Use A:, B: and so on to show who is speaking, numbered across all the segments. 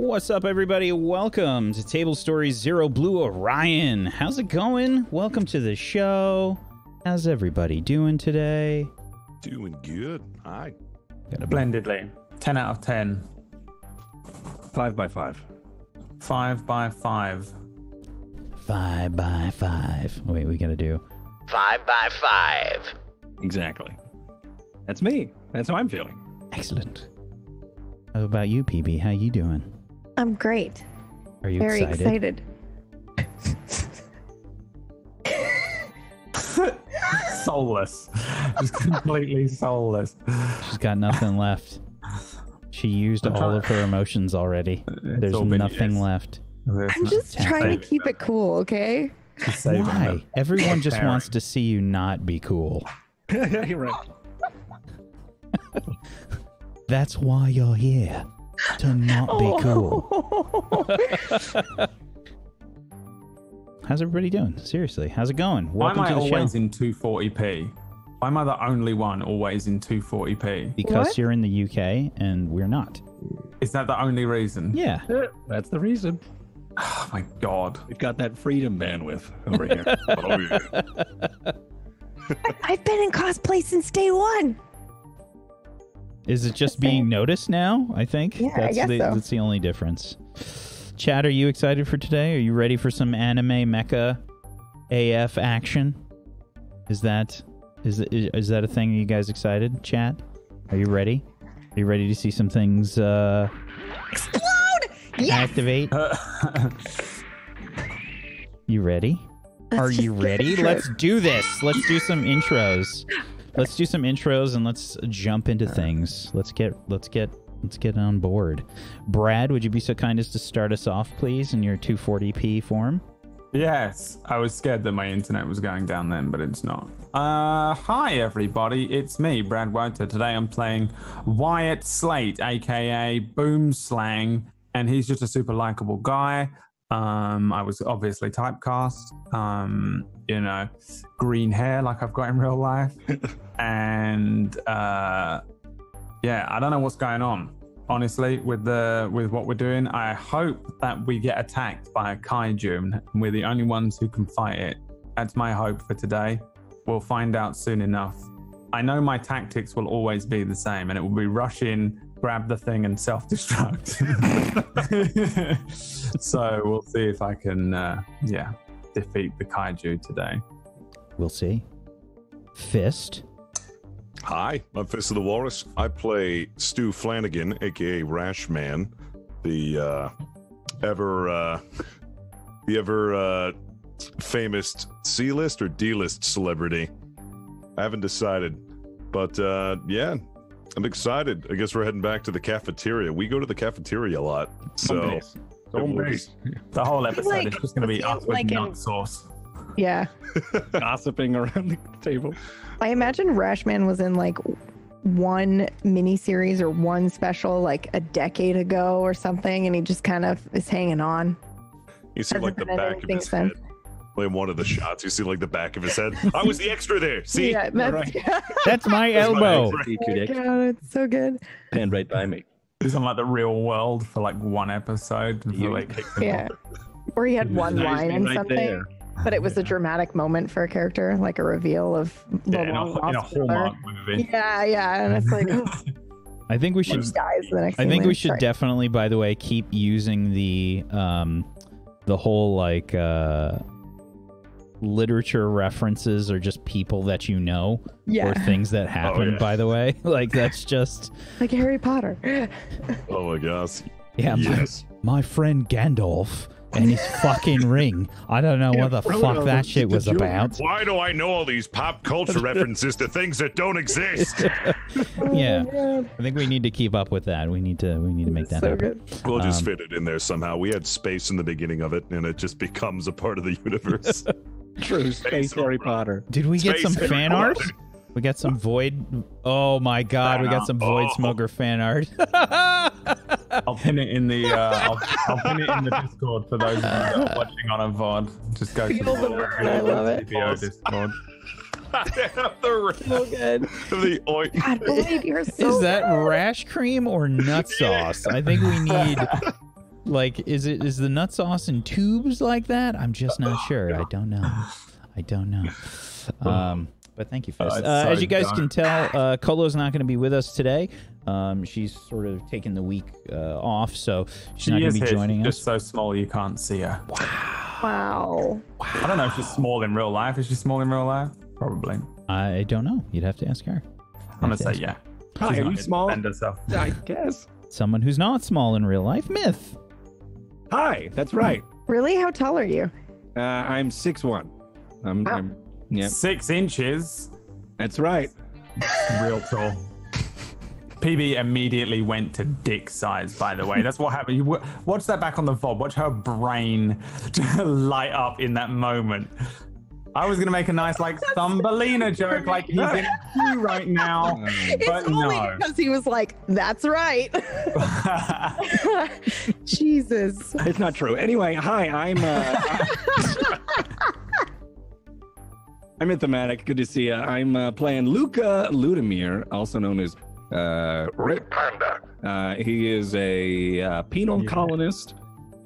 A: What's up, everybody? Welcome to Tablestory's Zero Blue Orion. How's it going? Welcome to the show. How's everybody doing today?
B: Doing good. Hi.
A: Got a
C: Splendidly. 10 out of 10.
D: Five by five.
C: 5 by 5.
A: five by five. Wait, we gotta do.
E: Five by five.
D: Exactly. That's me. That's how I'm feeling.
A: Excellent. How about you, PB? How you doing?
F: I'm great.
A: Are you
F: Very
A: excited?
F: excited.
C: soulless. Just completely soulless.
A: She's got nothing left. She used
C: I'm
A: all
C: trying-
A: of her emotions already.
C: It's
A: There's
C: all
A: nothing
C: used.
A: left.
C: There's
F: I'm
C: no-
F: just trying to keep
C: them.
F: it cool, okay?
A: Why?
C: them.
A: Everyone just wants to see you not be cool.
D: You're right.
A: That's why you're here. To not be oh. cool.
F: Oh.
A: How's everybody doing? Seriously, how's it going?
C: Why am
A: Welcome
C: I
A: to the
C: always
A: show.
C: in 240p? Why am I the only one always in 240p?
A: Because
F: What?
A: you're in the UK and we're not.
C: Is that the only reason?
A: Yeah.
D: Uh, that's the reason.
C: Oh my god.
D: We've got that freedom bandwidth over here.
B: Oh, yeah.
F: I've been in cosplay since day one.
A: Is it just
F: Just
A: being noticed now? I think
F: Yeah, I
A: that's
F: guess
A: the
F: so.
A: that's the only difference. Chad, are you excited for today? Are you ready for some anime mecha AF action? Is that is is, is that a thing? Are you guys excited? Chad, are you ready? Are you ready to see some things uh,
F: Explode! Yes!
A: activate? You ready?
F: Let's
A: Are you ready? Let's do this. Let's do some intros. Let's do some intros and let's jump into things. Let's get let's get let's get on board. Brad, would you be so kind as to start us off, please, in your 240p form?
C: Yes, I was scared that my internet was going down then, but it's not. Uh, hi everybody, it's me, Brad Woter. Today I'm playing Wyatt Slate, aka Boomslang, and he's just a super likable guy. Um, I was obviously typecast. Um, you know, green hair like I've got in real life, and uh, yeah, I don't know what's going on. Honestly with the with what we're doing i hope that we get attacked by a kaiju. And we're the only ones who can fight it. That's my hope for today. We'll find out soon enough. I know my tactics will always be the same and it will be rush in grab the thing and self-destruct. So we'll see if i can uh, yeah defeat the kaiju today
A: We'll see. Fist.
B: Hi, I'm Fist of the Walrus. I play Stu Flanagan, aka Rashman, the uh, ever uh, the ever uh, famous C-list or D-list celebrity. I haven't decided, but uh, yeah, I'm excited. I guess we're heading back to the cafeteria. We go to the cafeteria a lot, so
D: Home base. Home
C: the whole episode
F: like-
C: is just going to be
F: it
C: us with
F: like in-
C: nut sauce
F: Yeah.
D: Gossiping around the table.
F: I imagine Rashman was in like one miniseries or one special like a decade ago or something, and he just kind of is hanging on.
B: you see
F: Hasn't
B: like the back of
F: anything
B: his
F: since.
B: head. Like in one of the shots, you see like the back of his head. I was the extra there. See,
F: yeah, that's,
D: right.
F: yeah.
A: That's my
B: That's my
A: elbow.
F: Oh my God, it's so good.
D: Panned right by me.
C: He's on like the real world for like one episode. before
D: You-
C: they
F: Yeah. Or he had one
D: Nice
F: line
D: me
F: in
D: right
F: something,
D: there.
F: but it was a dramatic moment for a character, like a reveal of the
C: Yeah, in a, in a. Hallmark movie.
F: Yeah, yeah, and it's like, oh,
A: I think we should
F: dies the next.
A: I think we should
F: Sorry.
A: definitely, by the way, keep using the um, the whole like uh, literature references or just people that you know
F: yeah,
A: or things that happened.
B: yeah.
A: By the way, like that's just
F: like Harry Potter.
B: Oh my gosh.
A: yeah. My,
B: Yes.
A: my friend Gandalf and his fucking ring. I don't know what the
D: throw it
A: fuck that shit was
D: Julian.
A: about.
B: Why do I know all these pop culture references to things that don't exist?
A: Yeah.
F: Oh,
A: I think we need to keep up with that. We need to we need to make that
F: so
A: happen.
F: good.
B: We'll just
A: Um,
B: fit it in there somehow. We had space in the beginning of it, and it just becomes a part of the universe.
D: True. Space Harry Potter.
A: Did we get some
B: Harry
A: fan art? We got some void. Oh my god, we got some void
B: Oh.
A: smoker fan art.
C: I'll pin it in the uh, I'll, I'll pin it in the Discord for those of you that are watching on a VOD. Just go to
F: Feel the burn, I love it.
C: Discord.
B: the,
F: So good.
B: the oink.
F: God, Blade, you're so
A: Is that
F: good.
A: rash cream or nut sauce? I think we need Like, is it is the nut sauce in tubes like that? I'm just not sure. I don't know. I don't know. Um, but thank you, Fist.
C: Oh,
A: Uh, as you guys
C: dark.
A: can tell, uh, Kolo's not going to be with us today. Um, she's sort of taking the week uh, off, so she's
C: She
A: not going to be
C: here.
A: joining
C: She's
A: us.
C: just so small you can't see her.
F: Wow. wow. Wow.
C: I don't know if she's small in real life. Is she small in real life? Probably.
A: I don't know. You'd have to ask her.
C: I'm gonna say yeah.
D: Hi, are you small?
C: defend herself.
D: I guess.
A: Someone who's not small in real life. Myth.
D: Hi, that's right.
F: Really? How tall are you?
D: Uh, I'm six one. I'm,
F: Wow.
D: I'm yep,
C: Six inches.
D: that's right.
C: Real tall. PB immediately went to dick size, by the way. That's what happened. You w- watch that back on the VOD. Watch her brain light up in that moment. I was going to make a nice, like, Thumbelina joke, like he's in a queue right now.
F: It's
C: But
F: only
C: no.
F: because he was like, "That's right." Jesus.
D: It's not true. Anyway, hi, I'm uh, I'm Mythematic. Good to see you. I'm uh, playing Luca Ludimir, also known as uh, Red Panda. Uh, he is a uh, penal
C: Yeah.
D: colonist.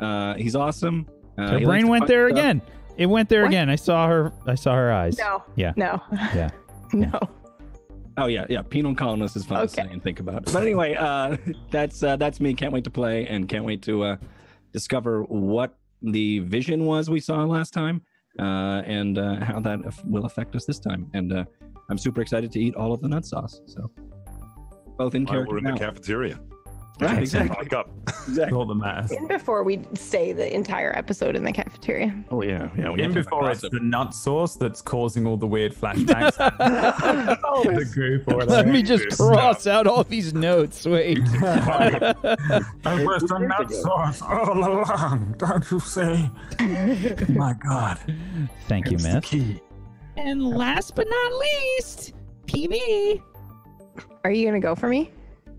D: Uh, he's awesome. Uh,
A: Her
D: he
A: brain went there
D: stuff.
A: again. It went there
F: What?
A: again. I saw her. I saw her eyes.
F: No.
A: Yeah.
F: No.
A: Yeah.
F: No.
D: Oh yeah, yeah. Penal colonist is fun
F: Okay.
D: to say and think about. But anyway, uh, that's uh, that's me. Can't wait to play and can't wait to uh, discover what the vision was we saw last time uh, and uh, how that aff- will affect us this time. And uh, I'm super excited to eat all of the nut sauce. So both in
B: While
D: character
B: we're in the cafeteria.
D: Right, exactly.
B: Lock up.
D: exactly.
C: all that matters.
F: In before we stay the entire episode in the cafeteria.
D: Oh yeah, yeah. we
C: In before it's
D: gossip.
C: the nut sauce that's causing all the weird flashbacks.
F: oh,
C: the group or
A: Let
C: eh?
A: me just
B: This
A: cross out all these notes. Wait.
C: I was the nut sauce all along. Don't you see? My God.
A: Thank you,
C: It's the
A: Myth. And last but not least, PB.
F: Are you gonna go for me?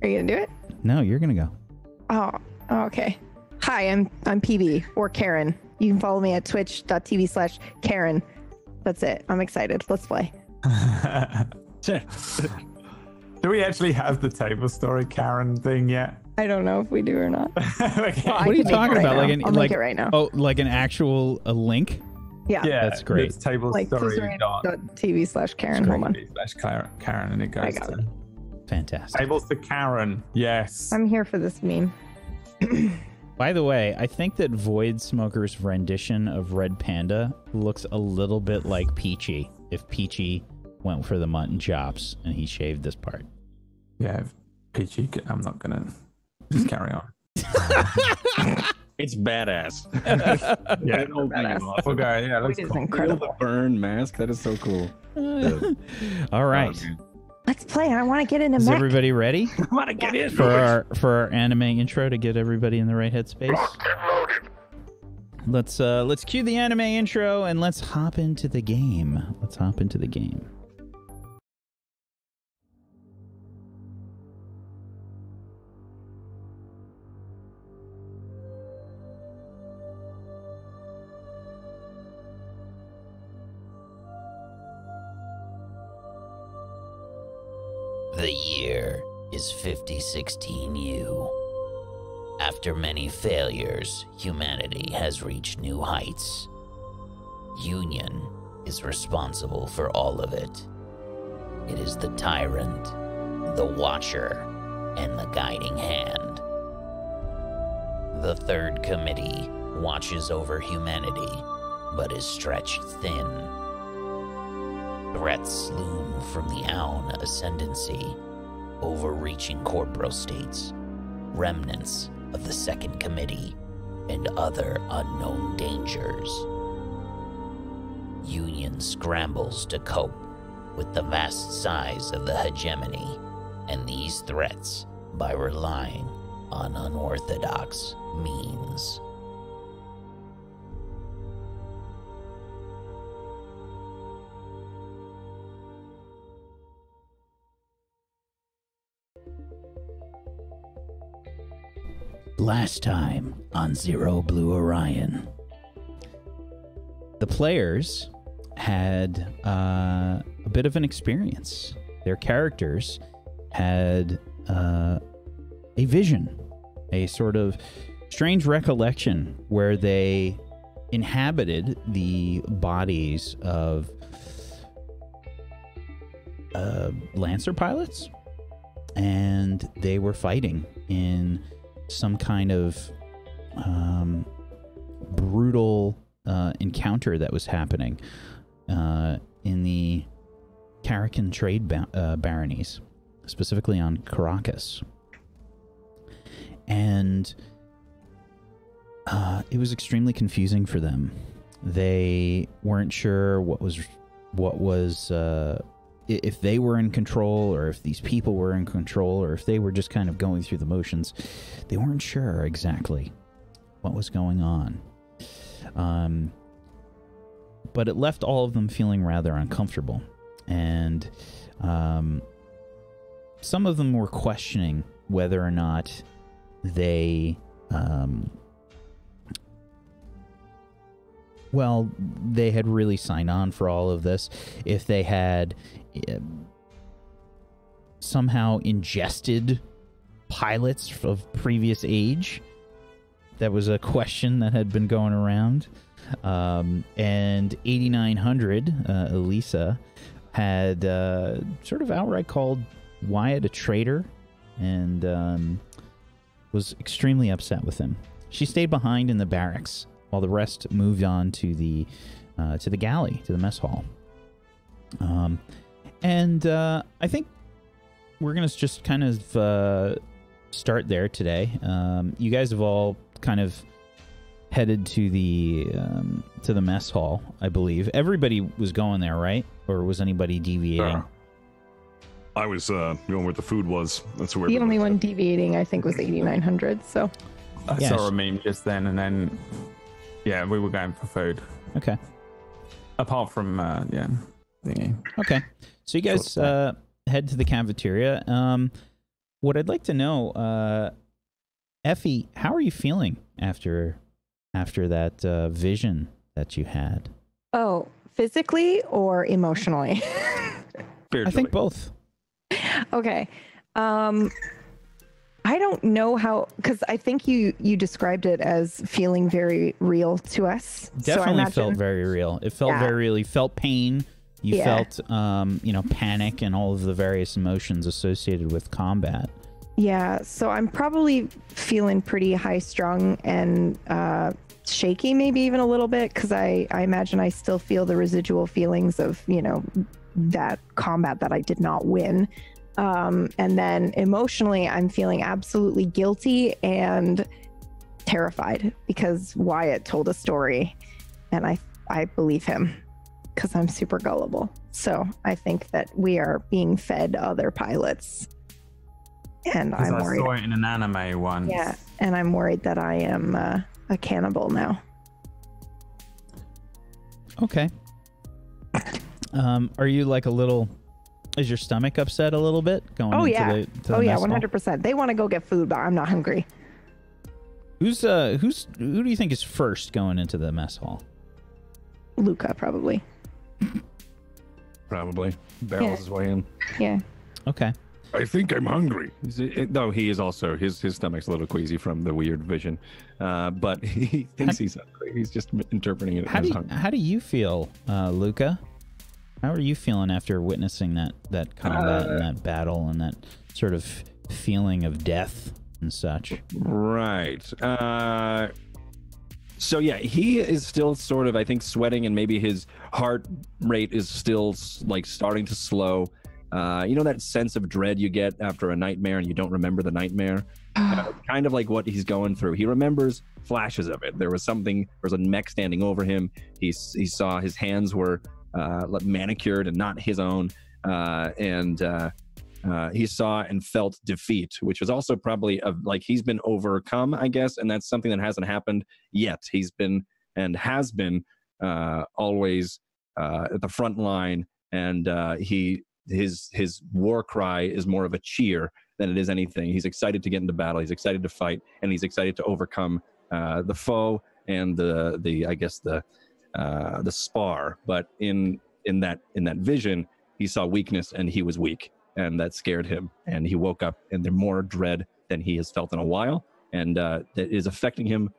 F: Are you gonna do it?
A: No, you're gonna go.
F: Oh, oh, okay. Hi, I'm I'm PB or Karen. You can follow me at twitch.tv slash Karen. That's it. I'm excited. Let's play.
C: Do we actually have the Tablestory Karen thing yet?
F: I don't know if we do or not.
C: Okay.
F: Well,
A: What are you
F: can make it
A: talking
F: right
A: about?
F: now.
A: Like an
F: I'll
A: like
F: make it right now.
A: oh, like an actual a link?
F: yeah.
C: yeah,
A: That's great.
C: It's table
F: Like
C: story dot
F: TV slash Karen. Hold on.
C: slash Karen, Karen, and it
F: I
C: goes
F: got
C: to
F: it.
A: Fantastic.
C: tables to Karen. Yes.
F: I'm here for this meme.
A: By the way, I think that Void Smoker's rendition of Red Panda looks a little bit like Peachy. If Peachy went for the mutton chops and he shaved this part.
C: yeah, Peachy. I'm not gonna just carry on.
D: It's badass.
C: Yeah,
D: That whole thing is
F: Badass.
D: awesome.
C: Yeah, let's
F: It is incredible.
D: the burn mask. That is so cool.
A: All right.
D: Oh, man.
F: Let's play. I want to get into
A: Is
F: mech.
A: everybody ready
D: I want to get in.
A: for our for our anime intro to get everybody in the right headspace? Let's uh let's cue the anime intro and let's hop into the game. Let's hop into the game.
E: Is 5016U. After many failures, humanity has reached new heights. Union is responsible for all of it. It is the tyrant, the watcher, and the guiding hand. The third committee watches over humanity, but is stretched thin. Threats loom from the Aun ascendancy, overreaching corpro-states, remnants of the Second Committee, and other unknown dangers. Union scrambles to cope with the vast size of the hegemony and these threats by relying on unorthodox means.
A: Last time on Zero Blue Orion, the players had uh, a bit of an experience. Their characters had uh, a vision, a sort of strange recollection where they inhabited the bodies of uh, Lancer pilots, and they were fighting in some kind of um, brutal uh, encounter that was happening uh, in the Karrakin trade ba- uh, baronies, specifically on Karrakis. And uh, it was extremely confusing for them. They weren't sure what was what was uh, if they were in control or if these people were in control or if they were just kind of going through the motions. They weren't sure exactly what was going on. Um, but it left all of them feeling rather uncomfortable. And um, some of them were questioning whether or not they. Um, well, they had really signed on for all of this. If they had somehow ingested pilots of previous age, that was a question that had been going around. Um, and 8900, uh, Elisa, had uh, sort of outright called Wyatt a traitor and um, was extremely upset with him. She stayed behind in the barracks while the rest moved on to the uh, to the galley, to the mess hall. Um, and uh, I think we're gonna just kind of uh, start there today. Um, you guys have all kind of headed to the um, to the mess hall, I believe. Everybody was going there, right? Or was anybody deviating?
B: Uh, I was uh, going where the food was. That's where
F: The only one deviating, I think, was 8900. So
C: I
A: Yes.
C: saw a meme just then, and then yeah, we were going for food.
A: Okay.
C: Apart from uh, yeah, thingy.
A: Okay. So you guys uh, head to the cafeteria. Um, what I'd like to know, uh, Effie, how are you feeling after after that uh, vision that you had?
F: Oh, physically or emotionally?
A: I think both.
F: okay. Um I don't know how cuz I think you you described it as feeling very real to us. so
A: Definitely
F: imagine,
A: felt very real. It felt
F: Yeah.
A: very real. You felt pain. You
F: Yeah.
A: felt, um, you know, panic and all of the various emotions associated with combat.
F: Yeah, so I'm probably feeling pretty high strung and uh shaky maybe even a little bit cuz I I imagine I still feel the residual feelings of, you know, that combat that I did not win. Um and then emotionally I'm feeling absolutely guilty and terrified because Wyatt told a story and I I believe him cuz I'm super gullible. So I think that we are being fed other pilots. And I'm
C: I
F: worried.
C: saw it in an anime once.
F: Yeah, and I'm worried that I am uh, a cannibal now.
A: Okay. Um, are you like a little? Is your stomach upset a little bit going
F: Oh
A: into
F: yeah.
A: the? To the
F: Oh yeah,
A: mess hall?
F: 100%. They want to go get food, but I'm not hungry.
A: Who's uh who's who do you think is first going into the mess hall?
F: Luca probably.
D: Probably barrels
F: Yeah.
D: his way in.
F: Yeah.
A: Okay.
B: I think I'm hungry.
D: He's- it- Though he is also his his stomach's a little queasy from the weird vision, uh, but he thinks he's hungry. He's just interpreting it
A: How
D: as
A: do you,
D: hungry.
A: how do you feel, uh, Luca? How are you feeling after witnessing that that combat and
D: Uh,
A: that battle and that sort of feeling of death and such?
D: Right. Uh, so yeah, he is still sort of, I think, sweating, and maybe his heart rate is still like starting to slow. Uh, you know that sense of dread you get after a nightmare and you don't remember the nightmare. Uh, kind of like what he's going through. He remembers flashes of it. There was something. There was a mech standing over him. He he saw his hands were uh, manicured and not his own. Uh, and uh, he saw and felt defeat, which was also probably of like he's been overcome, I guess, and that's something that hasn't happened yet. He's been and has been uh, always uh, at the front line, and uh, he his his war cry is more of a cheer than it is anything. He's excited to get into battle. He's excited to fight, and he's excited to overcome uh, the foe and the the I guess the the spar. But in in that in that vision, he saw weakness, and he was weak and that scared him and he woke up in there more dread than he has felt in a while and uh, that is affecting him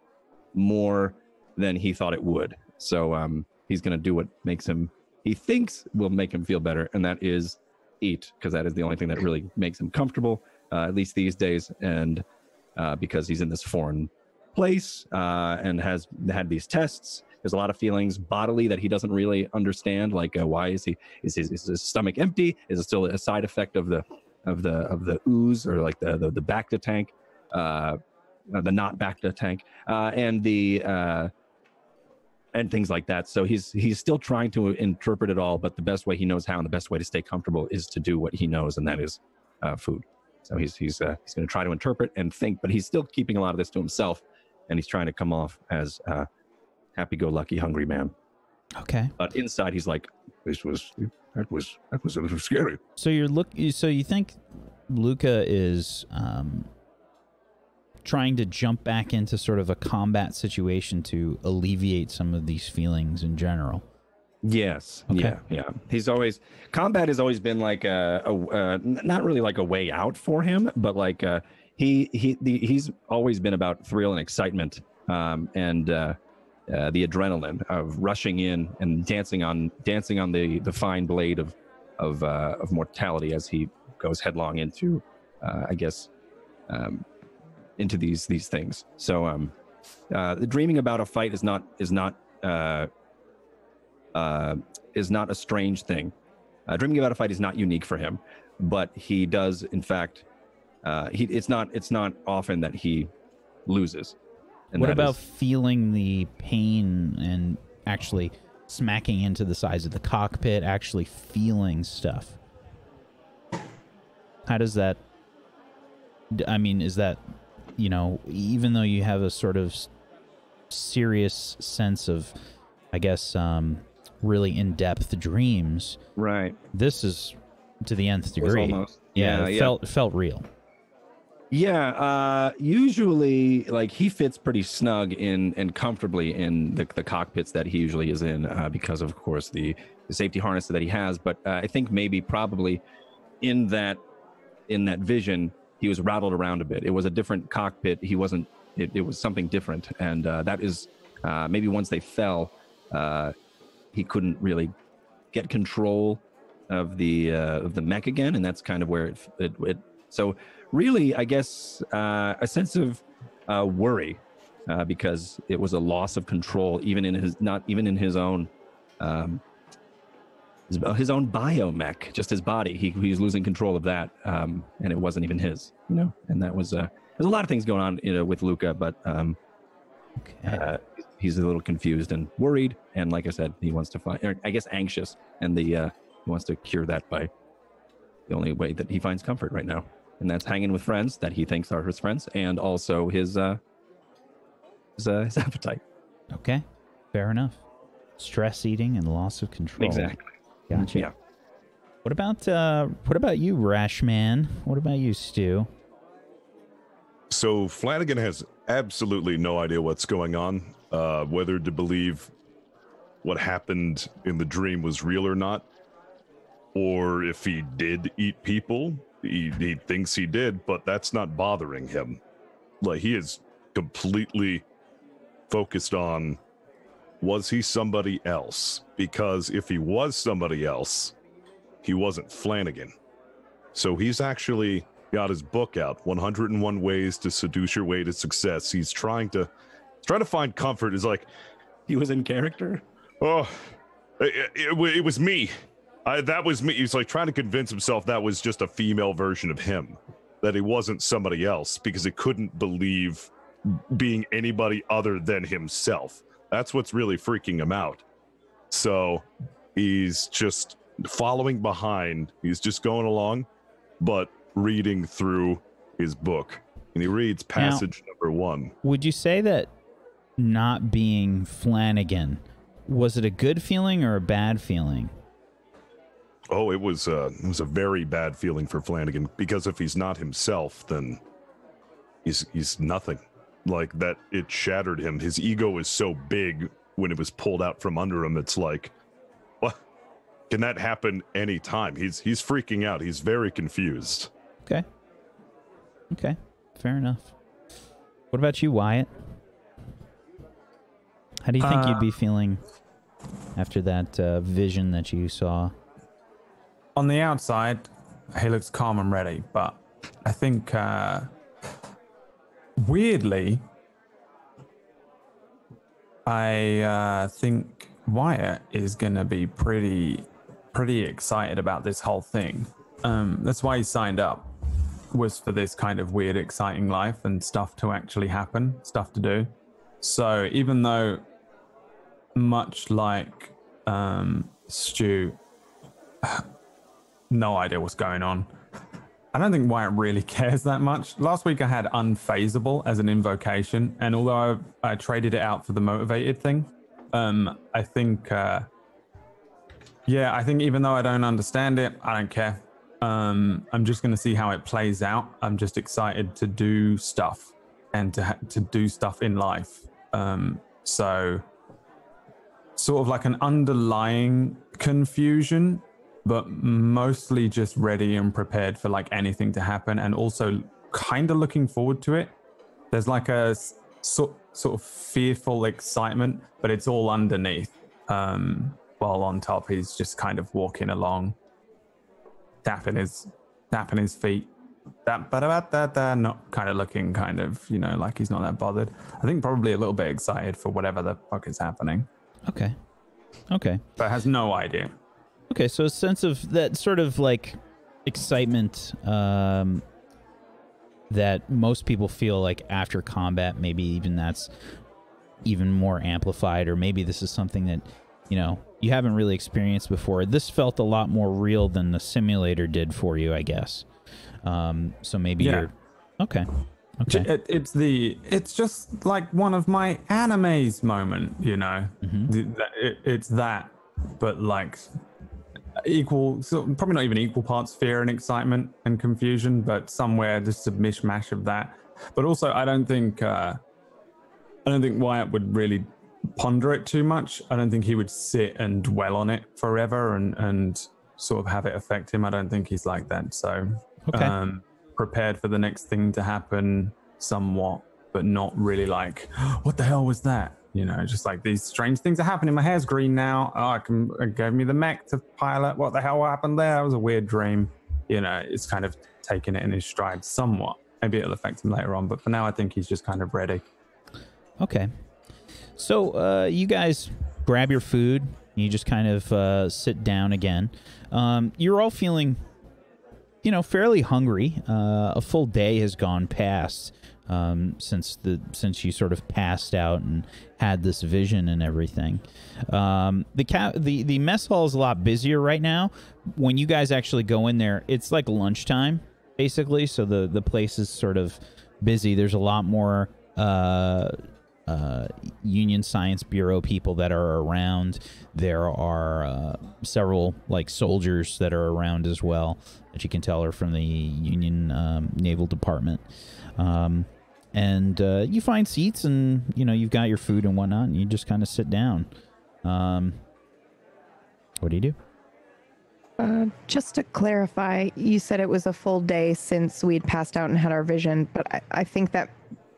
D: more than he thought it would. So um, he's going to do what makes him, he thinks will make him feel better, and that is eat, because that is the only thing that really makes him comfortable, uh, at least these days. And uh, because he's in this foreign place uh, and has had these tests, there's a lot of feelings bodily that he doesn't really understand. Like, uh, why is he? Is his, is his stomach empty? Is it still a side effect of the of the of the ooze or like the the, the Bacta tank? Uh, uh, the not Bacta tank, uh, and the uh, and things like that. So he's he's still trying to interpret it all, but the best way he knows how and the best way to stay comfortable is to do what he knows, and that is uh, food. So he's he's uh, he's going to try to interpret and think, but he's still keeping a lot of this to himself, and he's trying to come off as a happy-go-lucky, hungry man.
A: Okay.
D: But inside, he's like,
B: This was that was that was a little scary.
A: So you're look. So you think Luca is um, trying to jump back into sort of a combat situation to alleviate some of these feelings in general?
D: Yes.
A: Okay.
D: Yeah. Yeah. He's always combat has always been like a, a uh, not really like a way out for him, but like uh, he he the, he's always been about thrill and excitement, um, and uh, uh, the adrenaline of rushing in and dancing on dancing on the the fine blade of of uh, of mortality as he goes headlong into, uh, I guess, um, into these these things. So um, uh, dreaming about a fight is not is not. Uh, is not a strange thing. Dreaming about a fight is not unique for him, but he does, in fact, he it's not it's not often that he loses. And
A: what about
D: is-
A: feeling the pain and actually smacking into the sides of the cockpit, actually feeling stuff? How does that? I mean, is that you know, even though you have a sort of serious sense of, I guess, um, really in-depth dreams,
D: right?
A: this is to the nth degree.
D: almost
A: yeah,
D: yeah
A: it
D: yeah.
A: felt felt real.
D: Yeah, uh, usually like he fits pretty snug in and comfortably in the, the cockpits that he usually is in uh, because of course the, the safety harness that he has. But uh, I think maybe probably in that in that vision he was rattled around a bit. It was a different cockpit. He wasn't. It, it was something different, and uh, that is uh, maybe once they fell, uh, he couldn't really get control of the uh, of the mech again, and that's kind of where it, it, it so really, I guess, uh, a sense of uh, worry uh, because it was a loss of control, even in his not even in his own um, his, his own biomech, just his body. He, he was losing control of that, um, and it wasn't even his, you know. And that was uh, there's a lot of things going on, you know, with Luca, but um,
A: Okay.
D: uh, he's a little confused and worried, and like I said, he wants to find, or I guess, anxious, and the uh, he wants to cure that by the only way that he finds comfort right now, and that's hanging with friends that he thinks are his friends, and also his uh, his, uh, his appetite.
A: Okay, fair enough. Stress eating and loss of control.
D: Exactly.
A: Gotcha.
D: Yeah.
A: What about uh what about you, Rashman? What about you, Stu?
B: So Flanagan has absolutely no idea what's going on, uh, whether to believe what happened in the dream was real or not, or if he did eat people. He, he thinks he did, but that's not bothering him. Like he is completely focused on was he somebody else? Because if he was somebody else, he wasn't Flanagan. So he's actually got his book out 101 ways to seduce your way to success he's trying to trying to find comfort is like
D: He was in character.
B: oh it, it, it was me I, that was me he's like trying to convince himself that was just a female version of him that he wasn't somebody else because he couldn't believe being anybody other than himself. That's what's really freaking him out. So he's just following behind. He's just going along but reading through his book. And he reads passage number one.
A: Would you say that not being Flanagan was it a good feeling or a bad feeling?
B: Oh it was uh it was a very bad feeling for flanagan because if he's not himself then he's he's nothing like that it shattered him his ego is so big when it was pulled out from under him it's like what can that happen anytime he's he's freaking out he's very confused
A: Okay. Okay. Fair enough. What What about you, Wyatt? How do you think you'd
C: Uh,
A: be feeling after that uh, vision that you saw?
C: On the outside, he looks calm and ready, but I think uh, weirdly, I uh, think Wyatt is gonna be pretty, pretty excited about this whole thing. Um, that's why he signed up, was for this kind of weird, exciting life and stuff to actually happen, stuff to do. So even though, much like um, Stu, no idea what's going on. I don't think Wyatt really cares that much. Last week I had unfazable as an invocation, and although I, I traded it out for the motivated thing, um, I think, uh, yeah, I think even though I don't understand it, I don't care. Um, I'm just going to see how it plays out. I'm just excited to do stuff and to ha- to do stuff in life. Um, so, sort of like an underlying confusion but mostly just ready and prepared for like anything to happen and also kind of looking forward to it. There's like a sort sort of fearful excitement but it's all underneath um while on top he's just kind of walking along tapping his tapping his feet. That but about that that not kind of looking kind of you know like he's not that bothered. I think probably a little bit excited for whatever the fuck is happening.
A: Okay. Okay.
C: but has no idea
A: Okay, so a sense of that sort of like excitement um, that most people feel like after combat. Maybe even that's even more amplified, or maybe this is something that you know you haven't really experienced before. This felt a lot more real than the simulator did for you, I guess. Um, so maybe
C: Yeah.
A: you're okay. Okay.
C: It, it's the it's just like one of my animes moment, you know.
A: Mhm.
C: The- it, it's that, but like equal, so probably not even equal parts fear and excitement and confusion, but somewhere just a mishmash of that. But also, I don't think uh, I don't think Wyatt would really ponder it too much. I don't think he would sit and dwell on it forever and and sort of have it affect him. I don't think he's like that. So
A: Okay.
C: um, prepared for the next thing to happen somewhat, but not really like, what the hell was that? You know, just like these strange things are happening. My hair's green now. Oh, I can it gave me the mech to pilot. What the hell happened there? That was a weird dream. You know, it's kind of taking it in his stride somewhat. Maybe it'll affect him later on, but for now, I think he's just kind of ready.
A: Okay. So uh, you guys grab your food. You just kind of uh, sit down again. Um, you're all feeling, you know, fairly hungry. Uh, a full day has gone past um, since the since you sort of passed out and had this vision and everything. Um, the ca- the the mess hall is a lot busier right now. When you guys actually go in there, it's like lunchtime basically. So the the place is sort of busy. There's a lot more uh, uh, Union Science Bureau people that are around. There are uh, several like soldiers that are around as well that you can tell are from the Union um, Naval Department. Um, and uh, you find seats, and you know you've got your food and whatnot, and you just kind of sit down. Um, what do you do?
F: Uh, just to clarify, you said it was a full day since we'd passed out and had our vision, but I, I think that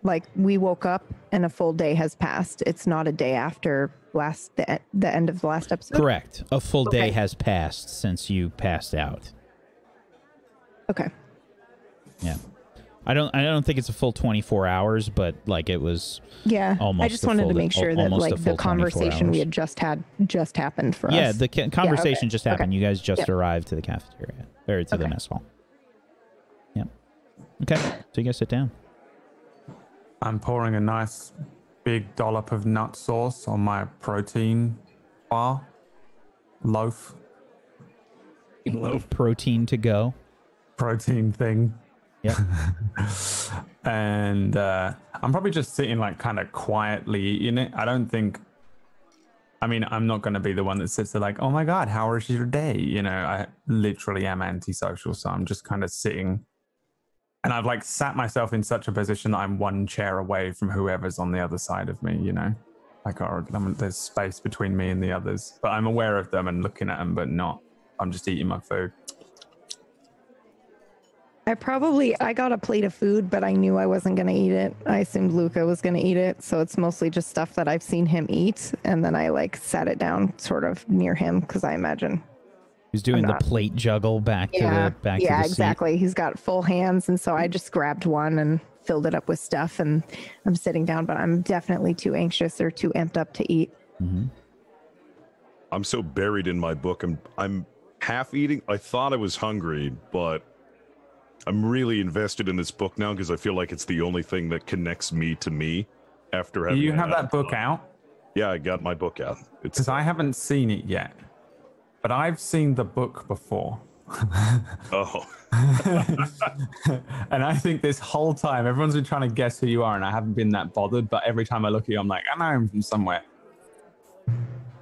F: like we woke up and a full day has passed. It's not a day after last the, the end of the last episode.
A: Correct. A full day has passed since you passed out.
F: Okay.
A: Yeah. I don't. I don't think it's a full twenty four hours, but like it was.
F: Yeah. I just wanted
A: full
F: to make sure that like the conversation we had just had just happened for
A: Yeah,
F: us.
A: the ca- conversation
F: okay,
A: just
F: okay.
A: happened. You guys just
F: Yep.
A: arrived to the cafeteria or to the mess hall. Yeah. Okay. So you guys sit down.
C: I'm pouring a nice big dollop of nut sauce on my protein bar loaf
D: Loaf.
A: Protein to go.
C: protein thing.
A: Yep.
C: and uh, I'm probably just sitting like kind of quietly eating it. I don't think. I mean, I'm not going to be the one that sits there like, "Oh my god, how was your day?" You know, I literally am antisocial, so I'm just kind of sitting. And I've like sat myself in such a position that I'm one chair away from whoever's on the other side of me. You know, like I'm, there's space between me and the others, but I'm aware of them and looking at them, but not. I'm just eating my food.
F: I probably I got a plate of food, but I knew I wasn't gonna eat it. I assumed Luca was gonna eat it, so it's mostly just stuff that I've seen him eat, and then I like sat it down sort of near him because I imagine.
A: He's doing the
F: not-
A: plate juggle back to the back
F: yeah,
A: to the seat.
F: exactly. He's got full hands, and so I just grabbed one and filled it up with stuff, and I'm sitting down, but I'm definitely too anxious or too amped up to eat. Mm-hmm.
B: I'm so buried in my book. I'm I'm half eating. I thought I was hungry, but I'm really invested in this book now because I feel like it's the only thing that connects me to me. After having
C: you have that book out?
B: Yeah, I got my book out.
C: Because I haven't seen it yet, but I've seen the book before.
B: oh
C: and I think this whole time, everyone's been trying to guess who you are, and I haven't been that bothered. But every time I look at you, I'm like, I know him from somewhere.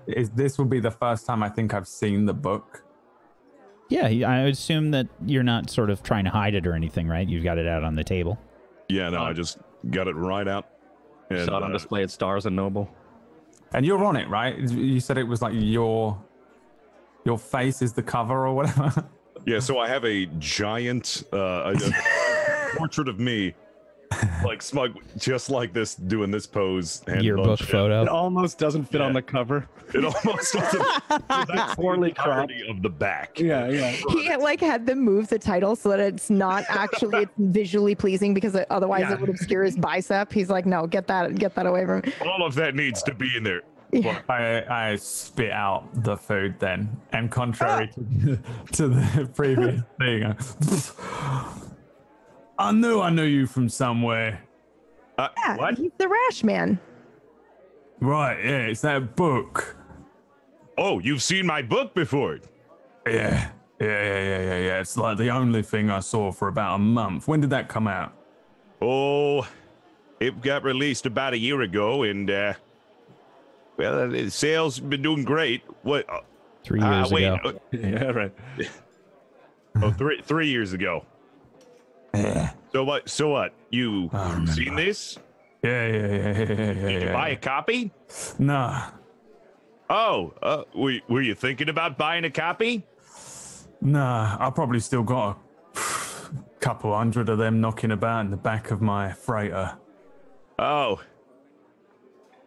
C: Is this will be the first time I think I've seen the book?
A: Yeah, he- I assume that you're not sort of trying to hide it or anything, right? You've got it out on the table.
B: yeah, no, I just got it right out. And,
D: Saw it on
B: uh,
D: display at Stars and Noble.
C: And you're on it, right? You said it was like your your face is the cover or whatever.
B: Yeah, so I have a giant uh, a, a portrait of me, like smug, just like this, doing this pose. hand
A: Yearbook
B: bunched in.
A: photo.
D: almost doesn't fit
B: Yeah.
D: on the cover.
B: It almost doesn't. That's
D: Poorly
B: the entirety of the back.
D: Yeah, yeah.
F: He like had them move the title so that it's not actually visually pleasing because it, otherwise
D: Yeah.
F: it would obscure his bicep. He's like, no, get that, get that away from me.
B: All of that needs to be in there.
F: Yeah.
C: I I spit out the food then, and contrary ah. to, to the previous thing, I, I knew I knew you from somewhere.
B: Uh,
F: Yeah,
B: what?
F: he's the Rashman.
C: Right? Yeah, it's that book.
B: Oh, you've seen my book before.
C: Yeah, yeah, yeah, yeah, yeah, yeah. It's like the only thing I saw for about a month. When did that come out?
B: Oh, it got released about a year ago, and uh, well, the sales been doing great. What? uh,
A: Three
B: uh,
A: years
B: wait,
A: ago.
B: uh,
D: Yeah, right.
B: oh, three three years ago.
C: Yeah,
B: So what? So what? You seen this?
C: yeah, yeah, yeah, yeah, yeah.
B: Did you
C: yeah.
B: buy a copy?
C: Nah,
B: Oh, uh, were, were you thinking about buying a copy?
C: nah. I probably still got a couple hundred of them knocking about in the back of my freighter.
B: Oh.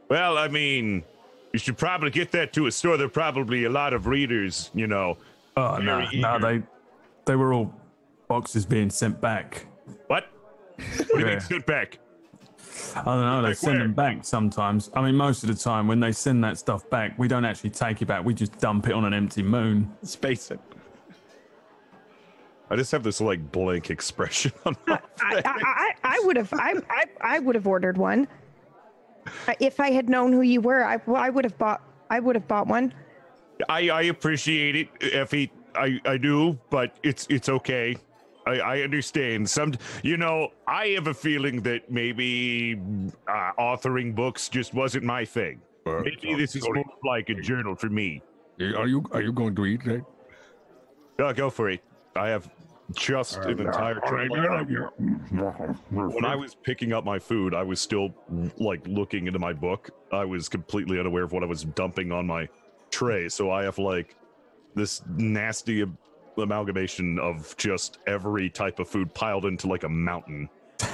B: Well, I mean, you should probably get that to a store. There are probably a lot of readers, you know.
C: Oh no, no, they they were all boxes being sent back.
B: What? What do you
C: Yeah.
B: mean, sit back?
C: I don't know. They
B: Like
C: send
B: where?
C: them back sometimes. I mean, most of the time when they send that stuff back, we don't actually take it back. We just dump it on an empty moon.
D: Space it.
B: I just have this like blank expression on my
F: I, I, I, I would have, I, I, I would have ordered one. If I had known who you were, I, well, I would have bought, I would have bought one.
B: I, I appreciate it, Effie. I, I do, but it's it's okay. I, I understand. Some, you know, I have a feeling that maybe uh, authoring books just wasn't my thing. Maybe this is more like a journal for me.
G: Are you are you going to eat that?
B: Uh, go for it. I have just an entire tray. When I was picking up my food, I was still like looking into my book. I was completely unaware of what I was dumping on my tray. So I have like this nasty amalgamation of just every type of food piled into like a mountain.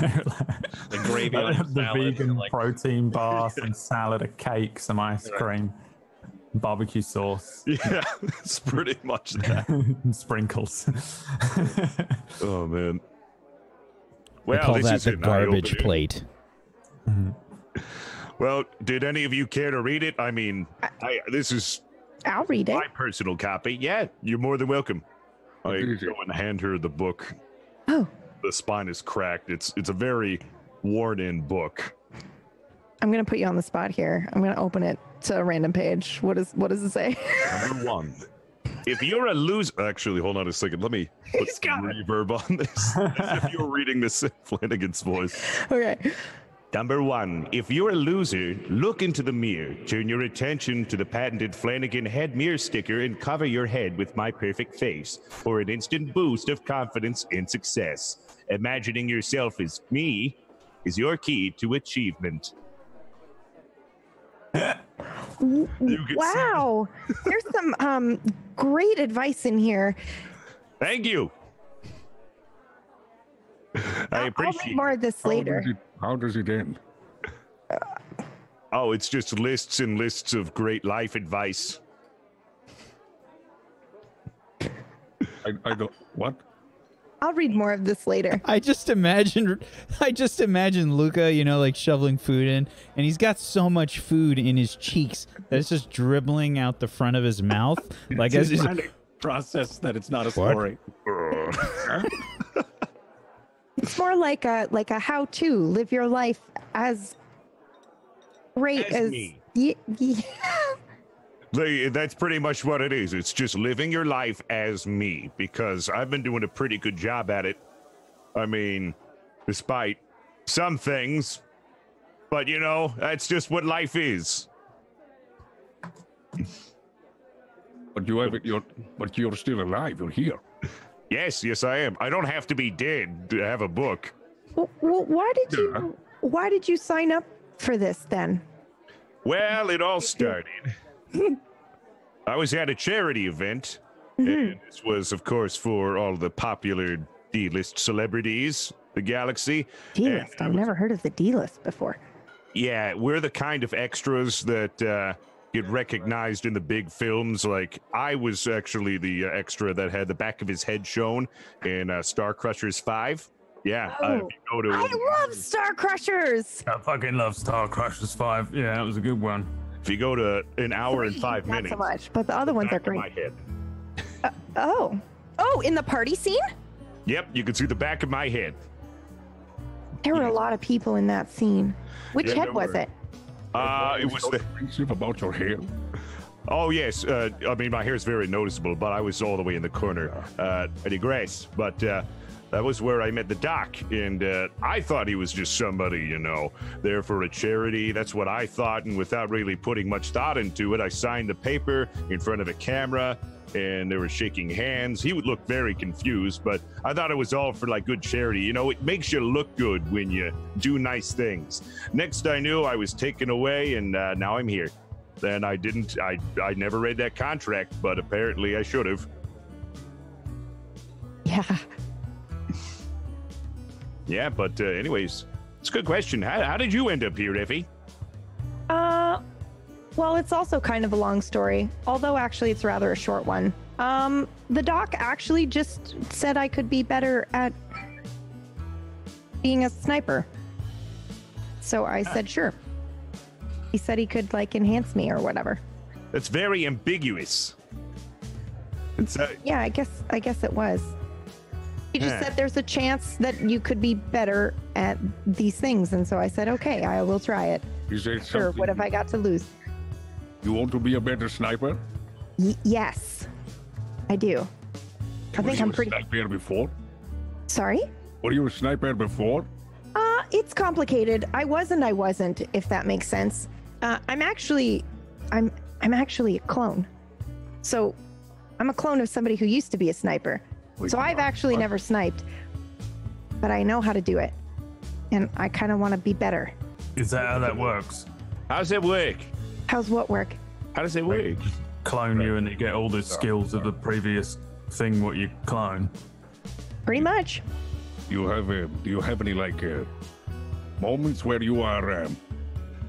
D: The gravy on
C: the
D: salad.
C: vegan
D: like,
C: protein bar, some salad, a cake, some ice cream, barbecue sauce,
B: Yeah, it's pretty much that.
C: sprinkles.
B: Oh man.
A: We
B: Well,
A: call
B: this
A: that
B: is
A: the
B: an
A: garbage
B: eye-opener.
A: plate.
B: Well, did any of you care to read it? I mean, I, this is
F: I'll read it.
B: my personal copy. Yeah, you're more than welcome. I
G: Easy.
B: go and hand her the book.
F: Oh,
B: The spine is cracked. It's it's a very worn-in book.
F: I'm gonna put you on the spot here. I'm gonna open it to a random page. What is, what does it say?
B: Number one. If you're a loser, actually, hold on a second. Let me put
F: He's
B: some
F: got
B: reverb on this. As if you're reading this in Flanagan's voice.
F: okay.
B: Number one, if you're a loser, look into the mirror. Turn your attention to the patented Flanagan head mirror sticker and cover your head with my perfect face for an instant boost of confidence and success. Imagining yourself as me is your key to achievement. You can see-
F: Wow. There's some um great advice in here.
B: Thank you. I appreciate
F: I'll read more of this
G: How
F: later.
G: Does it, how does it end?
B: Oh, it's just lists and lists of great life advice.
G: I, I don't. What?
F: I'll read more of this later.
A: I just imagine, I just imagine Luca, you know, like shoveling food in, and he's got so much food in his cheeks that it's just dribbling out the front of his mouth, like as he's,
D: trying to process that it's not a story.
F: It's more like a like a how to live your life as great
B: As
F: as,
B: me.
F: Ye- ye-
B: They, that's pretty much what it is. It's just living your life as me because I've been doing a pretty good job at it. I mean, despite some things, but you know, that's just what life is.
G: But you have you're but you're still alive. You're here.
B: Yes, yes, I am. I don't have to be dead to have a book.
F: well, why did you why did you sign up for this then?
B: Well, it all started. I was at a charity event, and this was, of course, for all the popular D-list celebrities, the galaxy. D-list.
F: I've
B: was-
F: never heard of the D list before.
B: Yeah, we're the kind of extras that uh, get recognized in the big films. Like I was actually the uh, extra that had the back of his head shown in uh, Star Crushers Five. Yeah, uh,
F: Oh,
B: you go to,
F: I love Star Crushers.
C: I fucking love Star Crushers 5. Yeah, that was a good one.
B: if you go to an hour and
F: Three,
B: five
F: not
B: minutes,
F: so much, but the other ones are
B: great. my
F: great.
B: head.
F: Oh, oh, in the party scene,
B: Yep, you can see the back of my head.
F: there were a lot of people in that scene. Which
B: Yeah,
F: head
B: there
F: was
B: were.
F: it?
B: Uh, it was
G: so
B: the.
G: about your hair.
B: Oh yes, uh, I mean my hair is very noticeable, but I was all the way in the corner, uh, I digress. But uh, that was where I met the doc, and uh, I thought he was just somebody, you know, there for a charity. That's what I thought, and without really putting much thought into it, I signed the paper in front of a camera, and they were shaking hands. He would look very confused, but I thought it was all for like good charity. You know, it makes you look good when you do nice things. Next, I knew I was taken away, and uh, now I'm here. Then I didn't. I I never read that contract, but apparently I should have.
F: Yeah.
B: Yeah, but uh, anyways, it's a good question. How, how did you end up here, Effie?
F: Uh, well, it's also kind of a long story, although actually it's rather a short one. Um, the doc actually just said I could be better at being a sniper. So I said sure. He said he could like enhance me or whatever.
B: That's very ambiguous. It's uh,
F: Yeah, I guess I guess it was. He just said there's a chance that you could be better at these things, and so I said okay, I will try it.
G: There
F: Sure,
G: something
F: what have I got to lose?
G: you want to be a better sniper?
F: Y- yes, I do. I think
G: you
F: I'm
G: a
F: pretty.
G: sniper before.
F: Sorry?
G: Were you a sniper before?
F: Uh, it's complicated. I was and I wasn't, if that makes sense. Uh, I'm actually, I'm, I'm actually a clone. So, I'm a clone of somebody who used to be a sniper.
G: Wait,
F: So I've actually never sniped, but I know how to do it, and I kind of want to be better.
C: Is that how that works?
B: how does it work?
F: How's what work?
B: How does it work?
C: Clone you and you get all the skills of the previous thing what you clone.
F: Pretty much.
G: You have uh, do you have any like uh, moments where you are um,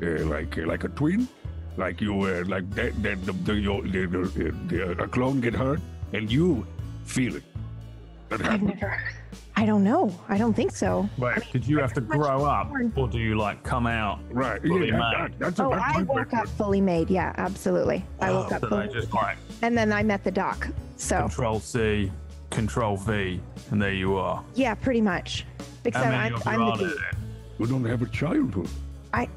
G: uh, like uh, like a twin, like you uh, like that that the, the, your, the, the, the, a clone get hurt and you feel it. That
F: I've never. I don't know. I don't think so.
C: Wait, did you have to grow up
F: born.
C: or do you like come out?
G: Right.
C: Fully
G: Yeah,
C: made.
G: that, that's a,
F: Oh,
G: that's
F: I woke up fully made. Yeah, absolutely. I woke up
C: So
F: fully
C: they just like
F: and then I met the doc. So
C: control C, control V, and there you are.
F: yeah, pretty much.
C: How
F: Except
C: many
F: I'm, I'm the
C: there?
F: D.
C: then?
G: You don't have a childhood.
F: I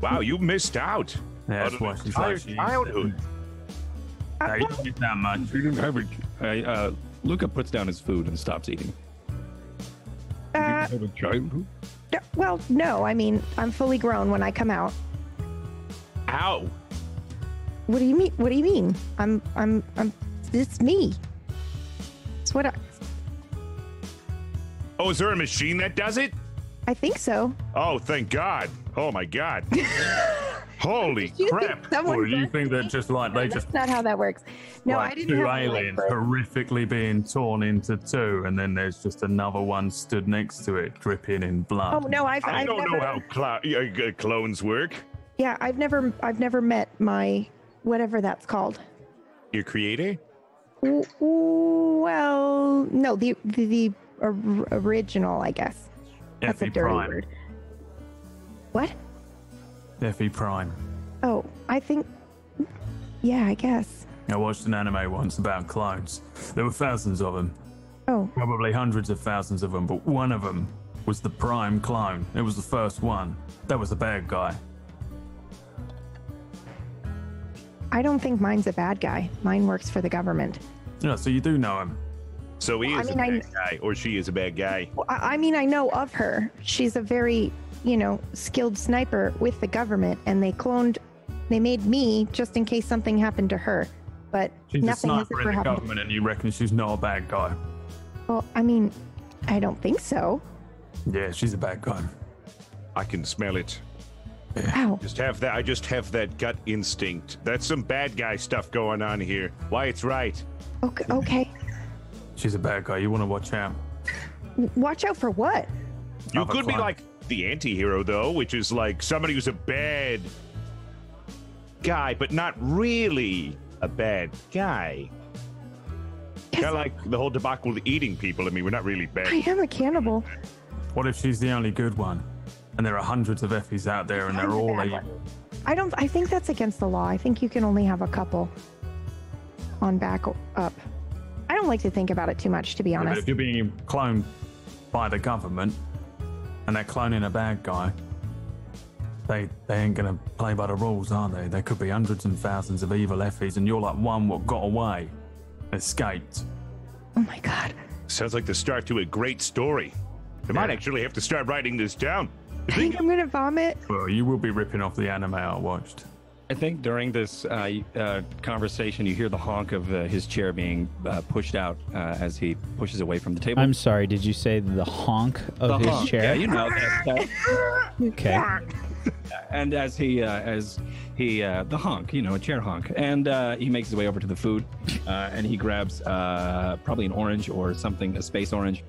B: Wow, you missed out.
C: Yeah, that's
B: on
C: why
B: an
C: she's like,
B: childhood.
F: uh,
C: Yeah, you
F: well,
C: don't get that much.
G: You didn't have a,
D: I, uh, Luca puts down his food and stops eating.
F: uh,
G: didn't have a childhood.
F: no- well, no. I mean, I'm fully grown when I come out.
B: How?
F: What do you mean? What do you mean? I'm I'm I'm. It's me. It's what I,
B: Oh, is there a machine that does it?
F: I think so.
B: Oh, thank God. Oh my God. Holy crap!
F: someone
C: Or do you think that
F: me?
C: just like they
F: That's
C: just
F: not how that works. No,
C: like
F: I didn't
C: two
F: have a
C: aliens
F: birth.
C: horrifically being torn into two, and then there's just another one stood next to it, dripping in blood.
F: Oh no, I've,
B: I
F: I've
B: don't
F: never.
B: know how clo- uh, uh, clones work.
F: Yeah, I've never, I've never met my whatever that's called.
B: Your creator?
F: Well, no, the the, the original, I guess. That's a dirty
C: Prime.
F: word. What?
C: Effie Prime.
F: Oh, I think. Yeah, I guess.
C: I watched an anime once about clones. There were thousands of them,
F: Oh,
C: probably hundreds of thousands of them, but one of them was the Prime clone. It was the first one. That was the bad guy.
F: I don't think mine's a bad guy. Mine works for the government.
C: Yeah, so you do know him.
B: So he
F: Well, I
B: is
F: mean,
B: a
F: I-
B: bad guy, or she is a bad guy.
F: Well, I I mean, I know of her. She's a very, you know, skilled sniper with the government, and they cloned, they made me just in case something happened to her. But
C: She's a
F: nothing has
C: sniper
F: ever
C: in the
F: happened.
C: government, and you reckon she's not a bad guy.
F: Well, I mean, I don't think so.
C: Yeah, she's a bad guy.
B: I can smell it.
F: Ow.
B: Just have that. I just have that gut instinct. That's some bad guy stuff going on here. Why it's right.
F: Okay. okay.
C: She's a bad guy. You want to watch out.
F: Watch out for what?
B: You
C: Other
B: could be
C: clone.
B: like the anti-hero though, which is like somebody who's a bad guy, but not really a bad guy. Kind of like the whole debacle with eating people. I mean, we're not really bad.
F: I
B: bad.
F: am a cannibal.
C: What if she's the only good one? And there are hundreds of Effies out there, and they're all
F: bad
C: evil.
F: I don't. I think that's against the law. I think you can only have a couple on back up. I don't like to think about it too much, to be
C: Yeah, but
F: honest.
C: if you're being cloned by the government and they're cloning a bad guy, they they ain't gonna play by the rules, are they? There could be hundreds and thousands of evil Effies, and you're like one what got away, escaped.
F: Oh my god.
B: Sounds like the start to a great story. I might actually have to start writing this down.
F: I think I'm gonna vomit.
C: Well, you will be ripping off the anime I watched.
D: I think during this uh, uh, conversation, you hear the honk of uh, his chair being uh, pushed out uh, as he pushes away from the table.
A: I'm sorry. Did you say the honk of
D: The
A: his
D: honk,
A: chair?
D: Yeah, you know that. that-
A: okay.
D: and as he uh, as he uh, the honk, you know, a chair honk, and uh, he makes his way over to the food, uh, and he grabs uh, probably an orange or something, a space orange,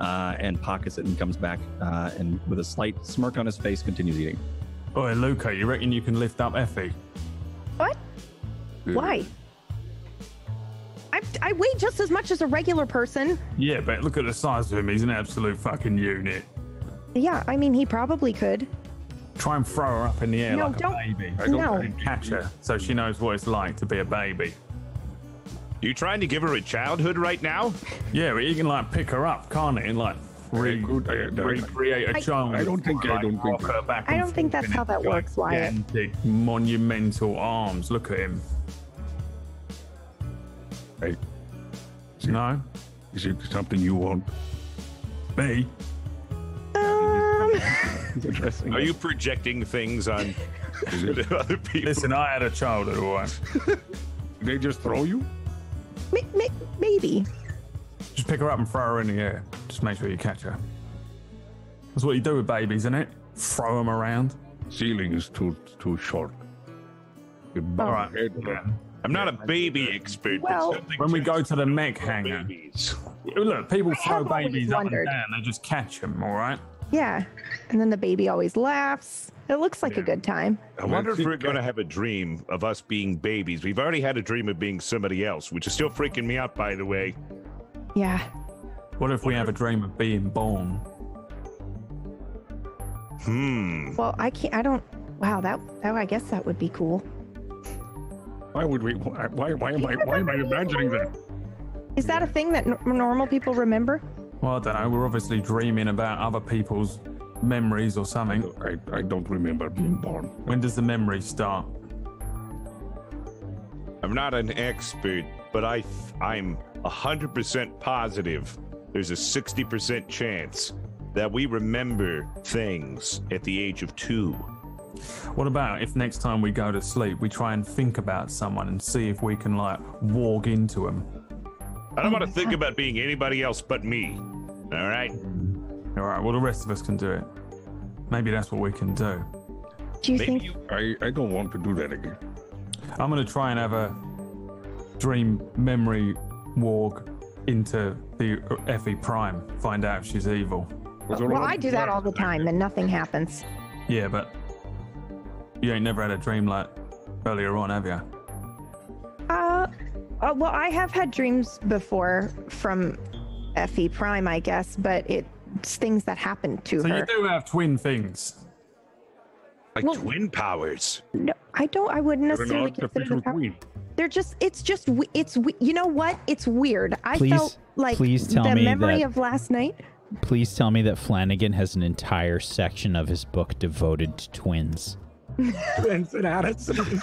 D: uh, and pockets it and comes back uh, and with a slight smirk on his face continues eating.
C: Oi, Luca, you reckon you can lift up Effie?
F: What? Why? I, I weigh just as much as a regular person.
C: Yeah, but look at the size of him. He's an absolute fucking unit.
F: Yeah, I mean, he probably could.
C: Try and throw her up in the air
F: No,
C: like
F: don't-
C: a baby.
F: No.
C: And catch her so she knows what it's like to be a baby.
B: You trying to give her a childhood right now?
C: Yeah, but you can like pick her up, can't it? And like re-
G: good. I- I-
C: recreate a
F: I-
C: child.
G: I don't think- I don't think
C: rock her back
F: I don't think that's how that works, Wyatt.
C: gigantic, monumental arms. Look at him.
G: Hey,
C: No,
G: is it something you want?
C: me.
F: Um,
B: Are you projecting things on other people?
C: Listen, I had a childhood, all right.
G: They just throw you?
F: may, may, maybe.
C: Just pick her up and throw her in the air. Just make sure you catch her. That's what you do with babies, isn't it? Throw them around.
G: Ceiling is too too short. You bump
C: All right.
G: head
C: Yeah.
B: I'm not a baby expert. but
F: Well-
B: something
C: When we
B: just
C: go to the
B: for
C: mech hangar,
B: babies.
C: look, people
F: I
C: throw
F: have always
C: babies up and
F: wondered.
C: down. They just catch them, all right?
F: Yeah. And then the baby always laughs. It looks like a good time.
B: I wonder if we're going to have a dream of us being babies. We've already had a dream of being somebody else, which is still freaking me out, by the way.
F: Yeah.
C: What if we have a dream of being born?
B: Hmm.
F: Well, I can't. I don't. Wow. That. That. I guess that would be cool.
G: Why would we? Why? Why, why am I? Why am I imagining that?
F: Is that a thing that n- normal people remember?
C: Well, I don't know. We're obviously dreaming about other people's memories or something.
G: I, I don't remember being born.
C: When does the memory start?
B: I'm not an expert, but I I'm 100% positive there's a 60% chance that we remember things at the age of 2.
C: What about if next time we go to sleep, we try and think about someone and see if we can like walk into them?
B: I don't want to think about being anybody else but me. All right? Mm.
C: All right. Well, the rest of us can do it. Maybe that's what we can do.
F: Do you
G: Maybe
F: think?
G: you, I, I don't want to do that again.
C: I'm gonna try and have a dream memory walk into the Effie Prime, find out if she's evil.
G: Was
F: Well, I do that all the time, and nothing happens.
C: Yeah, but you ain't never had a dream like earlier on, have you?
F: Uh, uh, well, I have had dreams before from Fe Prime, I guess, but it's things that happened to
C: So
F: her.
C: So you do have twin things.
B: Like
F: Well-
B: twin powers.
F: No, I don't. I wouldn't
G: You're an
F: necessarily consider
G: artificial
F: them. power-
G: queen.
F: They're just. It's just. It's. You know what? It's weird. I
A: Please-
F: felt like
A: please tell
F: the
A: me
F: memory
A: that-
F: of last night.
A: Please tell me that Flanagan has an entire section of his book devoted to twins.
D: Twins and Addison.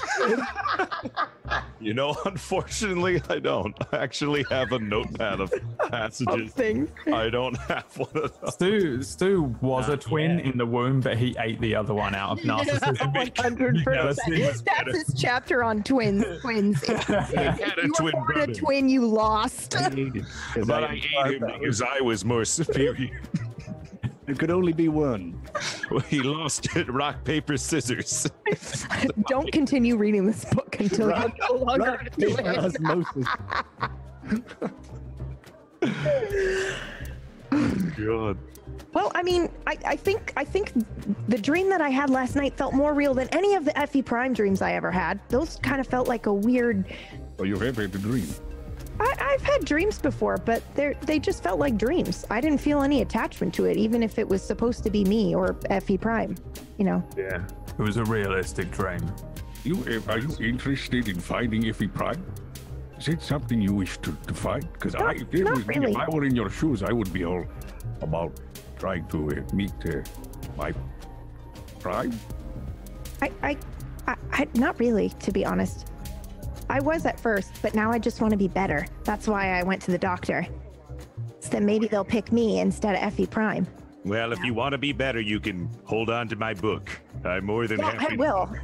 B: You know, unfortunately, I don't. I actually have a notepad of passages.
F: Things.
B: I don't have one of those.
C: Stu Stu was a twin in the womb, but he ate the other one out of narcissism.
F: One hundred
C: You never seen this
F: percent. That's his chapter on twins. Twins.
B: I had a
F: you
B: twin
F: were born a twin. You lost.
B: but I ate him because I was more superior.
D: There could only be one.
B: well, he lost it. Rock, paper, scissors.
F: Don't continue reading this book until you're no longer a
D: Paper osmosis.
B: God.
F: Well, I mean, I, I think I think the dream that I had last night felt more real than any of the Fe Prime dreams I ever had. Those kind of felt like a weird.
G: Or you have had a dream.
F: I, I've had dreams before, but they they just felt like dreams. I didn't feel any attachment to it, even if it was supposed to be me or Fe Prime. You know.
B: Yeah.
C: It was a realistic dream.
G: You uh, are you interested in finding Effie Prime? Is it something you wish to, to find? Because I, if, it
F: not
G: was me,
F: really.
G: if I were in your shoes, I would be all about trying to uh, meet uh, my prime.
F: I, I, I, I, not really, to be honest. I was at first, but now I just want to be better. That's why I went to the doctor. So then maybe they'll pick me instead of Effie Prime.
B: Well, if you want to be better, you can hold on to my book. I'm more than
F: Yeah,
B: happy.
F: I will.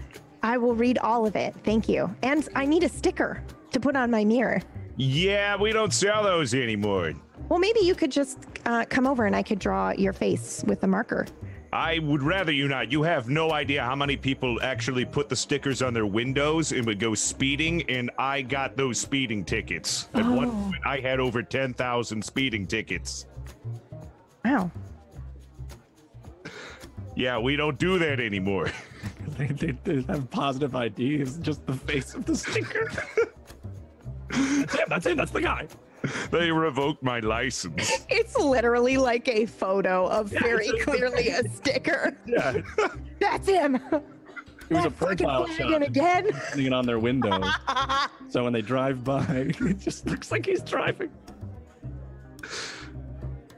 F: I will read all of it. Thank you. And I need a sticker to put on my mirror.
B: Yeah, we don't sell those anymore.
F: Well, maybe you could just uh, come over and I could draw your face with a marker.
B: I would rather you not. You have no idea how many people actually put the stickers on their windows and would go speeding, and I got those speeding tickets. At one
F: Oh.
B: point, I had over 10,000 speeding tickets.
F: Wow.
B: Yeah, we don't do that anymore.
D: They, they, they have positive IDs, just the face of the sticker. that's him. That's him. That's the guy.
B: they revoked my license.
F: It's literally like a photo of very
D: a-
F: clearly a sticker.
D: Yeah.
F: That's him.
D: It was a
F: That fucking
D: profile shot.
F: again.
D: Putting it on their window. so when they drive by, it just looks like he's driving.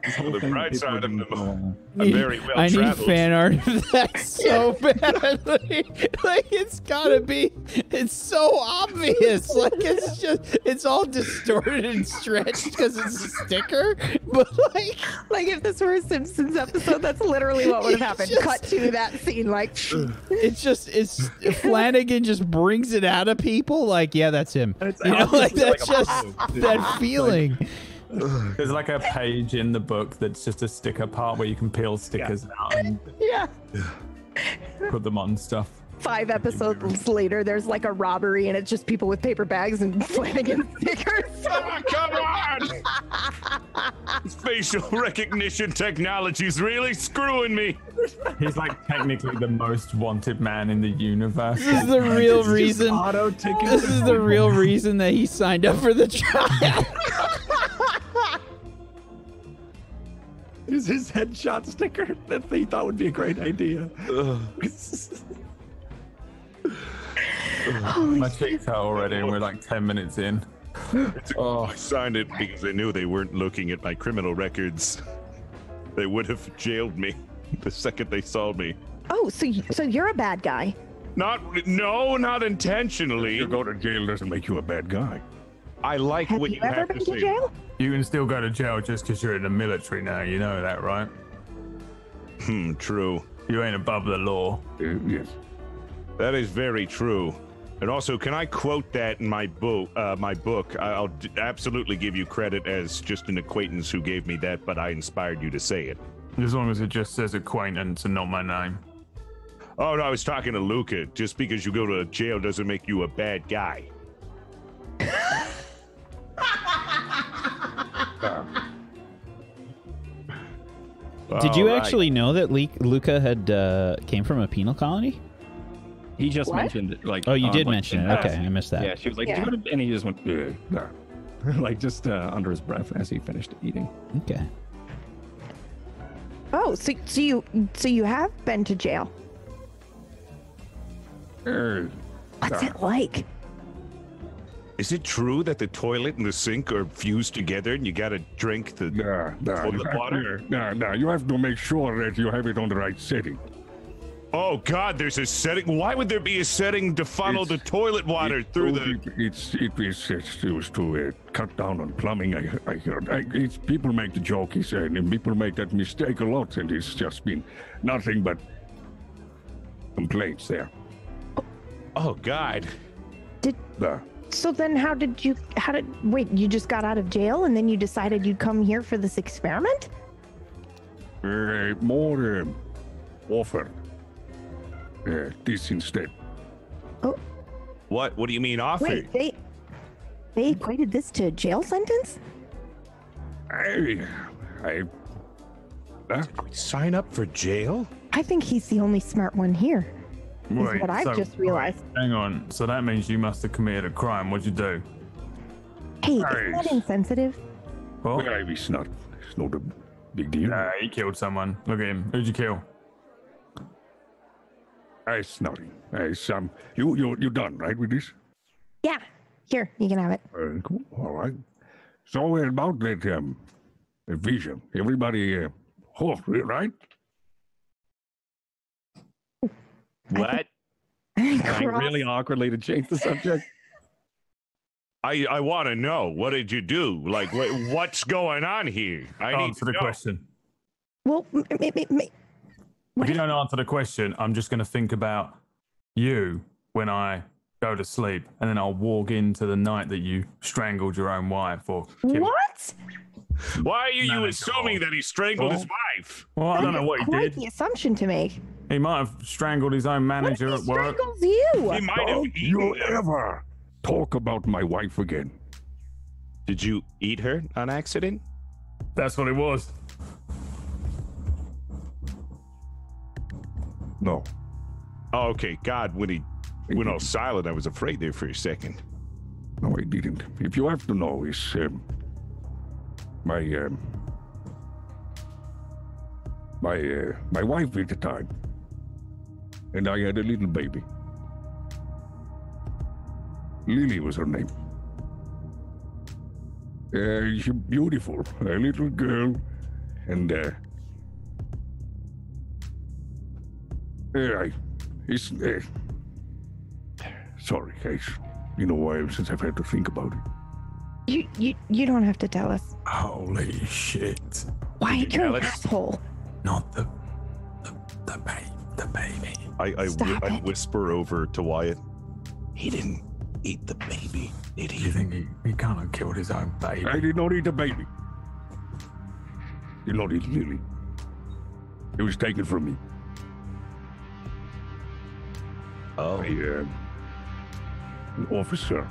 D: This
B: the bright side of them. I'm very well
A: I need
B: traveled.
A: fan art of that so badly. like it's gotta be. It's so obvious. Like it's just. It's all distorted and stretched because it's a sticker. But like,
F: Like if this were a Simpsons episode, that's literally what would have happened.
A: Just-
F: Cut to that scene, like
A: it's just. It's Flanagan just brings it out of people. Like, yeah, that's him.
D: It's
A: You know, like
D: obviously
A: that's
D: like
A: just that feeling.
C: There's like a page in the book that's just a sticker part where you can peel stickers out and
F: yeah.
C: put them on stuff.
F: Five episodes later, there's like a robbery, and it's just people with paper bags and Flanagan stickers.
B: Oh, come on! Facial recognition technology's really screwing me.
C: He's like technically the most wanted man in the universe.
A: This is the real reason.
D: Auto ticket.
A: This is the real reason that he signed up for the trial.
D: Is his headshot sticker that he thought would be a great idea.
C: My cheeks hurt already, and we're like 10 minutes in.
B: Oh, I signed it because they knew they weren't looking at my criminal records. They would have jailed me the second they saw me.
F: Oh, so y- so you're a bad guy?
B: Not, no, not intentionally.
G: You go to jail doesn't make you a bad guy.
B: I like
F: Have
B: what
F: you
B: you,
F: ever
B: have
F: been
B: to
F: to
B: say.
F: jail?
C: You can still go to jail just because you're in the military now. You know that, right?
B: Hmm, true.
C: You ain't above the law.
G: Uh, yes.
B: That is very true. And also, can I quote that in my book? Uh, my book. I- I'll d- absolutely give you credit as just an acquaintance who gave me that, but I inspired you to say it.
C: As long as it just says acquaintance and not my name.
B: Oh no, I was talking to Luca. Just because you go to jail doesn't make you a bad guy.
A: Did you
B: All right.
A: actually know that Le- Luca had uh, came from a penal colony?
D: He just
F: What?
D: mentioned it. Like,
A: Oh, you
D: on,
A: did
D: like,
A: mention it. Okay. I missed that.
D: Yeah, she was like,
F: Yeah.
D: "Did you go to-" and he just went, like just uh, under his breath as he finished eating.
A: Okay.
F: Oh, so so you so you have been to jail? What's it like?
B: Is it true that the toilet and the sink are fused together and you gotta drink the
G: nah, nah,
B: Toilet
G: you have
B: water?
G: to- nah, nah, you have to make sure that you have it on the right setting.
B: Oh god, there's a setting. Why would there be a setting to funnel
G: It's-
B: the toilet water
G: It's
B: through
G: so
B: the
G: deep- It's it is it's, it was to uh, cut down on plumbing. I I heard. I, it's people make the joke. He said, and people make that mistake a lot, and it's just been nothing but complaints there.
B: Oh god.
G: Nah.
F: So then, how did you? How did? Wait, you just got out of jail and then you decided you'd come here for this experiment?
G: Uh, more um, offer. Uh, this instead. Oh.
B: What what do you mean offer?
F: Wait, they they equated this to a jail sentence?
G: I, I, huh?
B: Sign up for jail?
F: I think he's the only smart one here. Is
C: Wait,
F: what I've
C: so-
F: just realized.
C: Hang on. So that means you must have committed a crime. What'd you do?
F: Hey, isn't that insensitive?
C: What?
G: Well, it's not. It's not a big deal.
C: Nah, he killed someone. Look at him. Who'd you kill?
G: It's nothing. It's um. You you you done right with this?
F: Yeah. Here, you can have it.
G: Uh, cool. All right. So about that um, vision, everybody, uh, oh, right?
B: What?
D: Trying
F: Cross-
D: really awkwardly to change the subject.
B: I I want to know. What did you do? Like what what's going on here? I need
C: Answer
B: to
C: the
B: know.
C: question.
F: Well, m- m- m- m-
C: If you don't answer the question, I'm just going to think about you when I go to sleep, and then I'll walk into the night that you strangled your own wife or killed.
F: what?
B: Why are you,
C: No,
B: you
C: no,
B: assuming
C: no.
B: that he strangled his
C: Oh.
B: wife?
C: Well, I don't know what he
F: Quite
C: did.
F: the assumption to make.
C: He might have strangled his own
F: What if
C: manager
F: he
C: at work.
F: strangles you?
B: He might have
G: Don't
B: eaten
G: you ever talk about my wife again?
B: Did you eat her on accident?
C: That's what it was.
G: No.
B: Oh, okay. God, when he went all silent, I was afraid there for a second.
G: No, I didn't. If you have to know, is um, my um, my uh, my wife at the time, and I had a little baby. Lily was her name. Uh, she beautiful, a little girl, and uh, uh, I, it's uh, sorry, it's been a while since I've had to think about it.
F: You, you, you don't have to tell us.
C: Holy shit.
F: Why
B: you
F: you're
B: tell
F: an asshole?
C: Not the the, the baby. The baby.
B: I I, whi-
F: Stop
B: I
F: it.
B: whisper over to Wyatt. He didn't eat the baby, did
C: Do you
B: he?
C: think he, he can't have killed his own baby?
G: I did not eat the baby. Did not eat Lily. It was taken from me.
B: Oh,
G: by uh, an officer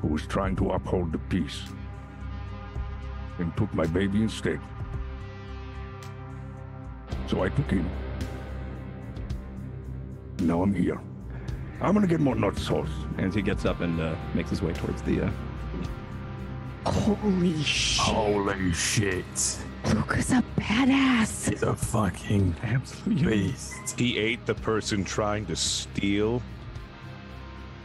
G: who was trying to uphold the peace and took my baby instead. So I took him. Now I'm here. I'm gonna get more nut sauce.
D: And he gets up and uh, makes his way towards the. Uh,
F: Holy shit.
C: Holy shit.
F: Luca's a badass.
C: He's a fucking
D: absolute
C: beast.
B: he ate the person trying to steal.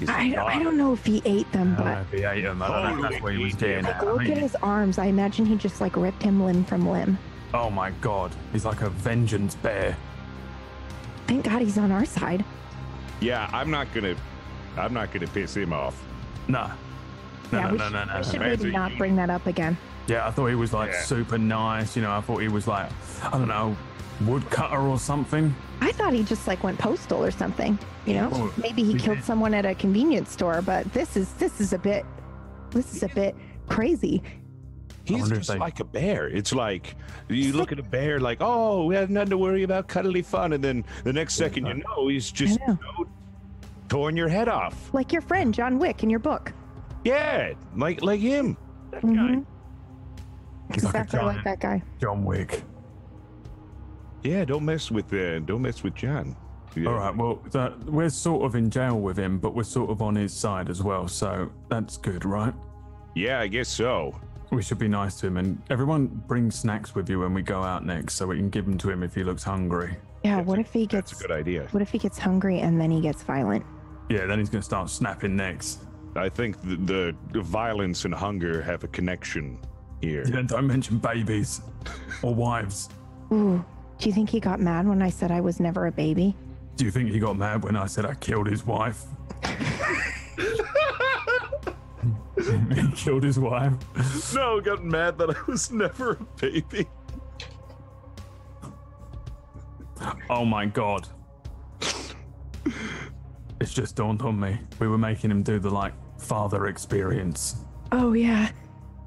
F: I, I don't know if he ate them, but
C: know if he ate him. I don't know if that's what he was getting
F: like,
C: at. I
F: look at his arms. I imagine he just like ripped him limb from limb.
C: Oh my god. He's like a vengeance bear.
F: Thank God he's on our side.
B: Yeah, I'm not gonna. I'm not gonna piss him off.
C: No. No,
F: yeah,
C: no,
F: we
C: no,
F: should,
C: no, no.
F: we should maybe not bring that up again.
C: Yeah, I thought he was like
G: Yeah.
C: super nice. You know, I thought he was like, I don't know, woodcutter or something.
F: I thought he just like went postal or something. You know,
C: Oh,
F: maybe he
C: he
F: killed
C: did.
F: someone at a convenience store. But this is this is a bit this is a bit crazy.
B: He's just
C: they-
B: like a bear. It's like you look at a bear like, oh, we have nothing to worry about, cuddly fun, and then the next second you know he's just
F: I
B: you
F: know.
B: know, torn your head off.
F: Like your friend John Wick in your book.
B: Yeah, like like him. That guy.
F: Mhm.
C: He's like a
F: Exactly like that guy.
C: John Wick.
B: Yeah, don't mess with uh, don't mess with John. Yeah.
C: All right, well, that, we're sort of in jail with him, but we're sort of on his side as well, so that's good, right?
B: Yeah, I guess so.
C: We should be nice to him, and everyone bring snacks with you when we go out next, so we can give them to him if he looks hungry.
F: Yeah,
B: That's
F: what
B: a-
F: if he gets?
B: That's a good idea.
F: what if he gets hungry and then he gets violent?
C: Yeah, then he's gonna start snapping necks.
B: I think the, the, the violence and hunger have a connection here.
C: Yeah, don't mention babies or wives.
F: Ooh. Do you think he got mad when I said I was never a baby?
C: Do you think he got mad when I said I killed his wife? he killed his wife.
B: No, got mad that I was never a baby.
C: Oh my god. It's just dawned on me. We were making him do the like father experience.
F: Oh yeah.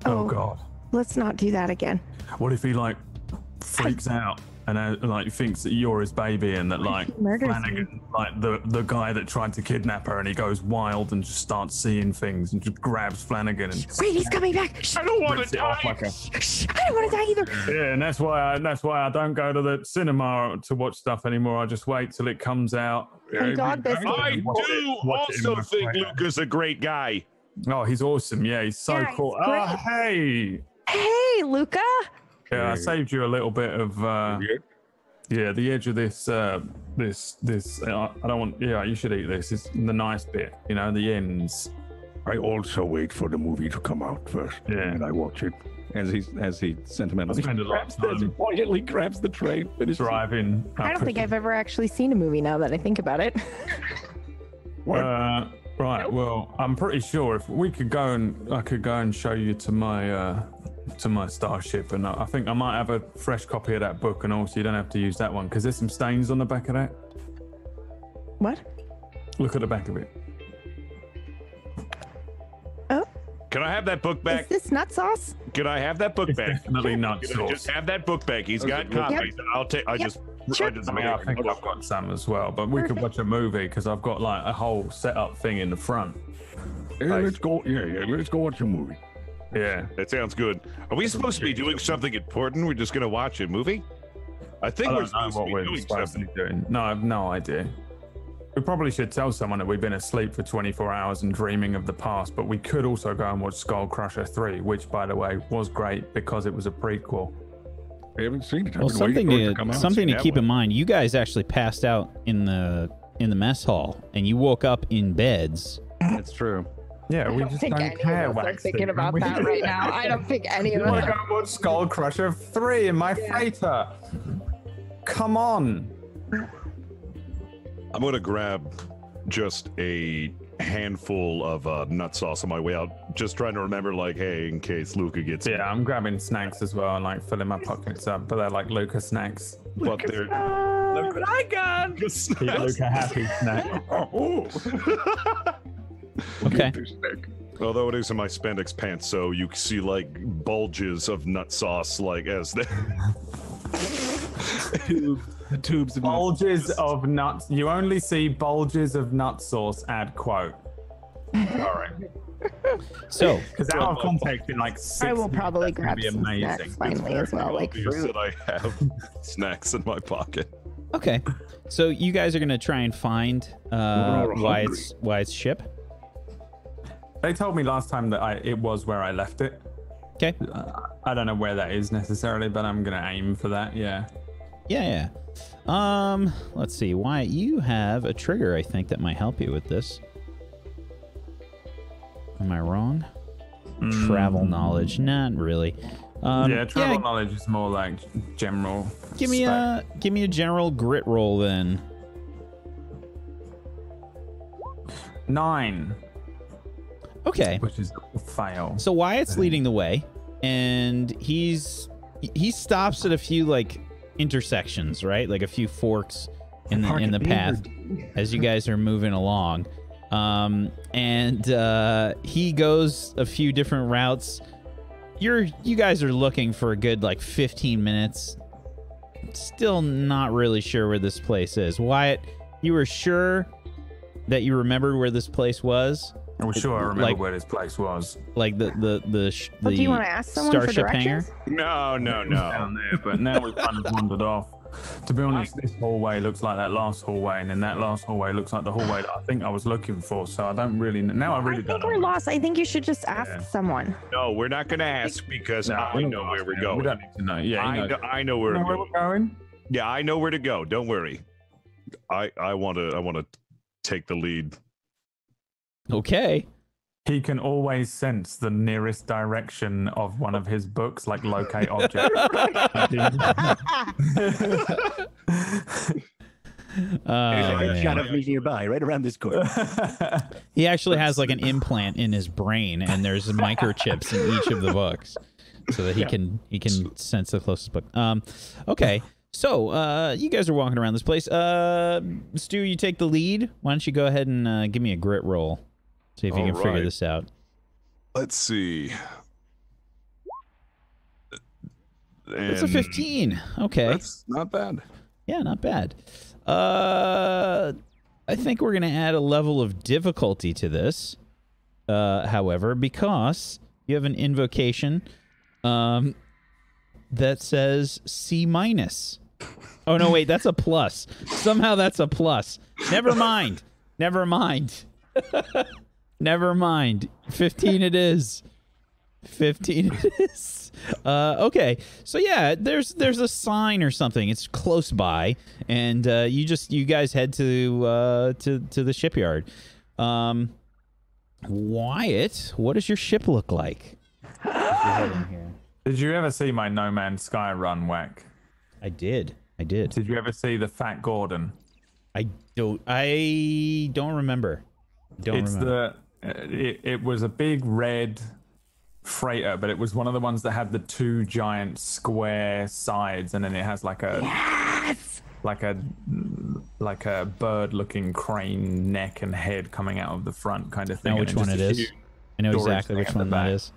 C: Oh,
F: Oh.
C: god.
F: Let's not do that again.
C: What if he like freaks out and uh, like thinks that you're his baby and that like
F: he murders
C: Flanagan, like the the guy that tried to kidnap her and he goes wild and just starts seeing things and just grabs Flanagan and
F: Wait, he's coming back.
B: I don't want to
C: it off
B: die.
C: like a
F: shh, I don't want to die either.
C: yeah, and that's why I, that's why I don't go to the cinema to watch stuff anymore. I just wait till it comes out.
F: Thank God this
B: I
C: Watch it-
B: do
C: watch it in
B: also think
C: frame.
B: Luca's a great guy.
C: Oh, he's awesome. Yeah, he's so
F: Yeah,
C: cool.
F: great.
C: Oh, hey.
F: Hey, Luca.
C: Yeah, I saved you a little bit of uh, yeah, the edge of this uh, this this. Uh, I don't want. Yeah, you should eat this. It's the nice bit. You know, the ends.
G: I also wait for the movie to come out first,
C: Yeah.
G: and I watch it.
D: As he as he sentimentally
C: I spend a lot of
D: grabs, as he
C: time
D: poignantly grabs the train. finishes it.
C: driving.
F: I don't think I've ever actually seen a movie now that I think about it.
C: Uh, right. Well, I'm pretty sure if we could go and I could go and show you to my uh, to my starship, and I I think I might have a fresh copy of that book, and also you don't have to use that one because there's some stains on the back of that.
F: what?
C: Look at the back of it. Oh.
B: Can I have that book back?
F: Is
B: back?
F: this nut sauce?
B: Can I have that book
C: It's
B: back?
C: definitely not
B: Can I just have that book back? He's got copies. I'll take. I
F: Yep.
B: just.
F: Sure.
B: I just
C: I mean, I think I've got some as well, but we could watch a movie because I've got like a whole setup thing in the front.
G: Yeah,
C: Nice.
G: let's go. Yeah, yeah, let's go watch a movie.
C: Yeah.
B: That sounds good. Are we supposed to be doing something important? We're just gonna watch a movie? I think
C: I
B: we're
C: don't know
B: supposed to be
C: we're
B: doing
C: supposed to be doing. No, I have no idea. We probably should tell someone that we've been asleep for 24 hours and dreaming of the past, but we could also go and watch Skull Crusher 3, which, by the way, was great because it was a prequel.
G: I haven't seen it.
A: Well, something
G: waiting for it
A: to something to keep
B: one.
A: in mind. You guys actually passed out in the in the mess hall, and you woke up in beds.
D: That's true.
C: Yeah, we just don't care. Wax
F: thinking about that right now. I don't think any of
C: I want
F: us.
C: to go and watch Skull Crusher 3 in my freighter. Come on.
B: I'm gonna grab just a handful of uh, nut sauce on my way out. Just trying to remember, like, hey, in case Luca gets.
C: Yeah, I'm grabbing snacks as well and like filling my pockets up, but they're like Luca snacks.
B: But they're.
D: Look what I got.
C: Keep Luca happy snack.
G: Oh,
A: Okay.
B: Although it is in my spandex pants, so you see like bulges of nut sauce, like as they.
D: Tube, the tubes of
C: Bulges of nuts. You only see bulges of nut sauce. Add quote. Sorry,
A: So
C: because out of context, in like six
F: I will
C: minutes,
F: probably grab
C: be
F: some
C: amazing.
F: snacks finally as well, like
B: obvious
F: fruit.
B: that I have snacks in my pocket.
A: okay, so you guys are gonna try and find uh,
G: all
A: Wyatt's Wyatt's ship.
C: They told me last time that I it was where I left it.
A: Okay.
C: I don't know where that is necessarily, but I'm gonna aim for that. Yeah.
A: Yeah, yeah. Um, let's see. Wyatt, you have a trigger, I think, that might help you with this. Am I wrong? Travel knowledge, not really. Um,
C: yeah, travel knowledge is more like general.
A: Give me
C: spec.
A: a give me a general grit roll then.
C: nine,
A: Okay.
C: which is fail.
A: So Wyatt's leading the way, and he's he stops at a few like intersections, right? Like a few forks in the in the path as you guys are moving along. Um, and uh, he goes a few different routes, you're you guys are looking for a good like 15 minutes. Still not really sure where this place is. Wyatt, you were sure that you remembered where this place was, Oh,
C: I was sure I remember
A: Like-
C: where this place was.
A: like the the the sh-
F: Well,
A: the
F: do you want to ask someone for
A: starship hangar.
F: directions?
B: No, no, no.
C: down there, but now we've kind of wandered off. To be honest, this hallway looks like that last hallway, and then that last hallway looks like the hallway that I think I was looking for. So I don't really now. I
F: I
C: really
F: think
C: don't know.
F: we're
C: where-
F: lost. I think you should just ask
C: Yeah.
F: someone.
B: No, we're not going to ask because
C: No,
B: I
C: we're
B: know where we're
C: now.
B: going.
C: We don't need to know. Yeah,
B: I
C: know,
B: know, I know where
C: You
B: to
C: know where
B: go.
C: we're going.
B: Yeah, I know where to go. Don't worry. I I want to I want to take the lead.
A: Okay.
C: He can always sense the nearest direction of one of his books, like locate object.
A: Oh,
D: There's a shot of me nearby, right around this corner.
A: He actually has like an implant in his brain, and there's microchips in each of the books, so that he can he can sense the closest book. Um, okay. So, uh, you guys are walking around this place. Uh, Stu, you take the lead. Why don't you go ahead and uh, give me a grit roll? See if you
B: All
A: can figure this out.
B: Let's see.
A: It's a 15. Okay.
B: That's not bad.
A: Yeah, not bad. Uh, I think we're gonna add a level of difficulty to this. Uh, however, because you have an invocation, um, that says C minus. Oh no, wait, that's a plus. Somehow that's a plus. Never mind. Never mind. Never mind. Fifteen it is. 15 it is. Uh, okay. So yeah, there's there's a sign or something. It's close by and uh, you just you guys head to uh, to to the shipyard. Um Wyatt, what does your ship look like? If you're heading here.
C: Did you ever see my No Man's Sky run Wack?
A: I did. I did.
C: Did you ever see the Fat Gordon?
A: I don't I don't remember. Don't
C: it's
A: remember.
C: The uh, it, it was a big red freighter but it was one of the ones that had the two giant square sides and then it has like a like a like a bird looking crane neck and head coming out of the front kind of thing
A: know which one
C: just
A: it
C: a
A: is.
C: huge-
A: I know exactly which one that
C: back.
A: is.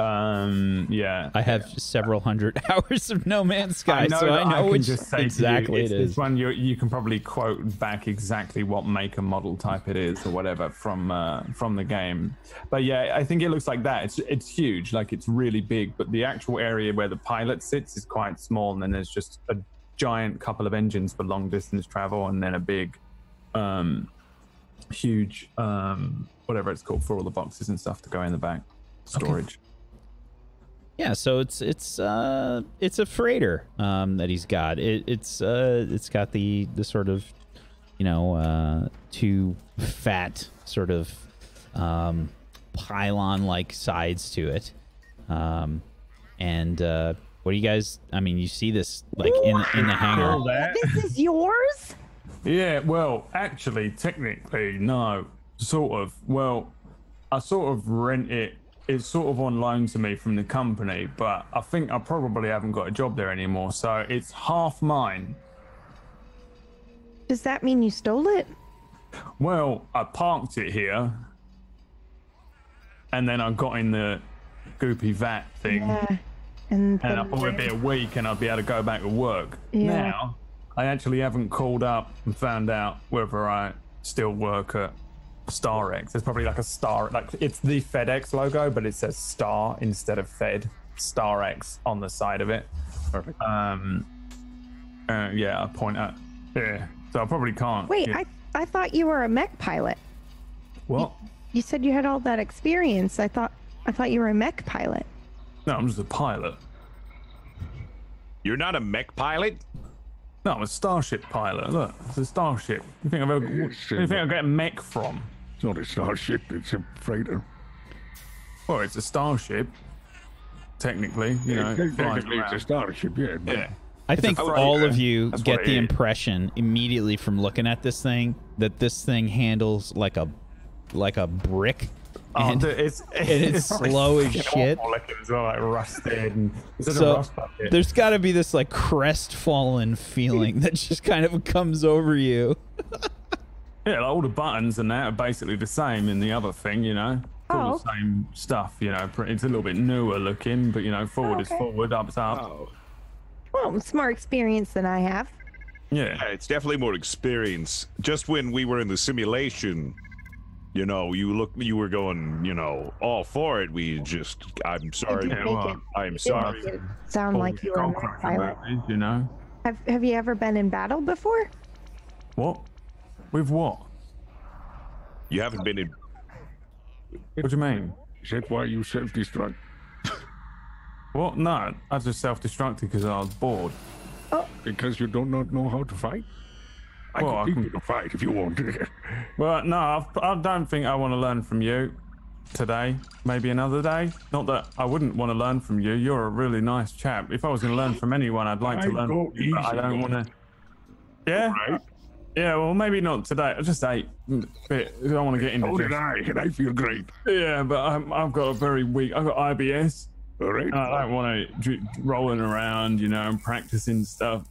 C: Um yeah
A: I have several hundred hours of No Man's Sky, so
C: that
A: I know
C: can
A: which
C: just say to you,
A: exactly
C: it's this one you you can probably quote back exactly what make and model type it is or whatever from uh, from the game. But yeah, I think it looks like that. It's it's huge, like it's really big, but the actual area where the pilot sits is quite small, and then there's just a giant couple of engines for long distance travel, and then a big, um, huge um, whatever it's called for all the boxes and stuff to go in the back storage.
A: Yeah, so it's it's uh it's a freighter um that he's got. It, it's uh it's got the the sort of you know uh two fat sort of um pylon like sides to it. Um and uh what do you guys I mean you see this like in in the hangar.
F: This is yours?
C: Yeah, well, actually, technically, no. Sort of. Well, I sort of rent it. It's sort of on loan to me from the company, but I think I probably haven't got a job there anymore, so it's half mine.
F: Does that mean you stole it?
C: Well, I parked it here, and then I got in the goopy vat thing,
F: Yeah. And,
C: and I thought it'd be a week and I'd be able to go back to work.
F: Yeah.
C: Now, I actually haven't called up and found out whether I still work at Star X. There's probably like a star, like it's the FedEx logo, but it says Star instead of Fed. Star X on the side of it.
B: Perfect.
C: Um, uh, yeah, I point at. Yeah, so I probably can't.
F: Wait,
C: yeah.
F: I I thought you were a mech pilot.
C: what?
F: You said you had all that experience. I thought I thought you were a mech pilot.
C: No, I'm just a pilot.
B: You're not a mech pilot?
C: No, I'm a starship pilot. Look, it's a starship. You think I've ever? Where
G: Yes,
C: do you think I get a mech from?
G: It's not a starship, it's a freighter.
C: Well, it's a starship. Technically, you know. flying
G: Technically, it's a starship, yeah. But
C: Yeah.
A: I
C: It's
A: think all of you
C: That's
A: get the impression immediately from looking at this thing that this thing handles like a like a brick.
C: Oh,
A: And-
C: dude, it's,
A: it's slow as shit.
C: awful looking as well, like rusted and it's in a
A: So
C: rust
A: there's got to be this like crestfallen feeling that just kind of comes over you.
C: Yeah, like all the buttons and that are basically the same in the other thing, you know. all
F: Oh.
C: the same stuff. You know, it's a little bit newer looking, but you know, forward oh, is
F: okay.
C: forward, up's up.
B: Oh.
F: Well, it's more experience than I have.
C: Yeah.
B: Yeah, it's definitely more experience. Just when we were in the simulation, you know, you look, you were going, you know, all for it. We just, I'm sorry.
F: did
C: Yeah,
F: make it,
B: I'm
F: did
B: sorry.
F: make it sound like you were a
C: Skull
F: mech
C: crushing
F: pilot.
C: that is, You know
F: Have Have you ever been in battle before?
C: what? With what?
B: You haven't been in.
C: What do you mean?
G: Is that why you self-destruct?
C: What? No, I just self-destructed because I was bored. Oh.
G: Because you do not know how to fight? I
C: Well, I
G: can teach
C: can-
G: you to fight if you want.
C: Well, no, I've, I don't think I want to learn from you today. Maybe another day. Not that I wouldn't want to learn from you. You're a really nice chap. If I was going to learn from anyone, I'd like to learn from you. But I don't want to. Yeah.
G: right?
C: Yeah. Well, maybe not today. I just ate a bit. I don't want to get into
G: So did
C: this.
G: I, and I feel great.
C: Yeah, but I'm, I've got a very weak. I've got IBS.
G: All right.
C: and I don't want to rolling around, you know, and practicing stuff.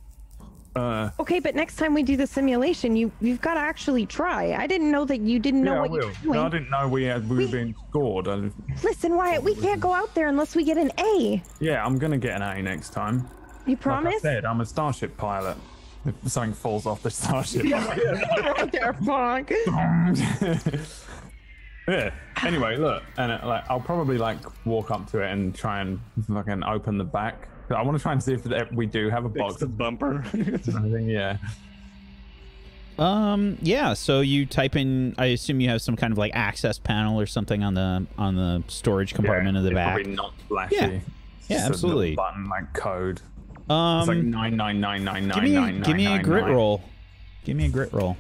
C: Uh,
F: Okay, but next time we do the simulation, you you've got to actually try. I didn't know that you didn't know
C: yeah, I
F: what you
C: will.
F: were doing.
C: No, I didn't know we had we were being scored. I,
F: Listen, Wyatt, we can't go out there unless we get an A.
C: yeah, I'm gonna get an A next time.
F: You promise?
C: Like I said, I'm a starship pilot. If something falls off the starship.
F: right there, Bonk.
C: yeah. Anyway, look, and uh, like I'll probably like walk up to it and try and fucking open the back. I want to try and see if we do have a
D: Fix
C: box.
D: the bumper.
C: yeah.
A: Um, yeah. So you type in. I assume you have some kind of like access panel or something on the on the storage compartment of the
C: it's
A: back.
C: Probably not flashy.
A: Yeah. Yeah,
C: just a little
A: absolutely.
C: Button like code.
A: Um,
C: It's like nine nine nine nine
A: give me
C: nine
A: give me a grit
C: nine.
A: roll. Give me a grit roll.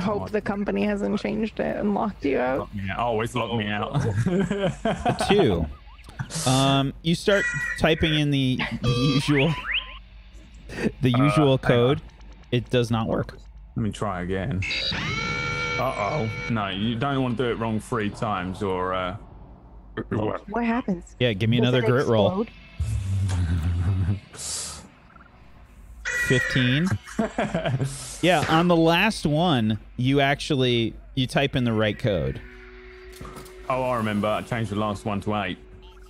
F: Hope the company hasn't changed it and locked you out.
C: Lock me out. Always lock me out.
A: Two. um, you start typing in the, usual the usual
C: on.
A: code. It does not work.
C: Let me try again. Uh oh. No, you don't want to do it wrong three times or uh
G: What?
F: Happens?
A: Yeah, give me
F: Does
A: another
F: it
A: grit roll.
F: Explode?
A: 15 yeah on the last one you actually you type in the right code
C: Oh I remember I changed the last one to eight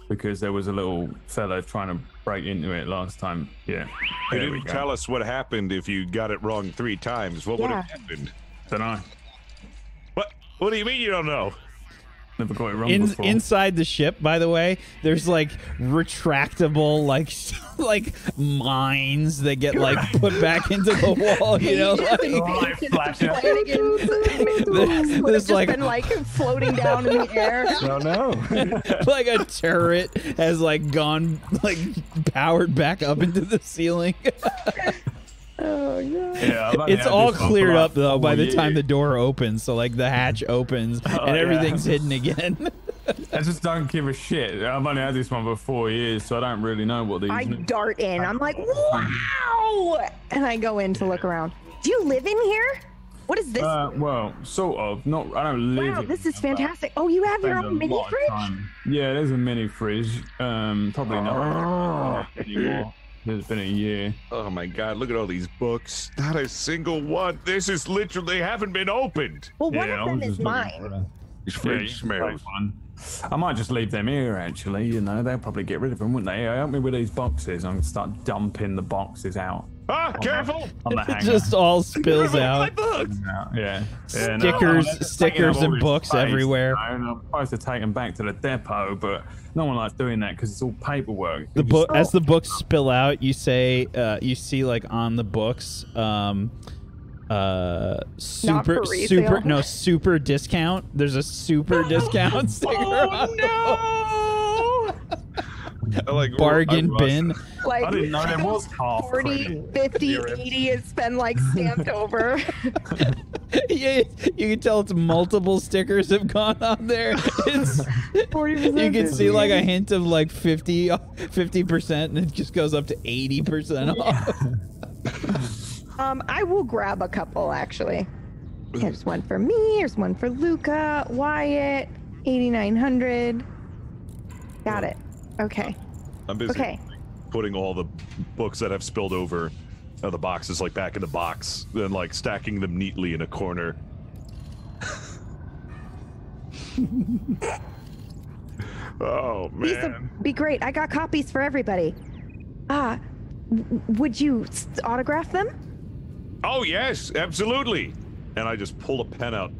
C: because there was a little fellow trying to break into it last time. Yeah.
B: You
C: There
B: didn't tell us what happened if you got it wrong three times. What would have happened?
C: Dunno.
B: What? What do you mean you don't know?
C: Never got it wrong
A: in,
C: before.
A: inside the ship by the way there's like retractable like like mines that get like put back into the wall you know like, oh,
C: Light flasher.
A: There's-
F: Would
A: there's
F: have just
A: like-
F: been like floating down in the air.
D: No, no.
A: like a turret has like gone like powered back up into the ceiling
F: Oh yeah.
C: Yeah, I've only
A: it's all
C: this one for
A: cleared up though by
C: four
A: the time the door opens so like the hatch opens and
C: Oh, yeah.
A: everything's hidden again
C: I just don't give a shit. I've only had this one for four years, so I don't really know what these.
F: I dart in. I'm like, wow! And I go in to look around. Do you live in here? What is this?
C: Uh, well, sort of. Not. I don't live.
F: wow,
C: in
F: this is fantastic. Oh, you have your own mini fridge?
C: Yeah, there's a mini fridge. Um, probably not anymore. It's been a year.
B: Oh my god, look at all these books. Not a single one. This is literally haven't been opened.
F: Well, one
C: yeah, I
F: of them is
C: just looking for
F: mine.
C: a-
G: His
C: Yeah,
G: fridge
C: you can
G: smells.
C: one. I might just leave them here. Actually, you know, they'll probably get rid of them, wouldn't they? Help me with these boxes. I'm gonna start dumping the boxes out
B: Ah, careful!
C: on the
A: it just all spills
B: My
A: out
B: books!
C: Yeah. yeah no,
A: Stickers-
C: I'm
A: stickers
C: taking up all
A: and books
C: space,
A: everywhere.
C: you know, and I'm supposed to take them back to the depot, but no one likes doing that because it's all paperwork.
A: the book as the books spill out you say uh you see like on the books um uh super super no super discount there's a super discount sticker on the
B: I like
A: bargain
B: I-
A: bin
F: Like
C: I didn't know there was half
F: 40, 50, 80. It's been like stamped over.
A: yeah, you can tell it's multiple stickers have gone on there it's
F: 40%
A: you can see like a hint of like 50 percent and it just goes up to 80 percent off
F: Um, I will grab a couple actually. Here's one for me. Here's one for Luca. Wyatt. 8900. Got it. Okay.
B: I'm busy
F: Okay.
B: putting all the books that have spilled over uh, the boxes like back in the box, then like stacking them neatly in a corner. Oh
F: These
B: man.
F: would be great. I got copies for everybody. Ah, w- would you s- autograph them?
B: Oh yes, absolutely. And I just pull a pen out.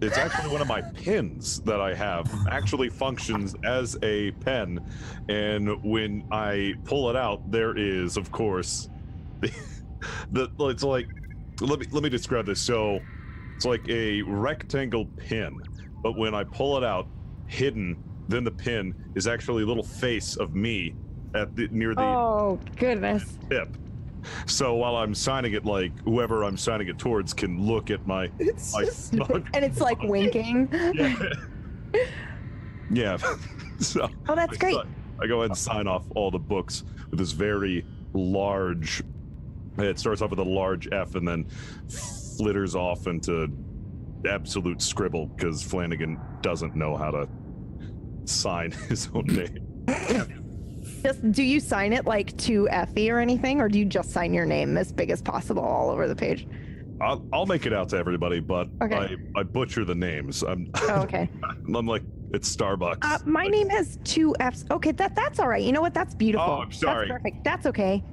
B: It's actually one of my pins that I have. Actually functions as a pen, and when I pull it out, there is, of course, the, the it's like. Let me let me describe this. So, it's like a rectangle pin, but when I pull it out, hidden, then the pin is actually a little face of me at the near the
F: Oh goodness.
B: tip. So while I'm signing it, like whoever I'm signing it towards can look at my.
F: It's
B: I
F: just, and it's like winking.
B: Yeah. yeah. so.
F: Oh, that's
B: I
F: great.
B: I go ahead and sign off all the books with this very large. It starts off with a large F and then flitters off into absolute scribble because Flanagan doesn't know how to sign his own name.
F: Just do you sign it like to Effie or anything, or do you just sign your name as big as possible all over the page?
B: I'll, I'll make it out to everybody, but
F: Okay.
B: I, I butcher the names. I'm
F: Oh, okay.
B: I'm like it's Starbucks.
F: Uh, my name has two F's. Okay, that that's all right. You know what? That's beautiful.
B: Oh, I'm sorry.
F: That's perfect. That's okay.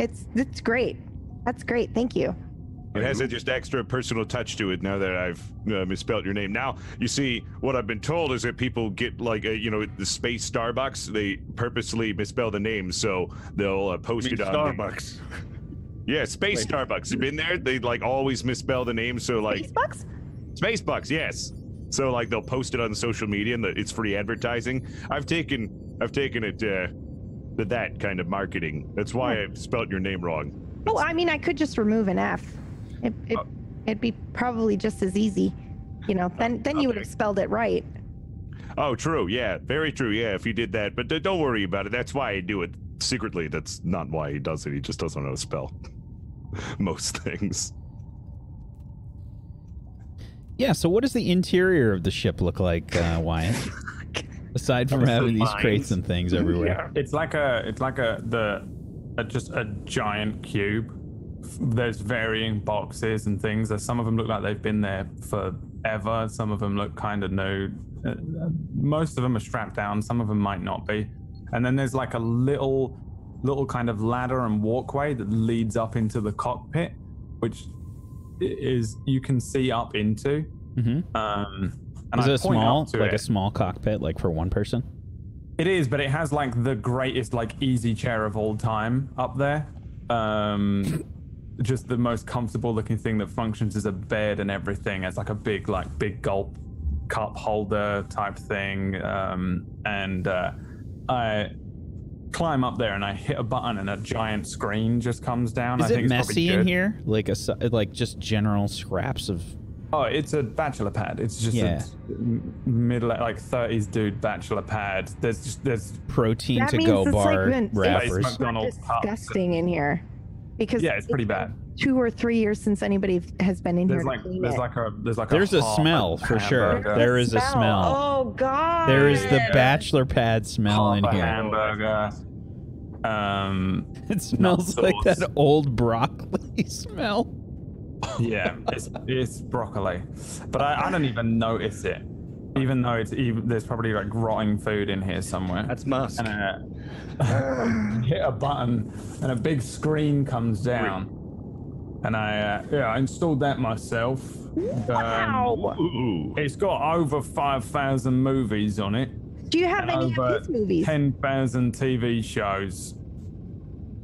F: It's it's great. That's great. Thank you.
B: It has a just extra personal touch to it now that I've uh, misspelled your name. Now, you see, what I've been told is that people get like, uh, you know, the space Starbucks, they purposely misspell the name, so they'll uh, post it on. the-
G: Starbucks.
B: yeah, space Starbucks. You've been there? They like always misspell the name, so like
F: Facebooks?
B: space bucks. Yes. So like they'll post it on social media and that it's free advertising. I've taken, I've taken it uh, to that kind of marketing. That's why I've spelled your name wrong.
F: Oh, I mean, I could just remove an F. It, it, it'd be probably just as easy. You know, then then you would have spelled it right.
B: Oh, true. Yeah, very true. Yeah, if you did that, but d- don't worry about it. That's why I do it secretly. That's not why he does it. He just doesn't know how to spell most things.
A: Yeah. So, what does the interior of the ship look like, uh, Wyatt? Aside from having these crates and things everywhere.
C: It's like a, it's like a the, a, just a giant cube. There's varying boxes and things. Some of them look like they've been there forever. Some of them look kind of new. Uh, Most of them are strapped down. Some of them might not be. And then there's like a little, little kind of ladder and walkway that leads up into the cockpit, which is you can see up into.
A: hmm
C: Um, and
A: Is
C: I
A: it small, like
C: it.
A: a small cockpit, like for one person?
C: It is, but it has like the greatest like easy chair of all time up there. Um, just the most comfortable looking thing that functions as a bed and everything. It's like a big like big gulp cup holder type thing. Um, and uh, I climb up there and I hit a button and a giant screen just comes down.
A: Is
C: I
A: it
C: think it's probably
A: messy in
C: good.
A: here? Like a like just general scraps of
C: Oh, it's a bachelor pad. It's just
A: Yeah.
C: a m- middle like 30s dude bachelor pad. There's just there's
A: protein
F: That
A: to
F: means
A: go
F: it's
A: bar
F: like been
A: wrappers.
C: Space
F: it's
C: McDonald's cups.
F: disgusting in here. Because
C: yeah, it's pretty bad.
F: Two or three years since anybody has been in
C: There's
F: here
C: like
F: to clean
C: there's
F: it.
C: like a there's like
A: There's a
C: hot
A: smell for sure.
C: hamburger.
A: There is a smell.
F: Oh God!
A: There is the bachelor pad smell in here.
C: hamburger. Um,
A: It smells like
C: sauce.
A: that old broccoli smell.
C: yeah, it's it's broccoli, but I, I don't even notice it, even though it's even there's probably like rotting food in here somewhere.
D: That's musk.
C: and uh, hit a button and a big screen comes down and i uh, yeah i installed that myself um,
F: Wow.
B: Ooh.
C: it's got over 5000 movies on it
F: Do you have
C: and
F: any
C: over
F: of his movies?
C: 10000 tv shows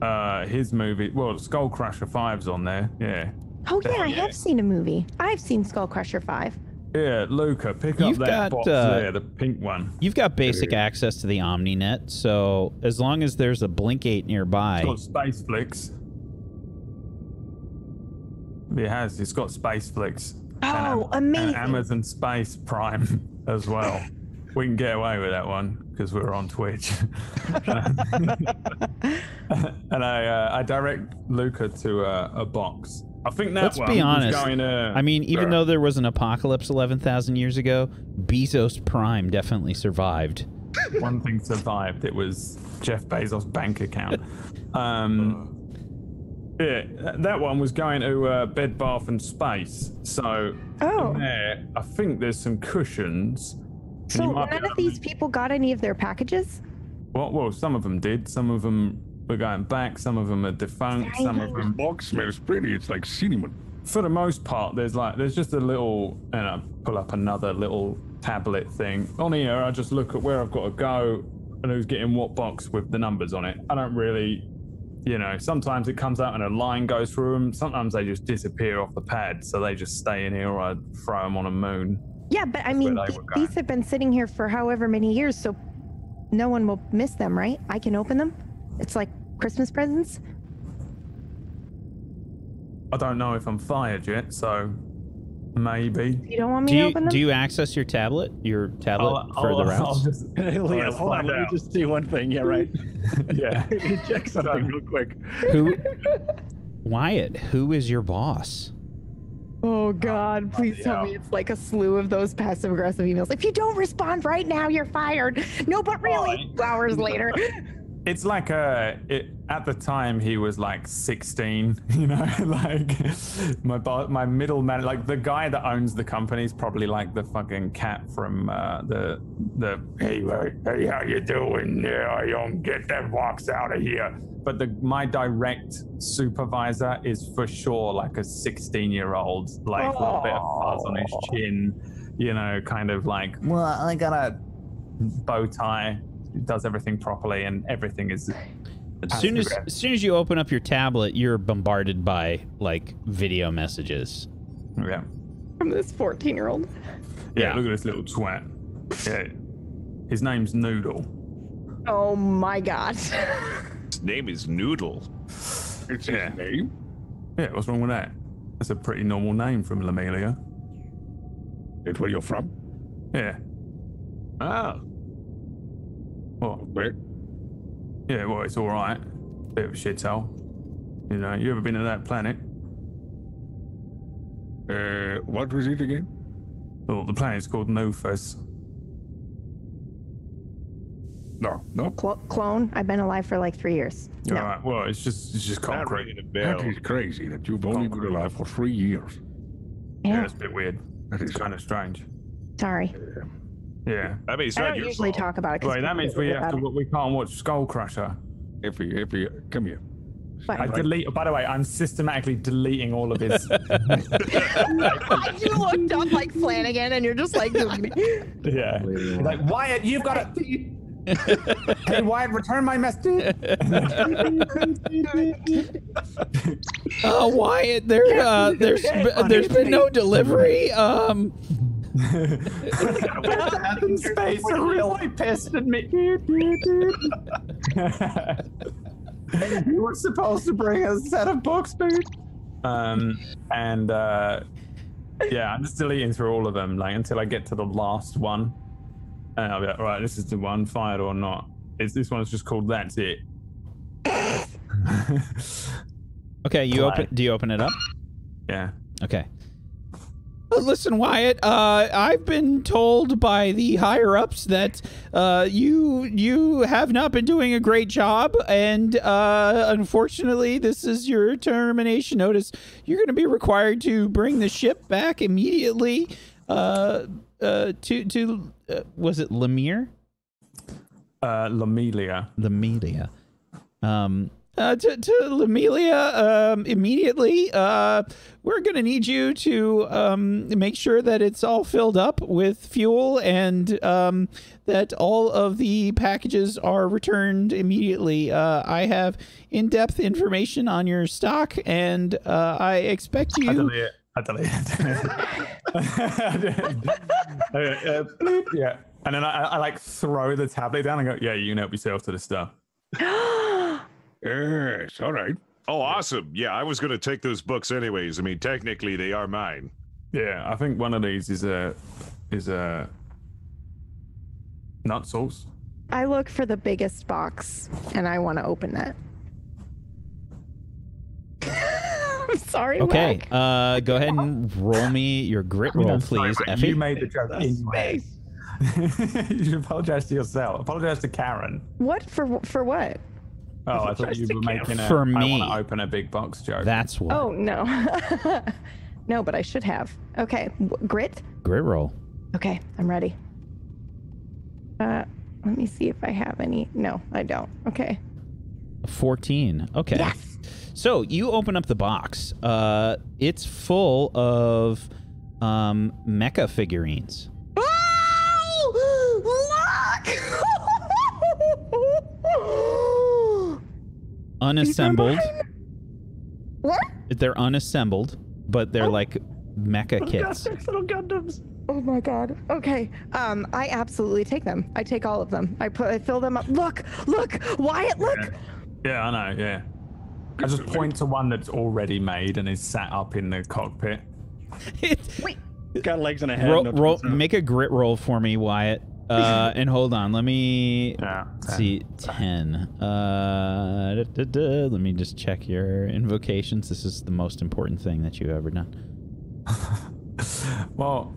C: uh his movie well skull crusher 5's on there yeah
F: oh yeah, I
C: yeah.
F: have seen a movie. I've seen Skull Crusher Five.
C: Yeah luca pick
A: You've
C: up
A: got,
C: that box
A: uh,
C: there the pink one
A: You've got basic access to the OmniNet, so as long as there's a blink gate nearby,
C: It's got Space Flicks. It has. It's got Space Flicks.
F: Oh,
C: and,
F: amazing.
C: And Amazon Space Prime as well. we can get away with that one because we're on Twitch. and I uh, I direct Luca to a, a box. I think that
A: Let's
C: one
A: be honest.
C: going to.
A: I mean, even though there was an apocalypse 11,000 years ago, Bezos Prime definitely survived.
C: one thing survived. It was Jeff Bezos' bank account. Um, yeah, that one was going to uh, Bed Bath and Space. So
F: Oh.
C: in there, I think there's some cushions,
F: So none
C: able
F: of
C: to
F: these people got any of their packages?
C: Well, well, some of them did. Some of them were going back. Some of them are defunct. Some of
F: Dang.
G: This
C: them,
G: box smells pretty. It's like cinnamon.
C: for the most part, there's like there's just a little, and I pull up another little tablet thing on here. I just look at where I've got to go and who's getting what box with the numbers on it. I don't really, you know. Sometimes it comes out and a line goes through them. Sometimes they just disappear off the pad, so they just stay in here, or I throw them on a moon.
F: Yeah, but I mean,
C: they
F: th-
C: were going.
F: these have been sitting here for however many years, so no one will miss them, right? I can open them. It's like Christmas presents.
C: I don't know if I'm fired yet, so maybe.
F: You don't want me
A: Do
F: to
A: you
F: open them?
A: do you access your tablet? Your tablet
C: I'll-
A: for the
C: I'll-
A: routes?
C: I'll just-
D: yeah, hold on.
C: find
D: Let me just see one thing. Yeah, right.
C: yeah.
D: Check something real quick.
A: Who? Wyatt, who is your boss?
F: Oh God! Please tell me it's like a slew of those passive aggressive emails. If you don't respond right now, you're fired. No, but really, two hours later.
C: It's like a. It, at the time, he was like 16. You know, like my bo- my middle man, like the guy that owns the company is probably like the fucking cat from uh, the the. Hey, hey, how you doing? Yeah, young, get that box out of here. But the my direct supervisor is for sure like a 16 year old, like a little bit of fuzz on his chin. You know, kind of like well, I got a bow tie. Does everything properly, and everything is
A: As soon as, as soon as you open up your tablet, you're bombarded by like video messages.
C: yeah.
F: From this 14 year old.
C: Yeah,
A: Yeah.
C: look at this little twat. Yeah. His name's Noodle.
F: Oh my God.
B: His name is Noodle.
G: It's
C: Yeah.
G: his name.
C: Yeah, what's wrong with that? That's a pretty normal name from Lamelia.
G: It's where you're from.
C: Yeah.
B: Ah,
C: Well,
G: Where?
C: yeah, well, it's all right. Bit of a shithole. You know, you ever been to that planet?
G: Uh, what was it again?
C: Well, the planet's called Nofus.
G: No, no.
F: Clo- clone. I've been alive for like three years.
C: All
F: No.
C: right. Well, it's just it's just
B: not
C: concrete.
B: ringing a bell.
G: That is crazy that you've only been alive for three years.
C: Yeah,
F: Yeah.
C: it's a bit weird.
G: That is
C: It's kind of strange.
F: Sorry.
C: Yeah.
B: I mean, it's
F: I don't usually
B: fault.
F: talk about it. 'cause
C: Wait, that means we have to. We can't watch Skull Crusher.
G: If you, if you, come here.
F: But
C: I delete. By the way, I'm systematically deleting all of his.
F: you looked up like Flanagan, and you're just like,
C: yeah. Like Wyatt, you've got to. hey Wyatt, return my message.
A: Oh, Wyatt, there, uh, there's there's been no delivery. Um,
C: Space are really pissed at me. you were supposed to bring a set of books, dude. Um, and uh, yeah, I'm just deleting through all of them, like until I get to the last one, and I'll be like, right, this is the one, fired or not. It's this one's just called that's it.
A: okay, you
C: Why?
A: open. Do you open it up?
C: yeah.
A: Okay. Listen, Wyatt. Uh, I've been told by the higher ups that uh, you you have not been doing a great job, and uh, unfortunately, this is your termination notice. You're going to be required to bring the ship back immediately. Uh, uh, to to uh, was it Lemire?
C: Uh, Lamelia.
A: Lamelia. Um, uh, to, to Lamelia, um, immediately, uh, we're going to need you to um, make sure that it's all filled up with fuel and um, that all of the packages are returned immediately. Uh, I have in depth information on your stock, and uh, I expect
C: I
A: you.
C: delete it. I delete it. Uh, uh, bloop, yeah. And then I, I like throw the tablet down and go, yeah, you can help yourself to the stuff.
G: Yes, all right.
B: Oh, awesome. Yeah, I was going to take those books anyways. I mean, technically, they are mine.
C: Yeah, I think one of these is a is a nut sauce.
F: I look for the biggest box, and I want to open that. I'm sorry.
A: Okay,
F: Wack.
A: uh, go ahead and roll me your grit roll, please.
C: Sorry,
A: Effie.
C: you made the joke anyway. you should apologize to yourself. Apologize to Karen.
F: What for? For what?
C: Oh, I thought you were making a
A: For
C: I
A: me.
C: want to open a big box joke.
A: That's what.
F: Oh no, no, but I should have. Okay, grit.
A: Grit roll.
F: Okay, I'm ready. Uh, let me see if I have any. No, I don't. Okay.
A: 14. Okay.
F: Yes.
A: So you open up the box. Uh, it's full of um, mecha figurines.
F: Oh,
A: Unassembled.
F: What?
A: They're unassembled, but they're like mecha kits.
D: little Gundams.
F: Oh my god. Okay. Um, I absolutely take them. I take all of them. I put I fill them up. Look, look, Wyatt, look.
C: Yeah, I know. Yeah. I just point to one that's already made and is sat up in the cockpit.
D: It's got legs and a head.
A: roll,
D: no
A: roll, make a grit roll for me, Wyatt. Uh, and hold on, let me
C: Yeah.
A: let's see ten. Uh, da, da, da. let me just check your invocations. This is the most important thing that you've ever done.
C: Well,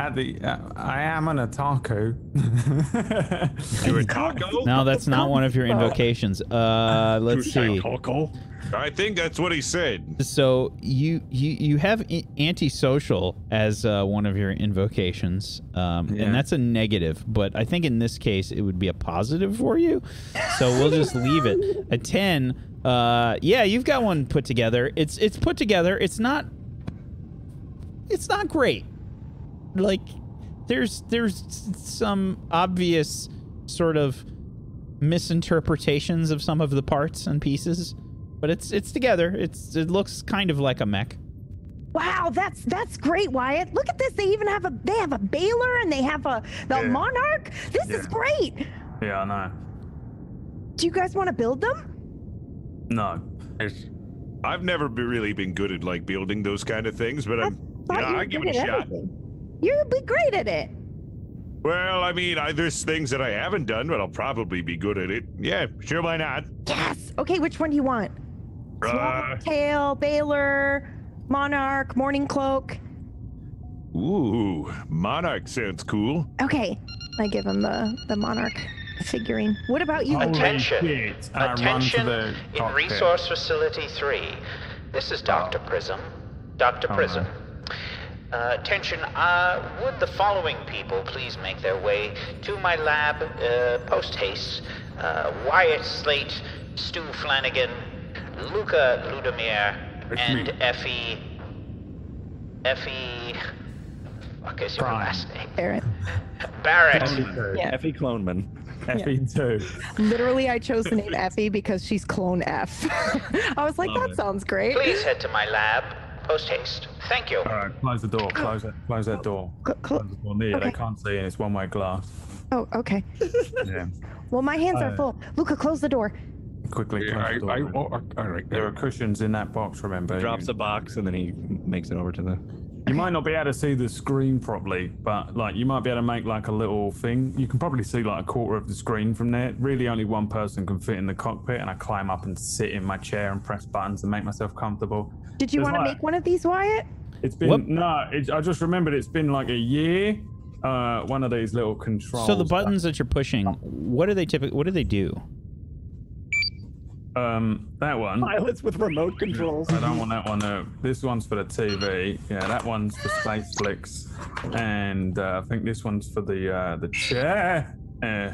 C: at the uh, I am an otaku.
B: You a taco?
A: No, that's not one of your invocations. Uh, let's see.
G: Taco.
B: I think that's what he said.
A: So you you you have antisocial as uh, one of your invocations, um,
C: Yeah.
A: and that's a negative. But I think in this case it would be a positive for you. So we'll just leave it a ten. Uh, yeah, you've got one put together. It's it's put together. It's not. It's not great. Like there's there's some obvious sort of misinterpretations of some of the parts and pieces but it's it's together. It's it looks kind of like a mech.
F: Wow, that's that's great, Wyatt. Look at this. They even have a they have a Balor and they have a the
C: Yeah.
F: Monarch. This is great.
C: yeah, I know.
F: Do you guys want to build them?
C: No.
G: It's,
B: I've never be really been good at like building those kind of things, but I'm
F: Thought
B: yeah, I give it a shot.
F: everything. You'd be great at it.
B: Well, I mean, I, there's things that I haven't done, but I'll probably be good at it. Yeah, sure, why not?
F: Yes. Okay, which one do you want?
B: Uh,
F: Tail, Balor, Monarch, Mourning Cloak.
B: ooh, Monarch sounds cool.
F: Okay, I give him the the Monarch figurine. What about you?
E: Attention.
C: shit. And I run to
E: Attention
C: the
E: in
C: cockpit.
E: Resource Facility 3. This is Dr. Prism. Dr.
C: Oh,
E: Prism. Uh, attention, uh, would the following people please make their way to my lab uh, post haste? Uh, Wyatt Slate, Stu Flanagan, Luca Ludemir,
G: That's
E: and
G: me.
E: Effie. Effie. Fuck is your
C: Prime.
E: last name?
F: Barrett.
E: Barrett.
F: Yeah.
D: Effie Cloneman.
C: FE2.
F: Literally, I chose the name Effie because she's clone F. I was like,
D: Love
F: that
D: it.
F: sounds great.
E: Please head to my lab post haste. Thank you.
C: All right, close the door. Close it. Close that door.
F: Cl- cl-
C: Close the door near.
F: Okay.
C: They can't see, and it's one-way glass.
F: oh, okay.
C: Yeah.
F: Well, my hands are
C: Uh,
F: full. Luca, close the door.
C: Quickly
G: yeah,
C: close
G: I,
C: the door.
G: I,
C: man.
G: oh, all right.
C: there are cushions in that box. Remember.
D: Drops
C: You-
D: a box and then he makes it over to the.
C: You might not be able to see the screen properly, but like you might be able to make like a little thing. You can probably see like a quarter of the screen from there. Really, only one person can fit in the cockpit, and I climb up and sit in my chair and press buttons and make myself comfortable.
F: Did you want to
C: like-
F: make one of these, Wyatt?
C: It's been
A: Whoop.
C: no. It's, I just remembered it's been like a year. Uh, one of these little controls.
A: So the buttons that you're pushing, what do they typically? What do they do?
C: Um, that one.
D: Pilots with remote controls.
C: I don't want that one. No. This one's for the TV. Yeah, that one's for Space Flicks, and uh, I think this one's for the uh, the chair. Uh,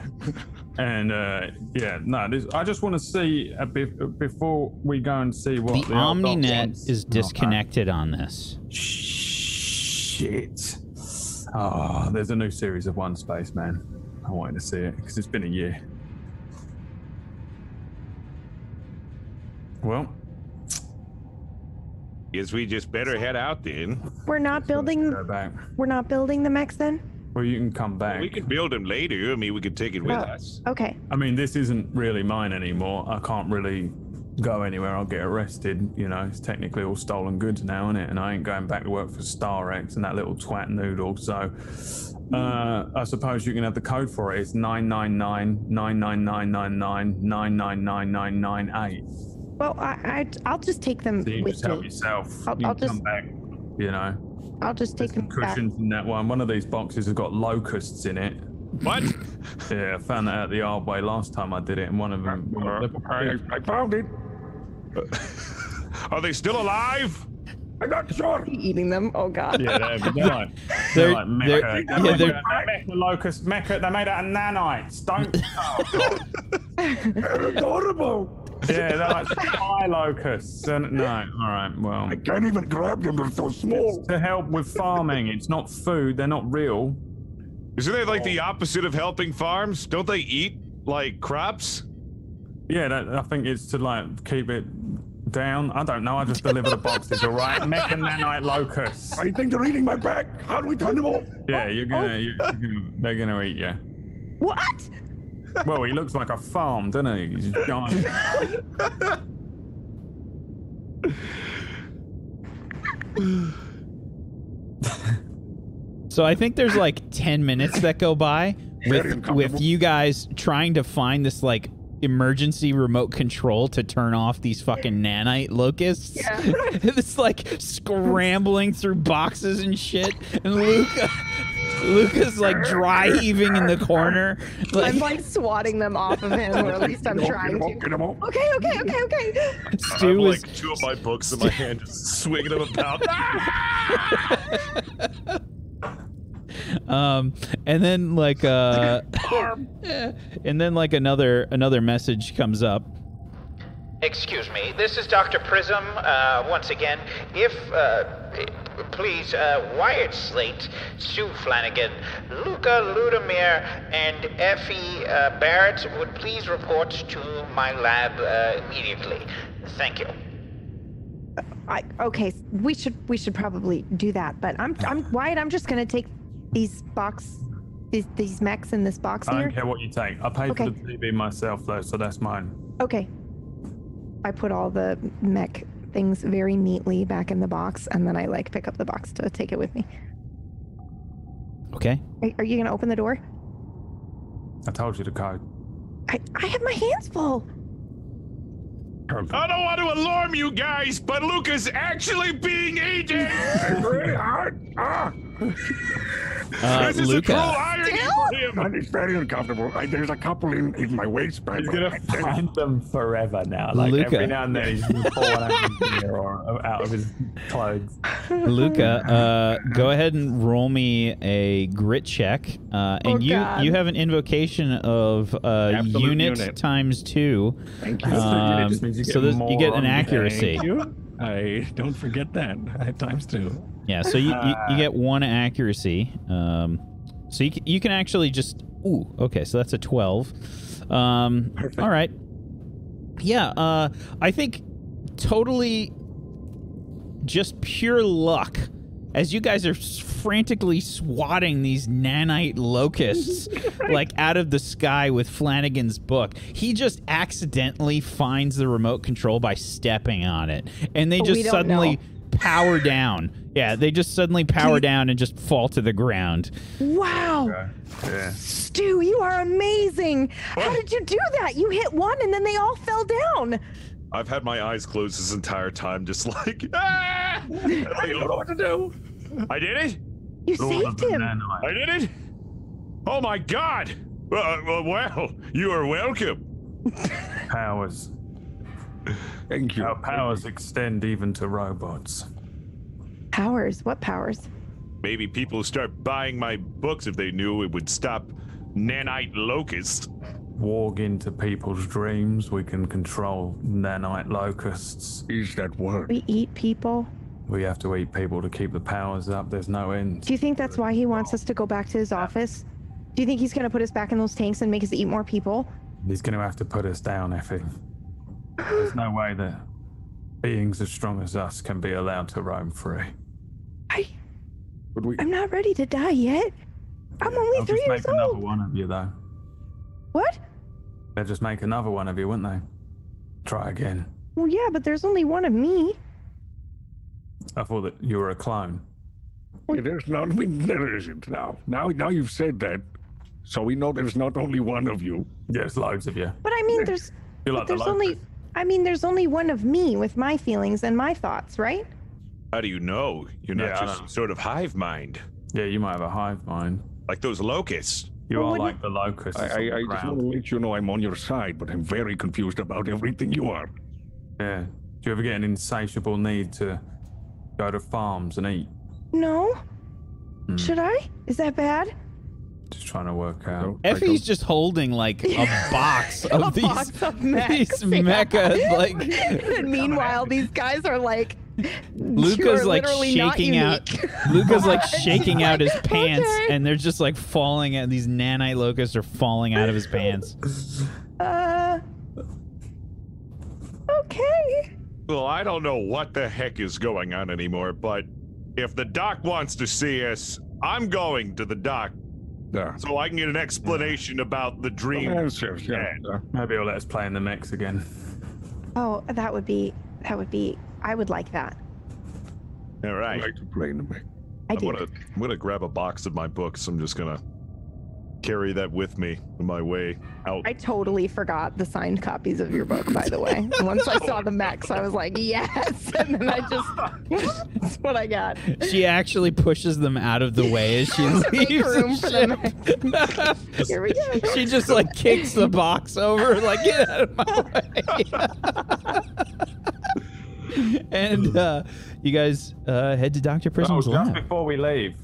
C: and uh, yeah, no, this, I just want to see a bit before we go and see what
A: The
C: the,
A: OmniNet
C: wants.
A: is
C: Oh,
A: disconnected on this.
C: Shit. Oh, there's a new series of One Space Man. I wanted to see it because it's been a year. Well,
B: Guess we just better head out then.
F: We're not building.
C: go back.
F: We're not building the mechs then.
C: Well, you can come back.
B: We can build them later. I mean, we could take it with
F: Oh.
B: us.
F: Okay.
C: I mean, this isn't really mine anymore. I can't really go anywhere. I'll get arrested. You know, it's technically all stolen goods now, isn't it? And I ain't going back to work for Starex and that little twat noodle. So, uh, I suppose you can have the code for it. It's nine nine nine nine nine nine nine nine nine nine nine nine nine eight.
F: Well, I, I I'll just take them
C: So you
F: with
C: just help
F: me.
C: yourself.
F: I'll-
C: you
F: I'll
C: can come
F: just-
C: back. You know,
F: I'll just take
C: there's
F: them
C: some
F: back.
C: cushions in that one. One of these boxes has got locusts in it.
B: What?
C: Yeah, I found that out the hard way last time I did it, and one of them.
G: I, I found it.
B: Are they still alive?
G: I'm not sure.
F: Eating them. Oh god.
C: Yeah, they're, they're like,
A: They're-
C: they're, like
A: they're-
C: mecha.
A: yeah,
C: they're,
A: they're-
C: mecha locust. Mecha. They're made out of nanites. Don't. Oh, God.
G: They're adorable.
C: Yeah, they're like spy locusts. And, no, all right. Well,
G: I can't even grab them. They're so small.
C: It's to help with farming, it's not food. They're not real.
B: Isn't that like the oh. opposite of helping farms? Don't they eat like crops?
C: Yeah, that, I think it's to like keep it down. I don't know. I just deliver the boxes. All right, mecha nanite locusts.
G: I think they're eating my back. How do we turn them off?
C: Yeah, you're oh, gonna, you're, you're gonna they're gonna eat you.
F: What?
C: Well, he looks like a farm, doesn't he? He's giant.
A: So I think there's like 10 minutes that go by with with you guys trying to find this like emergency remote control to turn off these fucking nanite locusts.
F: Yeah.
A: it's like scrambling through boxes and shit and Luca Luca's like dry heaving in the corner. Like,
F: I'm like swatting them off of him, or at least I'm
G: Get 'em off,
F: trying
G: Get 'em off,
F: to.
G: get 'em off.
F: Okay, okay, okay, okay.
B: I have
A: Stu was
B: like two of my books in my hand, just swinging them about.
A: um and then like uh and then like another another message comes up
H: Excuse me, this is Dr. Prism. Uh, once again, if, uh, please, uh, Wyatt Slate, Stu Flanagan, Luca Ludimir, and Effie uh, Barrett would please report to my lab uh, immediately. Thank you.
F: I, okay, we should we should probably do that. But I'm I'm Wyatt. I'm just gonna take these box these these mechs in this box
C: I
F: here.
C: don't care what you take. I paid
F: Okay.
C: for the TV myself though, so that's mine.
F: Okay. I put all the mech things very neatly back in the box, and then I like pick up the box to take it with me.
A: okay
F: Are, are you gonna open the door?
C: I told you to code.
F: I I have my hands full.
B: I don't want to alarm you guys, but Luca's actually being eaten.
G: It's really.
A: Uh
B: this is a cruel
A: Luca
B: irony for him.
G: and it's very uncomfortable. I, there's a couple in, in my waistband.
C: He's gonna find them forever now. Like
A: Luca.
C: every now and then he's gonna pull one out of his or out of his clothes.
A: Luca, uh, go ahead and roll me a grit check, uh, and
F: Oh,
A: you
F: God.
A: you have an invocation of uh, unit,
D: unit.
A: times two,
G: Thank you.
A: Um,
C: just you
A: so
C: get
A: this, you get an accuracy.
D: Thank you. I don't forget that. I have times two.
A: Yeah, so you, you, you get one accuracy. Um, so you can, you can actually just ooh okay, so that's a twelve. Um, all right, yeah. Uh, I think totally just pure luck. As you guys are frantically swatting these nanite locusts like out of the sky with Flanagan's book, he just accidentally finds the remote control by stepping on it, and they
F: Oh,
A: just suddenly
F: know.
A: Power down. Yeah, they just suddenly power down and just fall to the ground.
F: Wow,
C: Yeah.
F: Stu, you are amazing. How did you do that? You hit one, and then they all fell down.
B: I've had my eyes closed this entire time, just like ah! I don't know what to do. I did it.
F: You
C: Lord
F: saved him.
B: I did it. Oh my God. Uh, well, well, you are welcome.
C: Powers.
G: Thank you.
C: Our powers extend even to robots.
F: Powers? What powers?
B: Maybe people start buying my books if they knew it would stop nanite locusts.
C: Walk into people's dreams. We can control nanite locusts.
G: Is that word?
F: We eat people.
C: We have to eat people to keep the powers up. There's no end.
F: Do you think that's why he wants us to go back to his office? Do you think he's gonna put us back in those tanks and make us eat more people?
C: He's going to have to put us down, Effie. There's no way that beings as strong as us can be allowed to roam free.
F: I
G: But we,
F: I'm not ready to die yet. I'm only
C: They'll
F: three
C: just
F: years
C: make another
F: old.
C: one of you, though.
F: What?
C: They'll just make another one of you, wouldn't they? Try again.
F: Well, yeah, but there's only one of me.
C: I thought that you were a clone.
G: there's not. We, there isn't now. Now, now you've said that, so we know there's not only one of you.
C: There's loads of you.
F: But I mean, there's
C: You're
F: but
C: like the
F: there's only.
C: Locust.
F: I mean, there's only one of me with my feelings and my thoughts, right?
B: How do you know? You're not
C: Yeah,
B: just sort of hive mind,
C: Yeah, you might have a hive mind.
B: like those locusts.
C: You
F: Well,
C: are
F: wouldn't-
C: like the locust.
G: I, I, I just want to let you know I'm on your side, but I'm very confused about everything you are.
C: Yeah. Do you ever get an insatiable need to Go to farms and eat.
F: No.
C: Hmm.
F: Should I? Is that bad?
C: Just trying to work out.
G: No, I
A: Effie's just holding like a box of
F: A
A: these,
F: box of mechs,
A: these
F: yeah.
A: mechas. Like
F: and meanwhile, these guys are like.
A: Luca's like
F: literally
A: shaking out. Luca's like shaking out his pants,
F: okay.
A: and they're just like falling And These nanite locusts are falling out of his pants.
F: Uh. Okay.
B: Well, I don't know what the heck is going on anymore, but if the doc wants to see us, I'm going to the doc
G: Yeah.
B: so I can get an explanation about the dream.
G: Yes, yes, yeah. yeah.
C: Maybe he'll let us play in the mix again.
F: Oh, that would be. That would be. I would like that.
B: All
G: I like to play in the mech.
F: I
B: I'm
F: do.
B: gonna, I'm gonna grab a box of my books. I'm just gonna carry that with me on my way out.
F: I totally forgot the signed copies of your book, by the way. Once I saw the mechs, I was like, yes. And then I just, that's what I got.
A: She actually pushes them out of the way as she
F: Make
A: leaves.
F: room
A: the
F: for the
A: ship.
F: Here we go.
A: she just like kicks the box over, like get out of my way. and uh, you guys uh, head to Doctor
C: Oh,
A: Prism's
C: just
A: lab.
C: before we leave,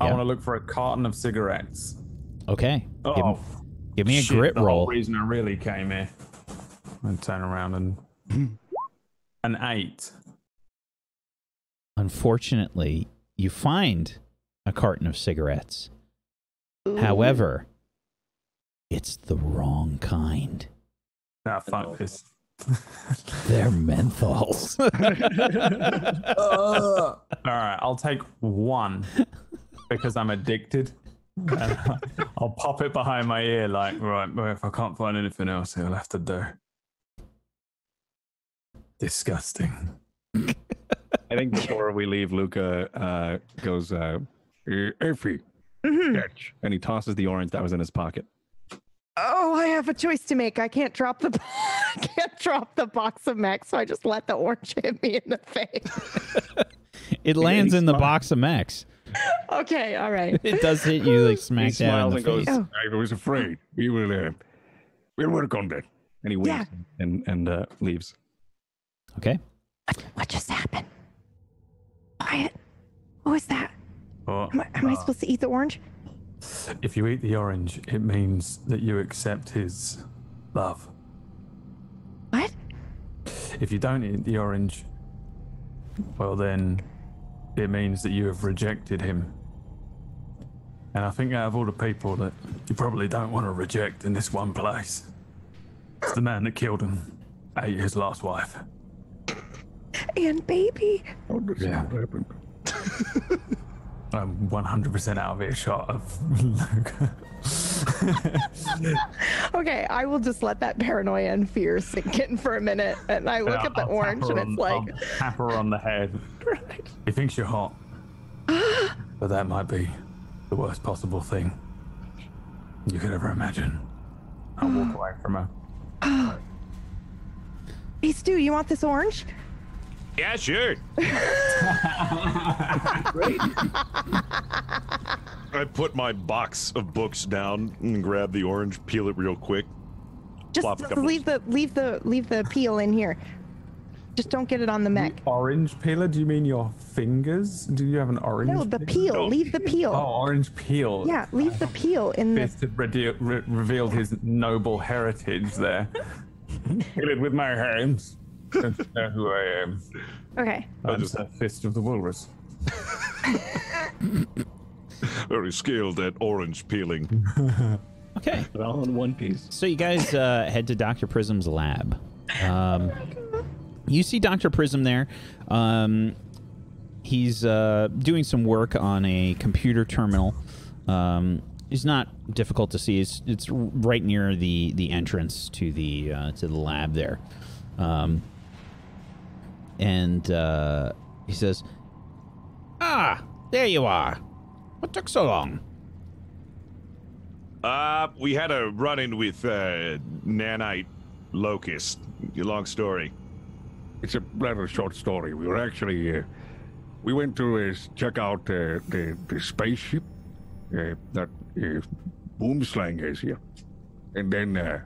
C: I
A: Yeah.
C: want to look for a carton of cigarettes.
A: Okay. Give,
C: Oh,
A: give me a
C: shit,
A: grit
C: the whole reason I really came here. And turn around and an eight.
A: Unfortunately, you find a carton of cigarettes. However, it's the wrong kind.
C: Ah, fuck this.
A: They're menthols.
C: All right, I'll take one because I'm addicted. And I'll pop it behind my ear, like, right, if I can't find anything else, it'll have to do. Disgusting.
D: I think before we leave, Luca uh, goes, uh,
G: Uh, Effie,
F: Mhm.
D: and he tosses the orange that was in his pocket.
F: Oh, I have a choice to make. I can't drop the I can't drop the box of mechs, so I just let the orange hit me in the face.
A: it lands in the box of mechs.
F: Okay, all right.
A: It does hit you like smack
D: He
A: down in
D: smiles
A: the
D: and goes,
A: face.
F: Oh.
G: I was afraid. We will, uh, we'll work on that.
D: And he winks
F: Yeah.
D: and, and uh, leaves.
A: Okay.
F: What, what just happened? Quiet. What was that?
C: But
F: Am I, am I supposed to eat the orange?
C: if you eat the orange, it means that you accept his love.
F: What?
C: If you don't eat the orange, well, then it means that you have rejected him. And I think out of all the people that you probably don't want to reject in this one place, it's the man that killed and ate his last wife.
F: And baby.
G: How does
C: Yeah.
G: that happen?
C: I'm 100% out of earshot of Luke.
F: Okay, I will just let that paranoia and fear sink in for a minute, and I look
C: Yeah,
F: at the
C: I'll
F: orange,
C: her
F: and
C: on-
F: it's like,
C: I'll tap her on the head. He thinks you're hot, but that might be the worst possible thing you could ever imagine. I'll walk away from her.
F: "Hey Stu, you want this orange?"
B: Yeah, sure. I put my box of books down and grab the orange, peel it real quick.
F: Just
B: Plop a couple-
F: leave the leave the leave the peel in here. Just don't get it on the mech.
C: Orange peeler? Do you mean your fingers? Do you have an orange?
F: No, the
C: peeler?
F: peel. Leave the peel.
C: Oh, orange peel.
F: Yeah, leave the peel in the.
C: Fist had rede- re- revealed his noble heritage there.
G: Kill it with my hands. Don't you know who I am?
F: Okay.
C: I'm
B: just-
C: the fist of the walrus.
B: Very skilled at orange peeling.
A: Okay.
D: But all in one piece.
A: So you guys uh, head to Dr. Prism's lab. Um, you see Dr. Prism there. Um, he's uh, doing some work on a computer terminal. Um, it's not difficult to see. It's, it's right near the, the entrance to the uh, to the lab there. Um, and uh, he says, "Ah, there you are. What took so long?"
B: Uh, we had a run-in with uh, Nanite Locust. Long story.
G: It's a rather short story. We were actually, uh, we went to uh, check out uh, the, the spaceship uh, that uh, Boomslang has here. And then uh,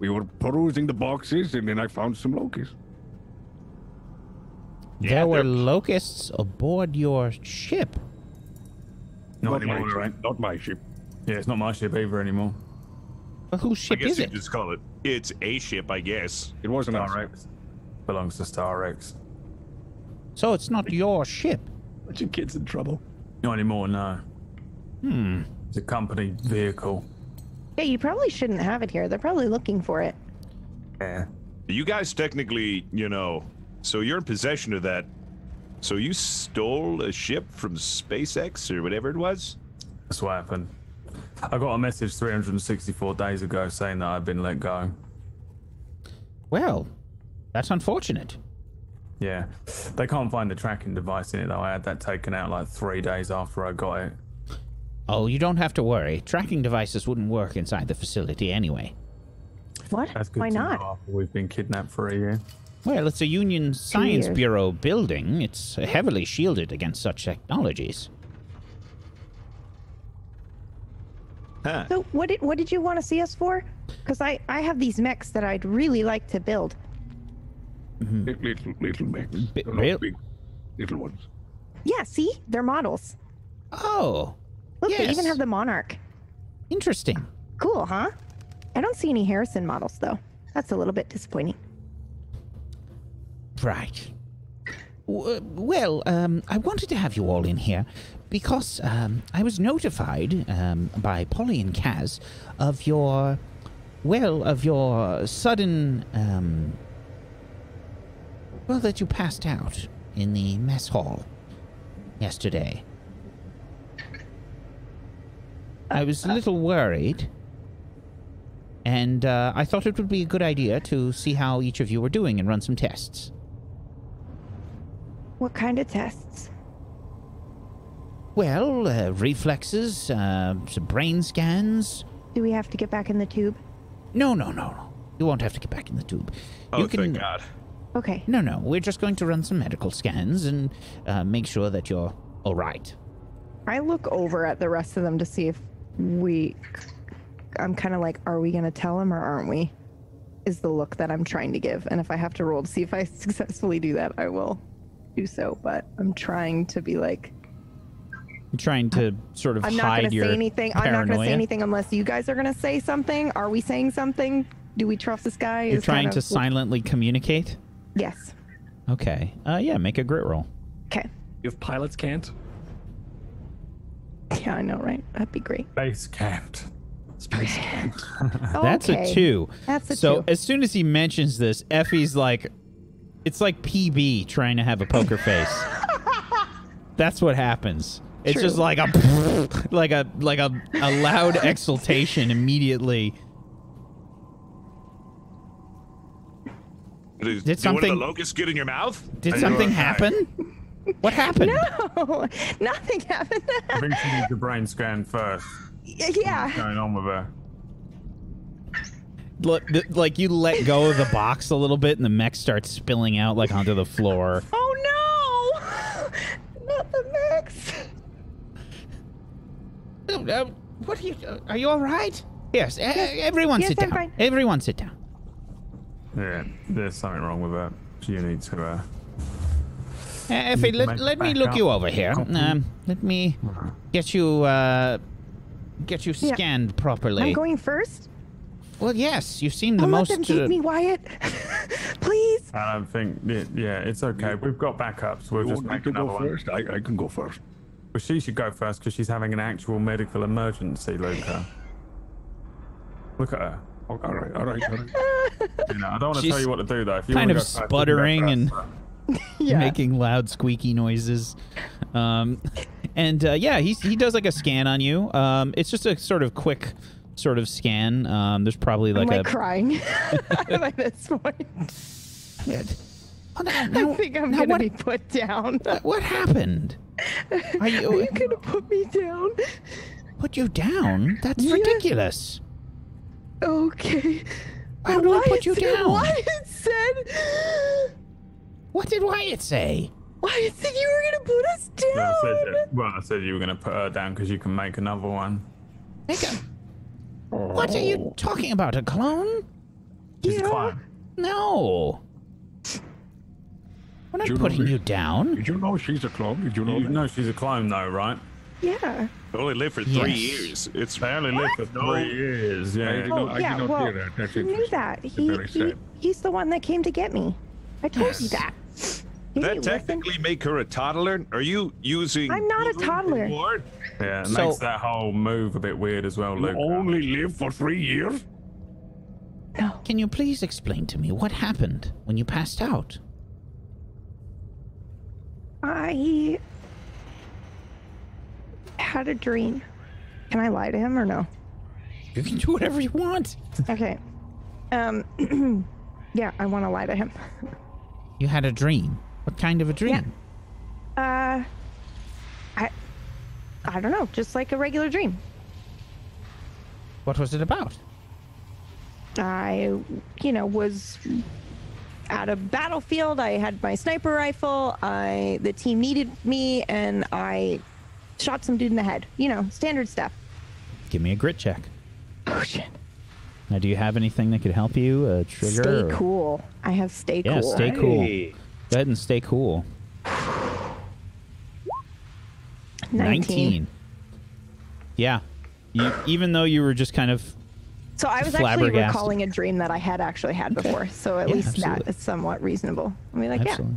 G: we were perusing the boxes, and then I found some locusts.
A: there were locusts aboard your ship.
C: Not
G: Not my
C: anymore,
G: ship.
C: right?
G: Not my ship.
C: Yeah, it's not my ship either anymore.
A: Well, whose
B: I
A: ship
B: guess
A: is
B: you
A: it?
B: just call it. It's a ship, I guess.
G: It wasn't us.
C: Star belongs to Star X.
A: So it's not your ship.
D: Bunch of kids in trouble.
C: Not anymore, no.
A: Hmm.
C: It's a company vehicle.
F: Yeah, you probably shouldn't have it here. They're probably looking for it.
C: Yeah.
B: You guys technically, you know, so you're in possession of that. So you stole a ship from SpaceX or whatever it was?
C: That's what happened. I got a message 364 days ago saying that I'd been let go.
A: Well, that's unfortunate.
C: Yeah. They can't find the tracking device in it though. I had that taken out like three days after I got it.
A: Oh, you don't have to worry. Tracking devices wouldn't work inside the facility anyway.
F: What?
C: That's good
F: Why
C: to
F: not?
C: know we've been kidnapped for a year.
A: Well, it's a Union Science
F: years.
A: Bureau building. It's heavily shielded against such technologies.
B: Huh.
F: So what did what did you want to see us for? Because I I have these mechs that I'd really like to build.
G: Little, little, little men.
A: Bi-
G: They're not
A: real-
G: big. Little ones.
F: Yeah, see, they're models.
A: Oh,
F: Look, they even have the Monarch.
A: interesting.
F: Cool, huh? I don't see any Harrison models though. That's a little bit disappointing.
A: Right. W- well, um, I wanted to have you all in here because um, I was notified um, by Polly and Kaz of your, well, of your sudden, um, well, that you passed out in the mess hall yesterday. I was a little worried, and uh, I thought it would be a good idea to see how each of you were doing and run some tests.
F: What kind of tests?
A: Well, uh, reflexes, uh, some brain scans.
F: Do we have to get back in the tube?
A: No, no, no, no. You won't have to get back in the tube.
B: Oh,
A: you can.
B: thank God.
F: Okay.
A: No, no. We're just going to run some medical scans and uh, make sure that you're all right.
F: I look over at the rest of them to see if we. I'm kind of like, are we going to tell him or aren't we? Is the look that I'm trying to give. And if I have to roll to see if I successfully do that, I will do so. But I'm trying to be like,
A: I'm trying to sort of
F: I'm not
A: hide
F: going to
A: your
F: say anything. I'm not going to say anything unless you guys are going to say something. Are we saying something? Do we trust this guy?
A: You're trying
F: kind
A: to silently communicate.
F: Yes.
A: Okay. Uh, yeah. Make a grit roll.
F: Okay.
D: If pilots can't,
F: Yeah, I know, right? That'd be great.
C: Base camped.
D: space can't.
A: That's a two.
F: That's a
A: so
F: two.
A: as soon as he mentions this, Effie's like, it's like PB trying to have a poker face. That's what happens. It's just like a like a like a, a loud exultation immediately.
B: Did,
A: Did
B: did one of
A: something-
B: the locusts get in your mouth?
A: Did something happen? What happened?
F: No, nothing happened.
C: I think she needs a brain scan first.
F: yeah.
C: What's going on with her?
A: Look, th- like you let go of the box a little bit, and the mech starts spilling out like onto the floor.
F: Oh no! Not the mix.
A: Uh, what are you? Are you all right? Yes. e- everyone
F: Yes,
A: sit
F: I'm
A: down.
F: fine.
A: Everyone sit down.
C: Yeah, there's something wrong with her. She needs to. Uh,
A: Uh, Effie, let, let me look
C: up.
A: you over here. Um, let me get you uh, get you
F: Yeah.
A: scanned properly.
F: I'm going first.
A: well, yes, you seem the
F: Don't
A: most.
F: let them take
A: uh,
F: me, Wyatt. Please.
C: I don't think. Yeah, yeah, it's okay. We've got backups. We'll
G: You
C: just
G: want me
C: make another
G: go
C: one.
G: first? I, I can go first.
C: Well, she should go first because she's having an actual medical emergency, Luca. Look at her.
G: Oh, all right, all right, all right.
C: You know, I don't want to
A: She's
C: tell you what to do though. If you
A: kind
C: wanna
A: of
C: go you can
A: sputtering and
F: Yeah.
A: making loud squeaky noises. Um, and uh, yeah, he's, he does like a scan on you. Um, it's just a sort of quick sort of scan. Um, there's probably
F: I'm
A: like
F: like
A: a.
F: crying at this point.
A: Oh, now,
F: I think I'm gonna
A: what,
F: be put down.
A: what happened? Are you,
F: Are you gonna put me down?
A: put you down? That's
F: Yeah.
A: ridiculous.
F: Okay.
A: How do I put
F: Wyatt
A: you
F: said-
A: down?
F: Wyatt said.
A: What did Wyatt say?
F: Wyatt said you were gonna put us
C: No, I said,
F: down.
C: well, I said you were going to put her down because you can make another one.
A: Make a- oh. What are you talking about? A clone?
C: She's
F: Yeah.
C: a clone.
A: No. We're not
G: You
A: putting
G: this-
A: you down.
G: Did you know she's a clone? Did you know
C: You
G: that?
C: know she's a clone, though, right?
F: Yeah.
B: Only lived for three
A: Yes.
B: years. It's
C: They only lived for three years.
G: Yeah, I
C: Yeah.
G: did
F: Oh,
G: not, I
F: yeah,
G: did not
F: well,
G: hear that. That's
F: knew that. He, he he's the one that came to get me. I told you that. Did
B: that
F: you listen?
B: technically make her a toddler. Are you using?
F: I'm not a toddler.
B: reward?
C: Yeah, it
A: So-
C: makes that whole move a bit weird as well,
G: You
C: Luke.
G: only lived for three years?
F: No.
A: Can you please explain to me what happened when you passed out?
F: I had a dream. Can I lie to him or no?
A: You can do whatever you want.
F: Okay. Um. yeah, I want to lie to him.
A: You had a dream. What kind of a dream? Yeah.
F: Uh. I. I don't know. Just like a regular dream.
A: What was it about?
F: I, you know, was at a battlefield. I had my sniper rifle. I the team needed me, and I shot some dude in the head. You know, standard stuff.
A: Give me a grit check.
F: Oh shit!
A: Now, do you have anything that could help you? A trigger?
F: Stay
A: or-
F: cool. I have stay
A: Yeah,
F: cool.
A: stay cool. Go ahead and stay cool. 19. Yeah. You, even though you were just kind of
F: So I was actually recalling a dream that I had actually had before. So at
A: Yeah,
F: least
A: absolutely.
F: that is somewhat reasonable. I mean, like,
A: absolutely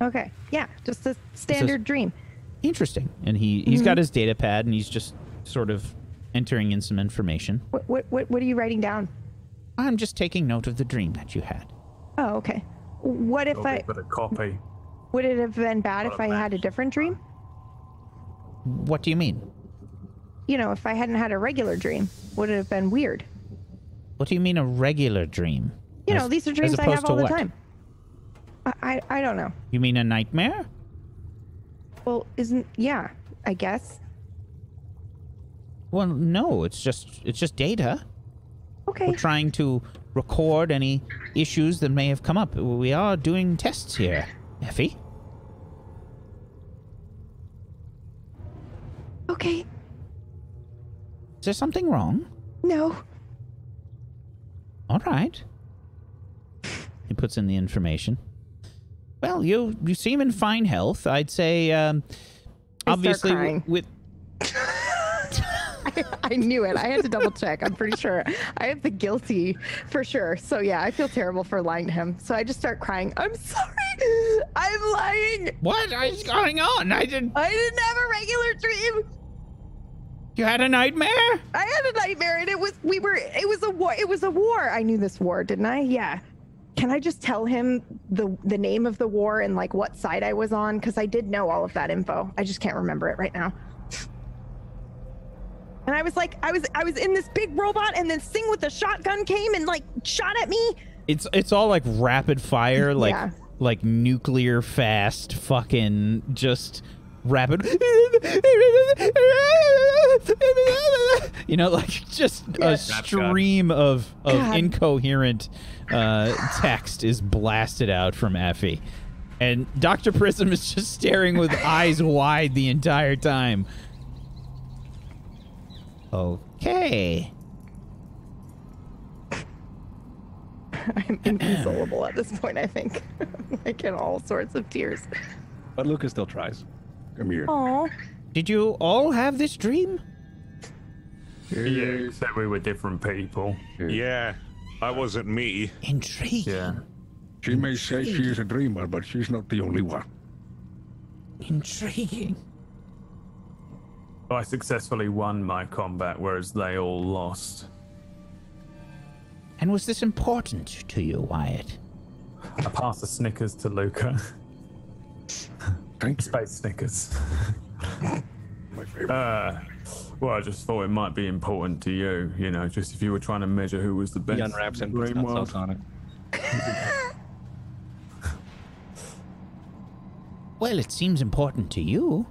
F: yeah, okay, yeah, just a standard dream.
A: Interesting, and he he's
F: Mm-hmm.
A: got his data pad and he's just sort of entering in some information.
F: What, what, what, what are you writing down?
A: I'm just taking note of the dream that you had.
F: Oh, okay. What if I?
C: But a copy.
F: Would it have been bad if I had a different dream?
A: What do you mean?
F: You know, if I hadn't had a regular dream, would it have been weird?
A: What do you mean a regular dream?
F: You know, these are dreams I have all the
A: what?
F: time. I, I, I don't know.
A: You mean a nightmare?
F: Well, isn't yeah? I guess.
A: Well, no, it's just it's just data.
F: Okay.
A: We're trying to record any issues that may have come up. We are doing tests here, Effie.
F: Okay.
A: Is there something wrong?
F: No.
A: All right. He puts in the information. Well, you you seem in fine health. I'd say, um,
F: I
A: obviously, w- with
F: I knew it. I had to double check. I'm pretty sure. I have the guilty for sure. So yeah, I feel terrible for lying to him. So I just start crying. I'm sorry. I'm lying.
A: what is going on? I didn't.
F: I didn't have a regular dream.
A: You had a nightmare?
F: I had a nightmare and it was we were it was a war. It was a war. I knew this war, didn't I? Yeah. Can I just tell him the the name of the war and like what side I was on cuz I did know all of that info. I just can't remember it right now. And I was like I was I was in this big robot and then Sing with the shotgun came and like shot at me.
A: It's it's all like rapid fire, like
F: Yeah.
A: like nuclear fast, fucking just rapid. You know, like just a stream of of
F: God.
A: incoherent uh, text is blasted out from Effie, and Doctor Prism is just staring with eyes wide the entire time. Okay.
F: I'm inconsolable at this point, I think. like in all sorts of tears.
D: But Lucas still tries.
G: Come here.
F: Oh,
A: Did you all have this dream?
C: Yeah, you said we were different people.
B: Yeah, I wasn't me.
A: Intriguing.
C: Yeah.
G: She may say she is a dreamer, but she's not the only one.
A: Intriguing.
C: I successfully won my combat, whereas they all lost.
A: And was this important to you, Wyatt?
C: I passed the Snickers to Luca.
G: Thank you.
C: Space Snickers.
G: My favorite.
C: Uh, well, I just thought it might be important to you, you know, just if you were trying to measure who was the best.
D: He unwraps
C: in
D: and
C: the
D: puts
C: dream world.
D: sauce on it.
A: Well, it seems important to you.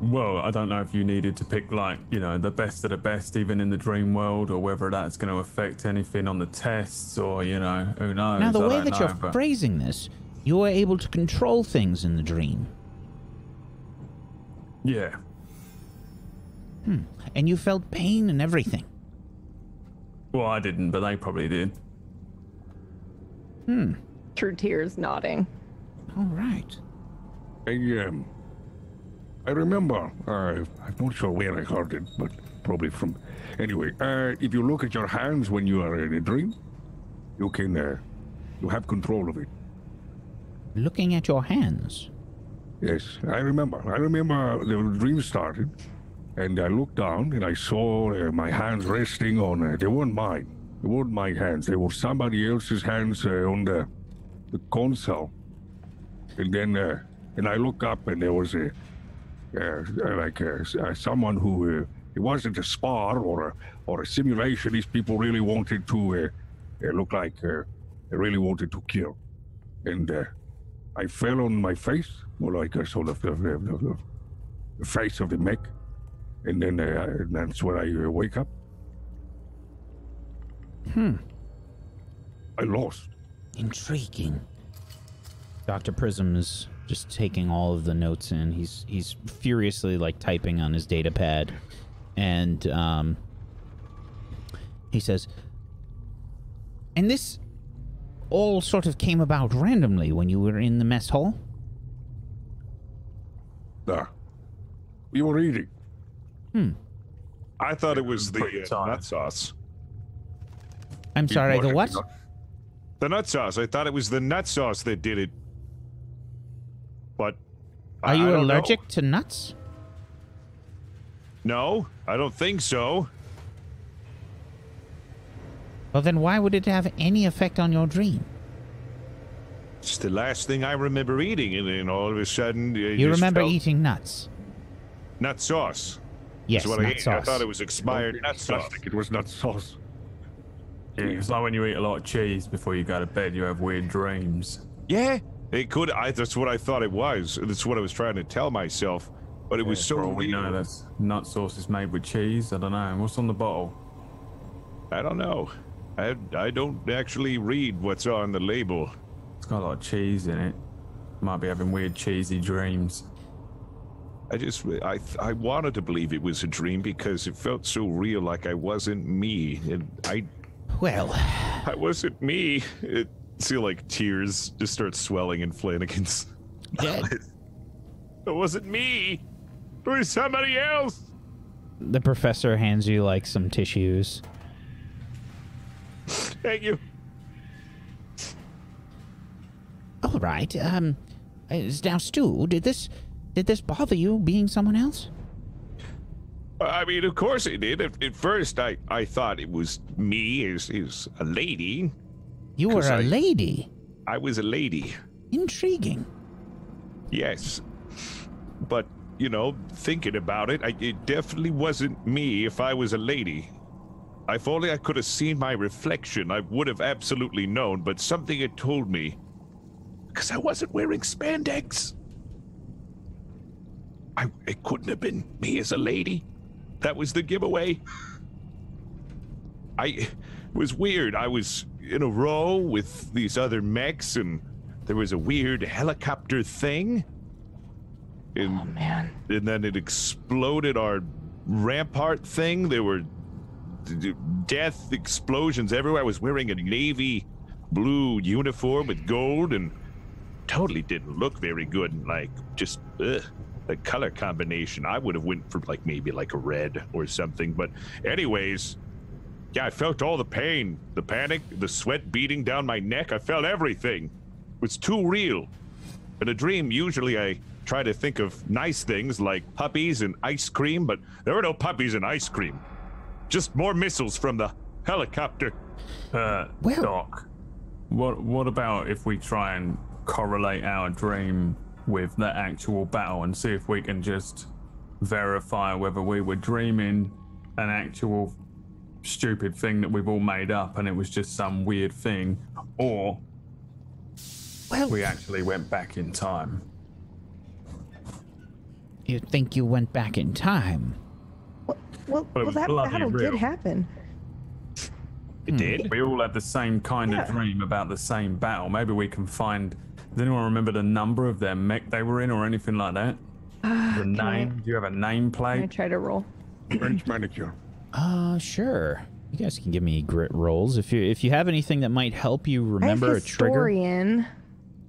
C: Well, I don't know if you needed to pick like, you know, the best of the best even in the dream world or whether that's going to affect anything on the tests or, you know, who knows.
A: now, the
C: I
A: way that
C: know,
A: you're
C: but-
A: phrasing this, you were able to control things in the dream.
C: Yeah.
A: And you felt pain and everything.
C: Well, I didn't, but they probably did. Hmm.
F: through tears, nodding.
A: All right.
G: I um, I remember. Uh, I'm not sure where I heard it, but probably from. Anyway, uh, if you look at your hands when you are in a dream, you can uh, you have control of it.
A: Looking at your hands.
G: Yes, I remember. I remember the dream started, and I looked down and I saw uh, my hands resting on. Uh, they weren't mine. They weren't my hands. They were somebody else's hands uh, on the the console. And then, uh, and I look up and there was a like someone who uh, it wasn't a spar or a or a simulation. These people really wanted to uh, look like they really wanted to kill, and I fell on my face, more like I saw the, the, the, the face of the mech, and then uh, that's when I uh, wake up.
A: Hmm.
G: I lost.
E: Intriguing.
A: Dr. Prism is just taking all of the notes in. He's he's furiously like typing on his data pad. And um he says And this all sort of came about randomly when you were in the mess hall?
G: Ah, we were eating.
A: Hmm.
B: I thought it was the uh, nut sauce.
A: I'm sorry, the what?
B: The nut sauce. I thought it was the nut sauce that did it. But
A: Are
B: I-
A: you
B: I don't know.
A: allergic to nuts?
B: No, I don't think so.
A: Well then why would it have any effect on your dream?
B: It's the last thing I remember eating, and then all of a sudden, I
A: You
B: just
A: remember
B: felt
A: eating nuts?
B: nut sauce.
A: Yes,
B: That's what I
A: nut
B: ate.
A: sauce.
B: I thought it was expired nut sauce.
G: Plastic. It was not sauce.
C: Yeah, it's like when you eat a lot of cheese before you go to bed, you have weird dreams.
B: Yeah, it could. I, that's what I thought it was. That's what I was trying to tell myself. But it was so
C: For all we know, that's nut sauce is made with cheese. I don't know. What's on the bottle?
B: I don't know. I I don't actually read what's on the label.
C: It's got a lot of cheese in it. Might be having weird cheesy dreams.
B: I just I I wanted to believe it was a dream because it felt so real, like I wasn't me, and I
A: Well,
B: I wasn't me. It see like tears just start swelling in Flanagan's.
A: Dead.
B: It wasn't me. It was somebody else.
A: the professor hands you like some tissues.
B: Thank you.
A: All right. Um, now, Stu, did this did this bother you being someone else?
B: I mean, of course it did. At, at first, I, I thought it was me as, as a lady.
A: You were a
B: I,
A: lady.
B: I was a lady.
A: Intriguing.
B: Yes. But, you know, thinking about it, I, it definitely wasn't me if I was a lady. If only I could have seen my reflection, I would have absolutely known, but something had told me. Because I wasn't wearing spandex. I, it couldn't have been me as a lady. That was the giveaway. I it was weird. I was in a row with these other mechs, and there was a weird helicopter thing. And,
F: Oh man.
B: and then it exploded our rampart thing. There were death explosions everywhere. I was wearing a navy blue uniform with gold and totally didn't look very good. And like, just ugh, the color combination. I would have went for like maybe like a red or something. But anyways, yeah, I felt all the pain, the panic, the sweat beating down my neck. I felt everything. It was too real. In a dream, usually I try to think of nice things like puppies and ice cream, but there were no puppies and ice cream. Just more missiles from the helicopter.
C: Uh,
A: Well-
C: Doc, what what about if we try and correlate our dream with the actual battle and see if we can just verify whether we were dreaming an actual stupid thing that we've all made up and it was just some weird thing, or
A: Well,
C: we actually went back in time.
A: you think you went back in time?
F: Well,
C: But it
F: well that battle
C: real.
F: did happen.
B: It did?
C: We all had the same kind
F: Yeah.
C: of dream about the same battle. Maybe we can find. Does anyone remember the number of their mech they were in or anything like that? The name? Do you have a name
F: Can I
C: plate?
F: try to roll?
G: French manicure.
A: Uh, sure. You guys can give me grit rolls if you if you have anything that might help you remember a trigger.
F: historian.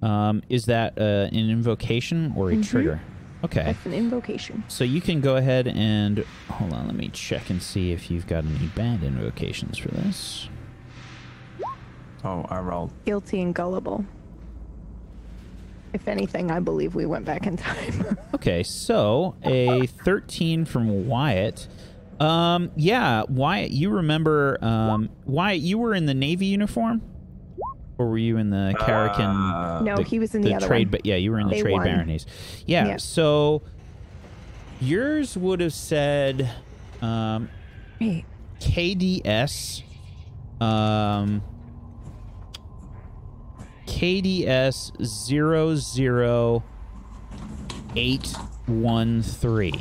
A: Um, is that uh, an invocation or a
F: Mhm.
A: trigger? Okay.
F: That's an invocation.
A: So you can go ahead and hold on. Let me check and see if you've got any bad invocations for this.
C: Oh, I rolled.
F: Guilty and gullible. If anything, I believe we went back in time.
A: Okay, so a 13 from Wyatt. Um, yeah, Wyatt, you remember, um, Wyatt, you were in the Navy uniform? Or were you in the Karrakin?
C: Uh,
F: no, he was in the, other
A: trade,
F: one.
A: But yeah, you were in the
F: They
A: trade
F: won.
A: baronies. Yeah,
F: Yeah.
A: so yours would have said, um,
F: Wait,
A: KDS, um, KDS zero zero eight one three.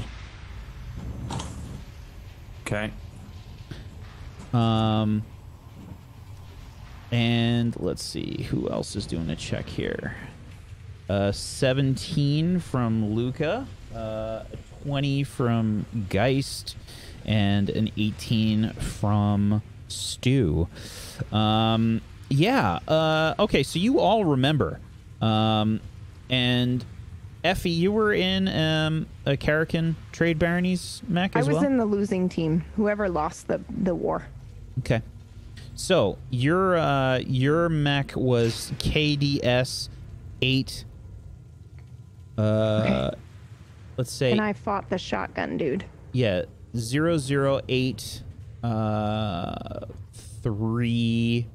C: Okay.
A: Um, and let's see who else is doing a check here. Uh, 17 from Luca, uh, 20 from Geist, and an 18 from Stu. Um, yeah. Uh, okay, so you all remember. Um, and Effie, you were in um, a Karrakin Trade Baronies mech
F: I was
A: well.
F: in the losing team. Whoever lost the the war.
A: Okay. So your uh your mech was KDS eight uh let's say
F: And I fought the shotgun dude.
A: yeah, zero zero eight uh three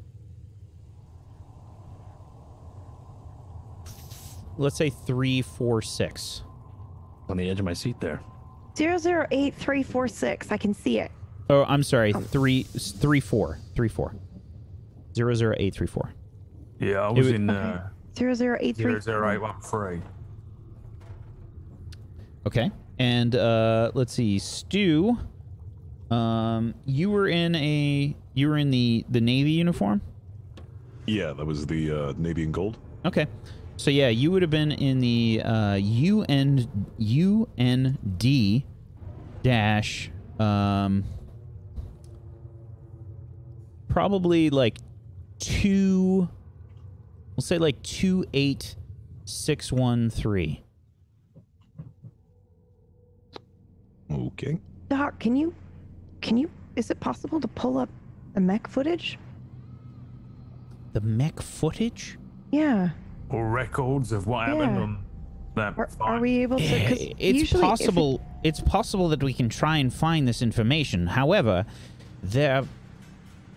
A: let's say three four six.
D: On the edge of my seat there.
F: Zero zero eight three four six. I can see it.
A: Oh, I'm sorry, three three four. Three four. Zero zero eight three four.
C: Yeah, I was
A: was-
C: in uh,
F: Zero zero eight three.
C: 00813.
A: Okay. And uh let's see, Stu. Um you were in a you were in the the navy uniform?
B: Yeah, that was the uh, Navy and Gold.
A: Okay. So yeah, you would have been in the uh UN UND dash um probably like 2 we'll say like 28613.
B: Okay.
F: Doc, can you, can you? Is it possible to pull up the mech footage?
A: The mech footage?
F: Yeah.
C: Or records of what happened on that
F: Are,
C: fight.
F: are we able to?
A: Eh, it's
F: usually if it-
A: possible it's possible that we can try and find this information however there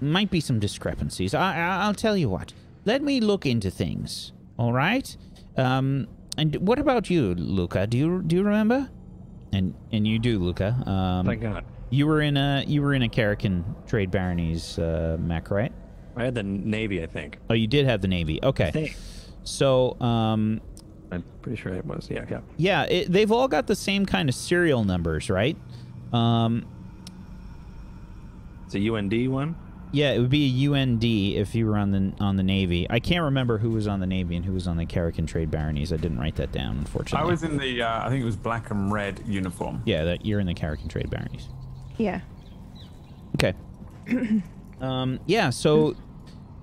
A: might be some discrepancies I, I i'll tell you what let me look into things all right um and what about you luca do you do you remember and and you do luca um
D: Thank God.
A: you were in a you were in a Karrakin trade baronies uh mech right
D: I had the Navy, I think.
A: oh you did have the navy
D: I
A: okay
D: think.
A: So um
D: I'm pretty sure it was. Yeah, yeah.
A: Yeah, it, they've all got the same kind of serial numbers, right? Um,
D: It's a UND one.
A: yeah, it would be a UND if you were on the on the Navy. I can't remember who was on the Navy and who was on the Karrakin Trade Baronies. I didn't write that down, unfortunately.
C: I was in the, uh, I think it was black and red uniform.
A: Yeah, that you're in the Karrakin Trade Baronies.
F: Yeah.
A: Okay. um, yeah, so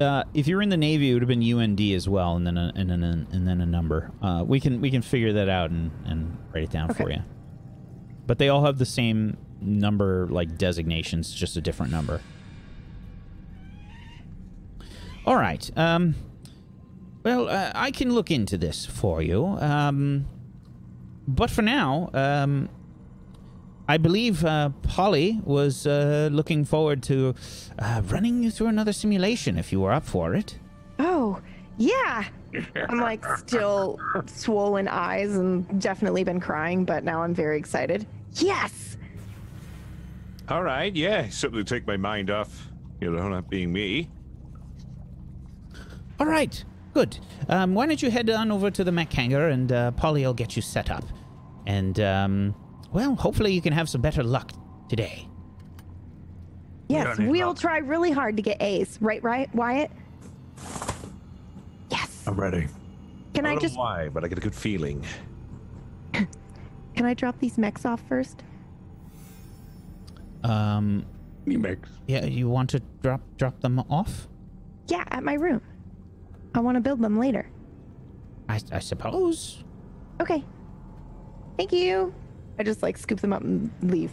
A: uh, if you were in the Navy, it would have been UND as well, and then a, and then a, and then a number. Uh, we can we can figure that out and, and write it down for you. But they all have the same number, like designations, just a different number. All right. Um, well, uh, I can look into this for you. Um, but for now, um, I believe uh, Polly was uh, looking forward to uh, running you through another simulation if you were up for it.
F: Oh, yeah. I'm like still swollen eyes and definitely been crying, but now I'm very excited. Yes.
B: All right, yeah, something to take my mind off, you know, not being me.
A: All right, good. Um, why don't you head on over to the mech hangar and uh, Polly will get you set up. And, um, well, hopefully you can have some better luck today.
F: Yes,
C: don't
F: we'll
C: luck.
F: try really hard to get A's. Right, right, Wyatt? Yes.
B: I'm ready.
F: Can
B: I
F: I
B: don't
F: just
B: know why, but I get a good feeling.
F: can I drop these mechs off first?
A: Um,
G: Nemex.
A: yeah, you want to drop drop them off?
F: Yeah, at my room. I want to build them later.
A: I, I suppose.
F: Okay. Thank you. I just like scoop them up and leave.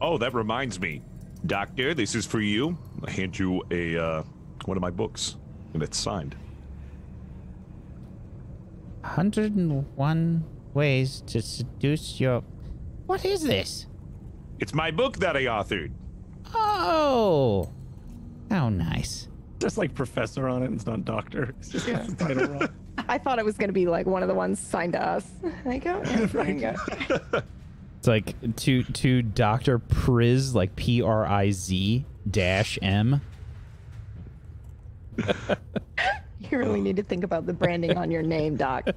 B: Oh, that reminds me, Doctor. This is for you. I hand you a uh, one of my books, and it's signed.
A: 101 ways to seduce your. What is this?
B: It's my book that I authored.
A: Oh, how nice.
D: Just like professor on it, it's not doctor. It's just got the title wrong.
F: I thought it was going to be like one of the ones signed to us. Like, oh, yeah, there you go.
A: It's like to to Doctor Priz, like P R I Z dash M.
F: You really need to think about the branding on your name, Doc.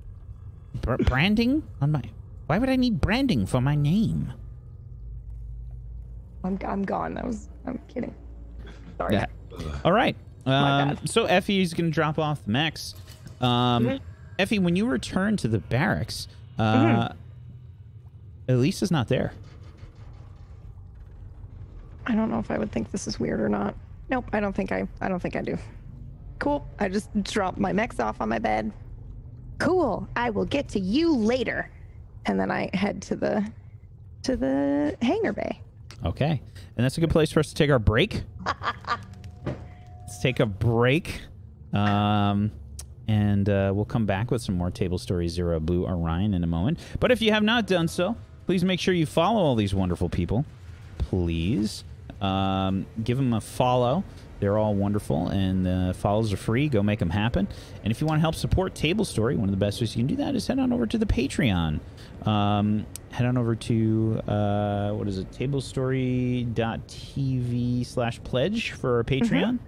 A: Br- branding on my. Why would I need branding for my name?
F: I'm, I'm gone. I was, I'm kidding. Sorry.
A: Yeah. All right.
F: My
A: Um,
F: bad.
A: so Effie's gonna drop off the mechs. Um, Effie, when you return to the barracks, uh, Elisa's not there.
F: I don't know if I would think this is weird or not. Nope, I don't think I I don't think I do. Cool. I just drop my mechs off on my bed. Cool. I will get to you later. And then I head to the to the hangar bay.
A: Okay, and that's a good place for us to take our break. Let's take a break, um, and uh, we'll come back with some more Tablestory Zero Blue Orion in a moment. But if you have not done so, please make sure you follow all these wonderful people. Please um, give them a follow. They're all wonderful, and the follows are free. Go make them happen. And if you want to help support Tablestory, one of the best ways you can do that is head on over to the Patreon. Um, head on over to uh, what is it? TableStory.tv slash pledge for our Patreon.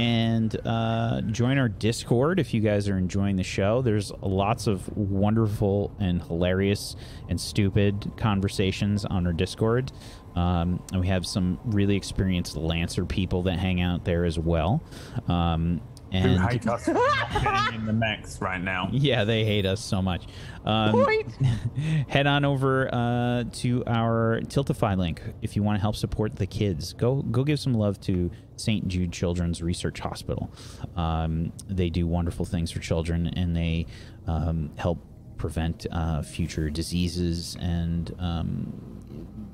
A: And uh, join our Discord if you guys are enjoying the show. There's lots of wonderful and hilarious and stupid conversations on our Discord. Um, and we have some really experienced Lancer people that hang out there as well. Um,
C: Who
A: and
C: hate us getting in the mechs right now.
A: yeah, they hate us so much. Um,
F: Point.
A: head on over uh, to our Tiltify link if you want to help support the kids. Go go give some love to St. Jude Children's Research Hospital. Um, they do wonderful things for children, and they um, help prevent uh, future diseases and um,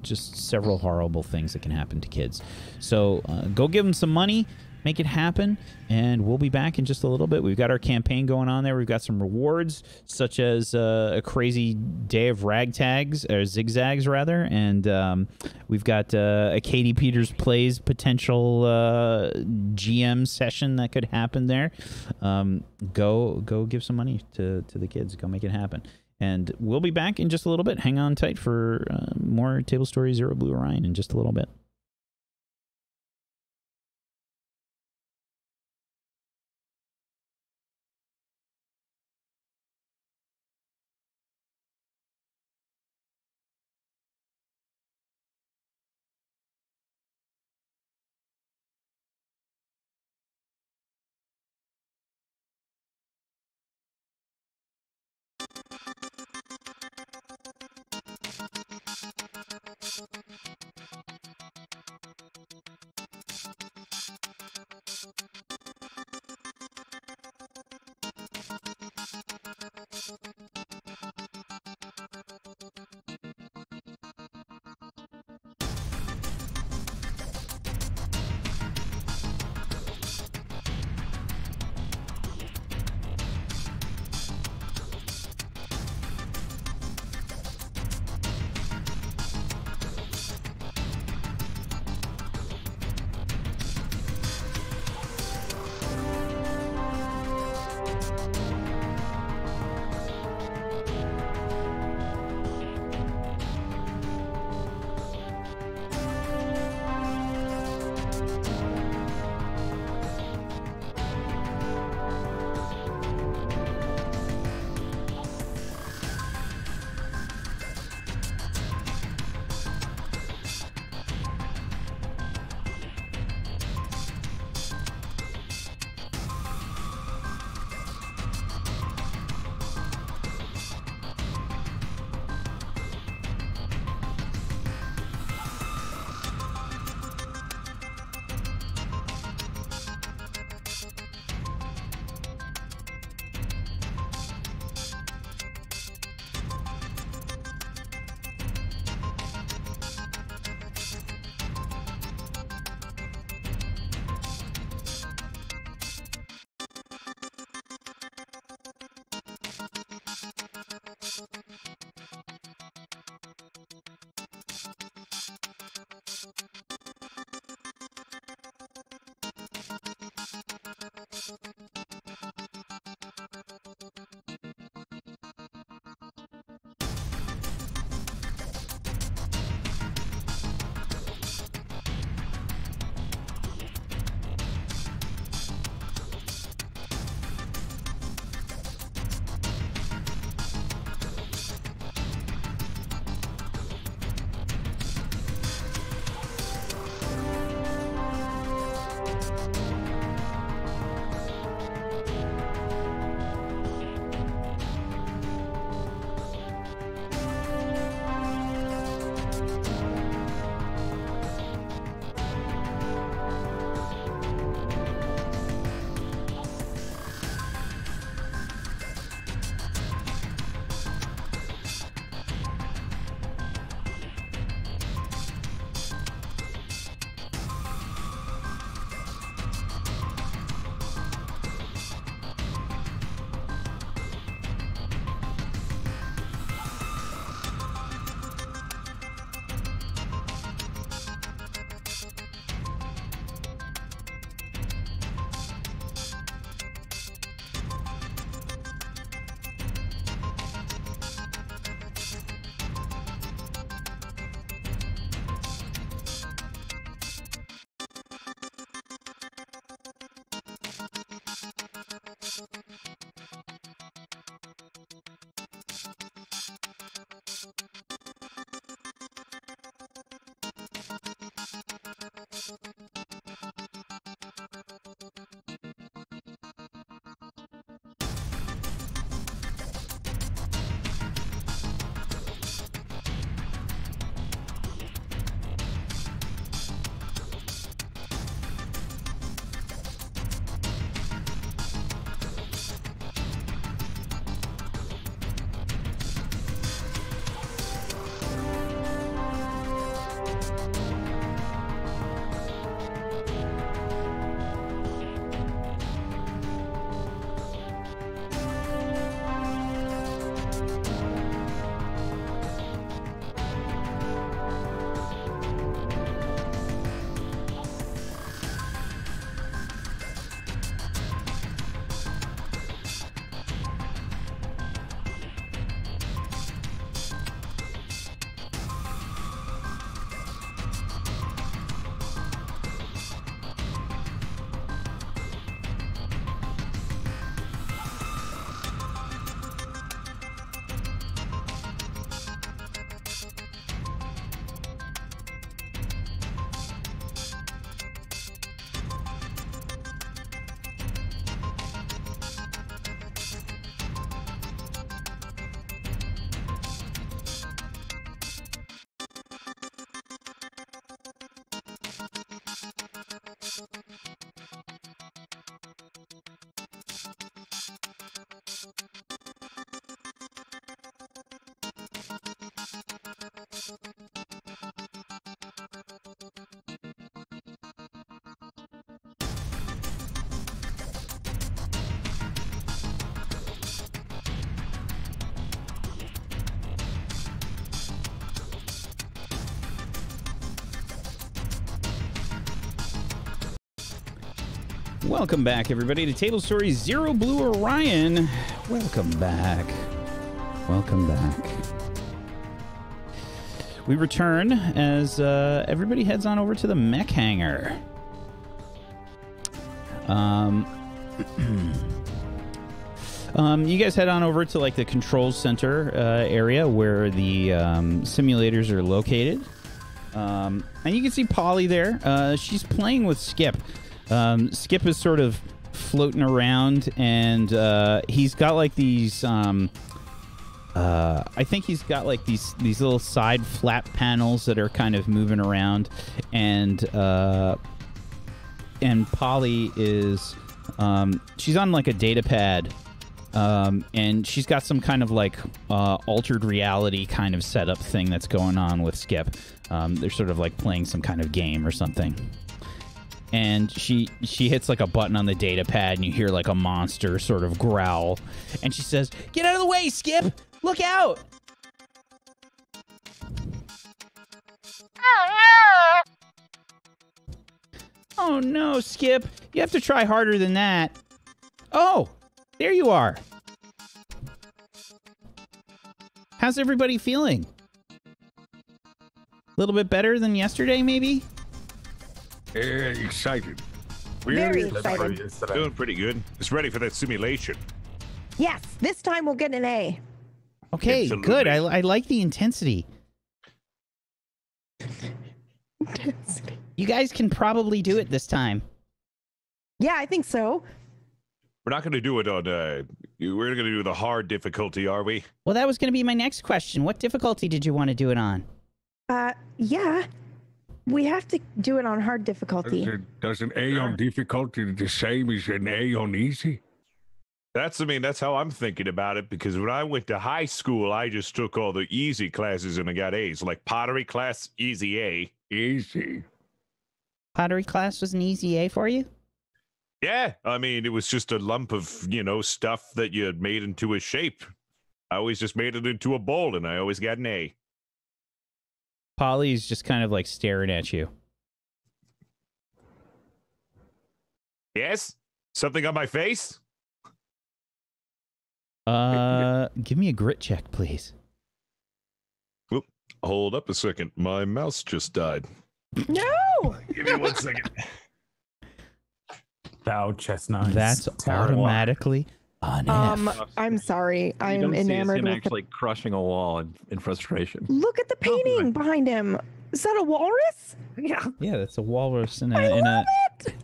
A: just several horrible things that can happen to kids. So uh, go give them some money, make it happen, and we'll be back in just a little bit. We've got our campaign going on there. We've got some rewards, such as uh, a crazy day of ragtags or zigzags rather, and um, we've got uh, a Katie Peters plays potential uh, GM session that could happen there. Um, go go give some money to to the kids. Go make it happen. And we'll be back in just a little bit. Hang on tight for uh, more Tablestory Zero Blue Orion in just a little bit. Welcome back, everybody, to Tablestory's Zero Blue Orion. Welcome back. Welcome back. We return as uh, everybody heads on over to the mech hangar. Um, um, you guys head on over to like the control center uh, area where the um, simulators are located. Um, and you can see Polly there. Uh, she's playing with Skip. Um, Skip is sort of floating around, and uh, he's got like these. Um, uh, I think he's got like these these little side flap panels that are kind of moving around, and uh, and Polly is um, she's on like a data pad, um, and she's got some kind of like uh, altered reality kind of setup thing that's going on with Skip. Um, they're sort of like playing some kind of game or something and she she hits like a button on the data pad and you hear like a monster sort of growl. And she says get out of the way skip! Look out! Oh no skip! You have to try harder than that. Oh there you are. How's everybody feeling? A little bit better than yesterday maybe
G: Excited.
F: Very excited.
C: what yesterday.
B: Doing pretty good. It's ready for that simulation.
F: Yes, this time we'll get an A.
A: Okay,
B: Absolutely.
A: good. I, I like the intensity. You guys can probably do it this time.
F: Yeah, I think so.
B: We're not going to do it on. Uh, we're going to do the hard difficulty, are we?
A: Well, that was going to be my next question. What difficulty did you want to do it on?
F: Uh, yeah. We have to do it on hard
G: Does,
F: difficulty.
G: it- does an A on difficulty the same as an A on easy?
B: That's. I mean, that's how I'm thinking about it. Because when I went to high school, I just took all the easy classes and I got A's. Like pottery class, easy A.
G: Easy.
A: Pottery class was an easy A for you?
B: Yeah, I mean, it was just a lump of you know stuff that you had made into a shape. I always just made it into a bowl, and I always got an A.
A: Polly's just kind of like staring at you.
B: Yes, something on my face.
A: Uh, give me a grit check, please.
B: Hold up a second. My mouse just died.
F: No!
B: Give me one second.
C: Thou chestnut.
A: That's automatically an
F: Um,
A: F.
F: I'm sorry.
D: You
F: I'm
D: don't see him
F: with
D: actually crushing a wall in, in frustration.
F: Look at the painting behind him. Is that a walrus?
D: Yeah.
A: Yeah, that's a walrus in a
F: I
A: in a
F: it.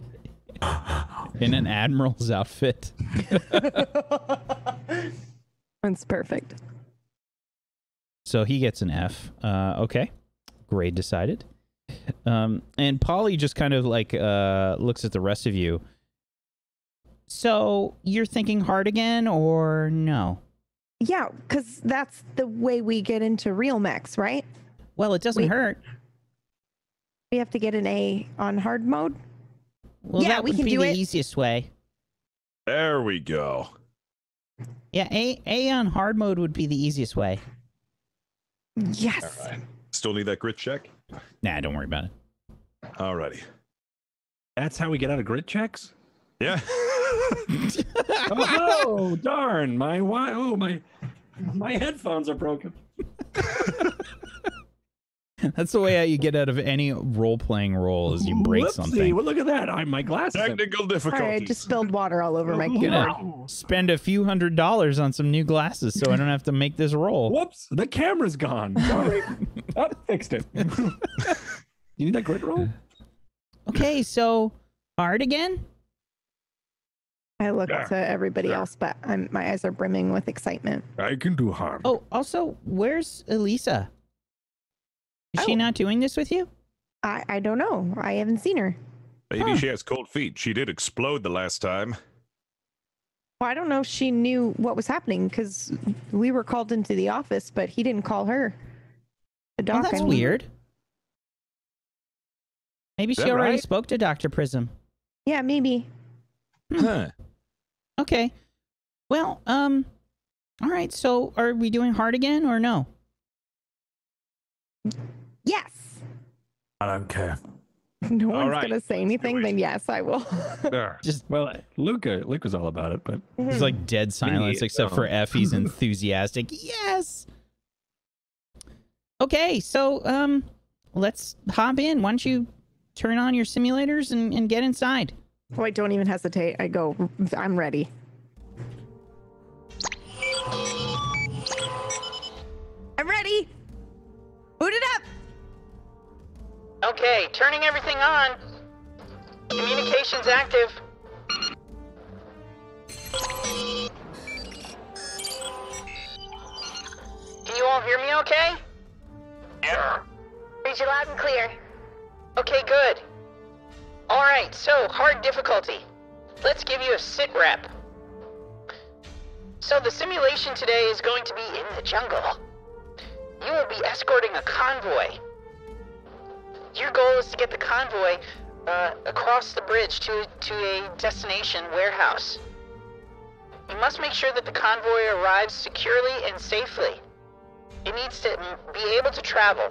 A: in an admiral's outfit.
F: That's perfect.
A: So he gets an F. Uh, okay, grade decided. Um, and Polly just kind of like uh, looks at the rest of you. So you're thinking hard again, or no?
F: Yeah, because that's the way we get into real mechs, right?
A: Well, it doesn't
F: Wait.
A: hurt.
F: We have to get an A on hard mode.
A: Well,
F: Yeah,
A: that
F: we can
A: be
F: do
A: the
F: it.
A: easiest way.
B: There we go.
A: Yeah, A A on hard mode would be the easiest way.
F: Yes.
B: All right. Still need that grit check?
A: Nah, don't worry about it.
B: Alrighty.
D: That's how we get out of grit checks?
B: Yeah.
D: oh, darn. My why oh my my headphones are broken.
A: That's the way how you get out of any role playing role is you break
D: Whoopsie.
A: something.
D: Well, look at that. I my glasses. have-
B: Technical
F: Sorry, I just spilled water all over my
A: Gonna
F: keyboard.
A: spend a few hundred dollars on some new glasses so I don't have to make this roll.
D: Whoops, the camera's gone. Sorry. oh, fixed it. you need that grit roll?
A: Okay, so hard again?
F: I look
G: Yeah.
F: to everybody else, but I'm, my eyes are brimming with excitement.
G: I can do harm.
A: Oh, also, where's Elisa? Is she
F: Oh.
A: not doing this with you?
F: I, I don't know. I haven't seen her.
B: Maybe
A: Huh.
B: she has cold feet. She did explode the last time.
F: Well, I don't know if she knew what was happening because we were called into the office, but he didn't call her. The
A: Oh, that's
F: I mean.
A: weird. Maybe she already
B: right?
A: spoke to Dr. Prism.
F: Yeah, maybe.
B: Huh.
A: Okay. Well, um, all right. So are we doing hard again or no?
F: Yes.
C: I don't care.
F: No
B: All
F: one's
B: right,
F: gonna say anything, then yes, I will.
A: Just
D: Well, Luca, Luca's all about it, but
A: It's like dead silence, except for Effie's enthusiastic. Yes. Okay, so um, let's hop in. Why don't you turn on your simulators and, and get inside?
F: Oh, I don't even hesitate. I go. I'm ready. I'm ready. Boot it up.
H: Okay, turning everything on. Communications active. Can you all hear me okay? Yeah. Read you loud and clear. Okay, good. Alright, so hard difficulty. Let's give you a sit rep. So the simulation today is going to be in the jungle. You will be escorting a convoy. Your goal is to get the convoy uh, across the bridge to, to a destination warehouse. You must make sure that the convoy arrives securely and safely. It needs to be able to travel.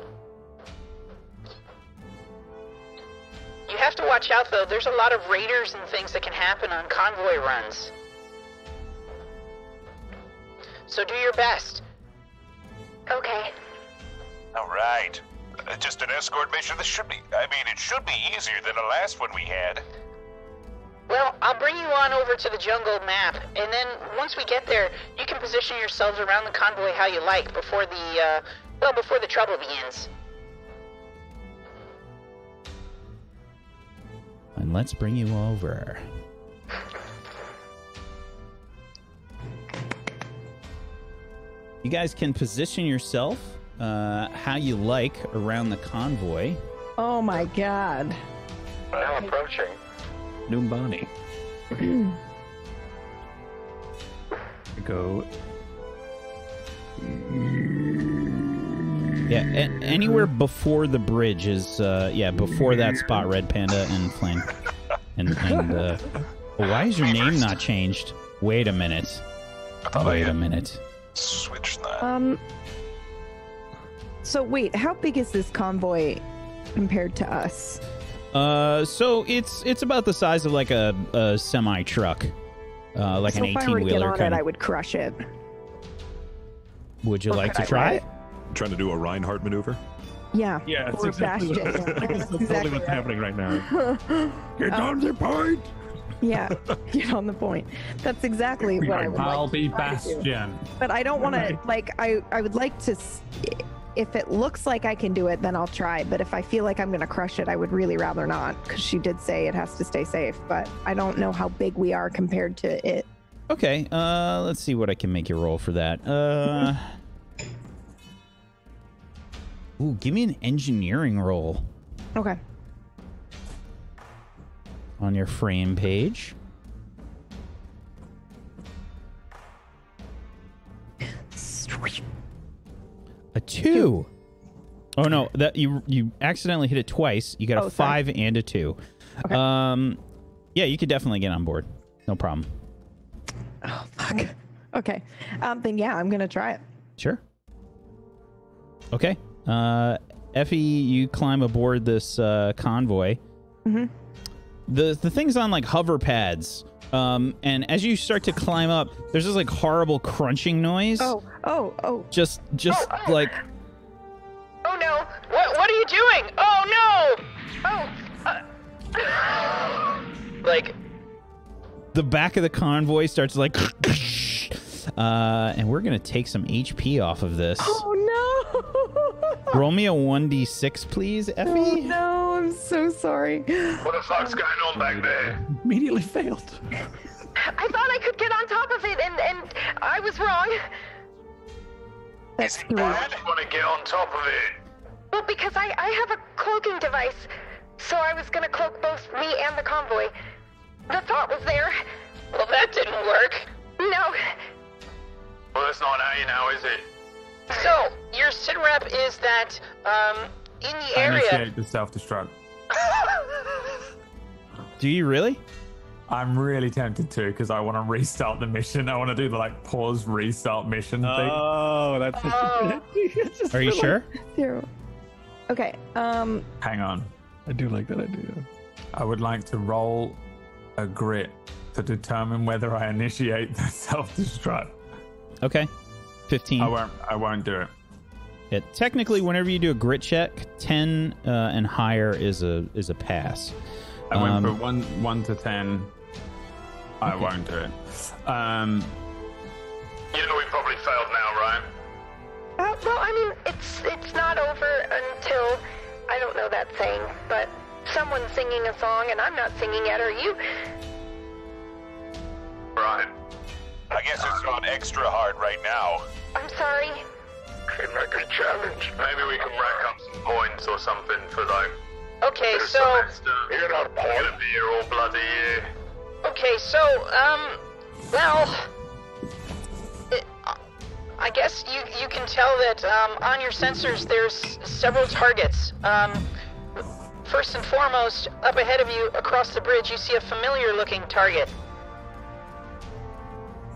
H: You have to watch out though, there's a lot of raiders and things that can happen on convoy runs. So do your best. Okay.
I: All right. Uh, just an escort mission. This should be. I mean, it should be easier than the last one we had.
H: Well, I'll bring you on over to the jungle map, and then once we get there, you can position yourselves around the convoy how you like before the, uh, well, before the trouble begins.
A: And let's bring you over. You guys can position yourself uh, how you like around the convoy.
F: Oh my god.
I: Now approaching.
D: Numbani. Go.
A: Yeah, a- anywhere before the bridge is, uh, yeah, before that spot, Red Panda and Flame. And, and uh, why is your name not changed? Wait a minute.
I: I thought
A: Wait a minute.
I: Switch that.
F: Um. So wait, how big is this convoy compared to us?
A: Uh, so it's it's about the size of like a, a semi truck, uh, like
F: so
A: an
F: if I were to
A: eighteen
F: get
A: wheeler
F: on
A: kind
F: it, I would crush it.
A: Would you like to
F: I
A: try?
F: ride
B: Trying to do a Reinhardt maneuver?
F: Yeah.
D: Yeah,
F: Or Bastion.
D: That's
F: Exactly
D: totally what's
F: right.
D: happening right now.
G: Get
F: Um,
G: on the point.
F: Yeah, get on the point. That's exactly what I would
C: I'll
F: like.
C: be
F: to try to do.
C: Bastion.
F: But I don't want to like. I I would like to. If it looks like I can do it, then I'll try. But if I feel like I'm gonna crush it, I would really rather not, because she did say it has to stay safe. But I don't know how big we are compared to it.
A: Okay, uh, let's see what I can make you roll for that. Uh, ooh, give me an engineering roll
F: Okay.
A: on your frame page. A two. Oh no, that you you accidentally hit it twice. You got a
F: Oh, sorry.
A: five and a two. Um, yeah, you could definitely get on board. No problem.
F: Oh fuck. Okay. Um. Then yeah, I'm gonna try it.
A: Sure. Okay. Uh, Effie, you climb aboard this uh, convoy.
F: Mhm.
A: The the thing's on like hover pads. Um, and as you start to climb up, there's this like horrible crunching noise.
F: Oh. Oh. Oh.
A: Just just
H: Oh, oh.
A: like
H: Oh no! What what are you doing? Oh no! Oh. Uh, like
A: the back of the convoy starts like. Uh, and we're gonna take some HP off of this.
F: Oh no.
A: Roll me a one d six, please, Effie.
F: Oh
A: Effie.
F: no, I'm so sorry.
I: What the fuck's going on back there?
D: Immediately failed.
J: I thought I could get on top of it, and and I was wrong.
F: That's
I: Is it
F: three.
I: bad? I want to get on top of it.
J: Well, because I I have a cloaking device, so I was gonna cloak both me and the convoy. The thought was there.
H: well that didn't work.
J: No,
I: Well, that's not how you know, is it?
H: So your sit rep is that um in the
C: I
H: area.
C: initiate the self-destruct.
A: Do you really?
C: I'm really tempted to because I want to restart the mission. I want to do the like pause restart mission thing.
D: Oh, that's such a.
A: Are you sure?
F: Zero. Okay. Um.
C: Hang on.
D: I do like that idea.
C: I would like to roll a grit to determine whether I initiate the self-destruct.
A: Okay. Fifteen.
C: I won't. I won't do it.
A: Yeah, technically, whenever you do a grit check, ten uh, and higher is a is a pass.
C: I went
A: Um,
C: for one one to ten. I
A: Okay.
C: won't do it. Um,
I: You know we probably failed now, right?
J: uh, well, I mean, it's it's not over until I don't know that saying, but someone's singing a song, and I'm not singing it. Are you?
I: Right. I guess it's not extra hard right now.
J: I'm sorry.
I: Could make a challenge. Maybe we can rack up some points or something for like
H: Okay,
I: the
H: so
I: semester. You're not gonna be here all bloody year.
H: okay, so um, well, it, I guess you you can tell that um, on your sensors there's several targets. Um, first and foremost, up ahead of you across the bridge, you see a familiar-looking target.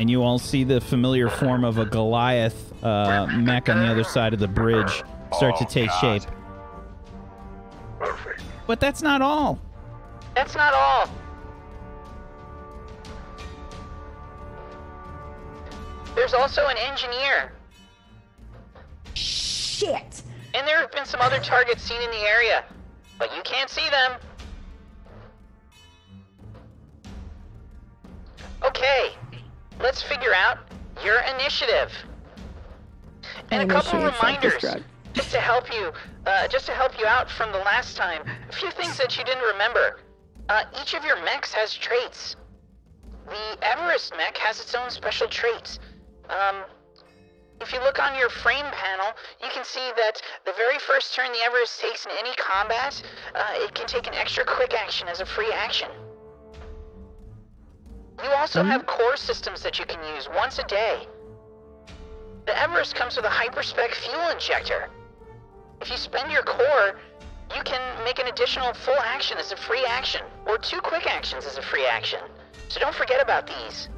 A: And you all see the familiar form of a Goliath uh, mech on the other side of the bridge start to
I: Oh,
A: take
I: God.
A: shape.
I: Perfect.
A: But that's not all.
H: That's not all. There's also an engineer,
F: Shit.
H: and there have been some other targets seen in the area, but you can't see them. Okay, let's figure out your initiative. And a couple reminders, just to help you, uh, just to help you out from the last time. A few things that you didn't remember. Uh, each of your mechs has traits. The Everest mech has its own special traits. Um, if you look on your frame panel, you can see that the very first turn the Everest takes in any combat, uh, it can take an extra quick action as a free action. You also hmm? have core systems that you can use once a day. The Everest comes with a hyperspec fuel injector. If you spend your core, you can make an additional full action as a free action, or two quick actions as a free action. So don't forget about these.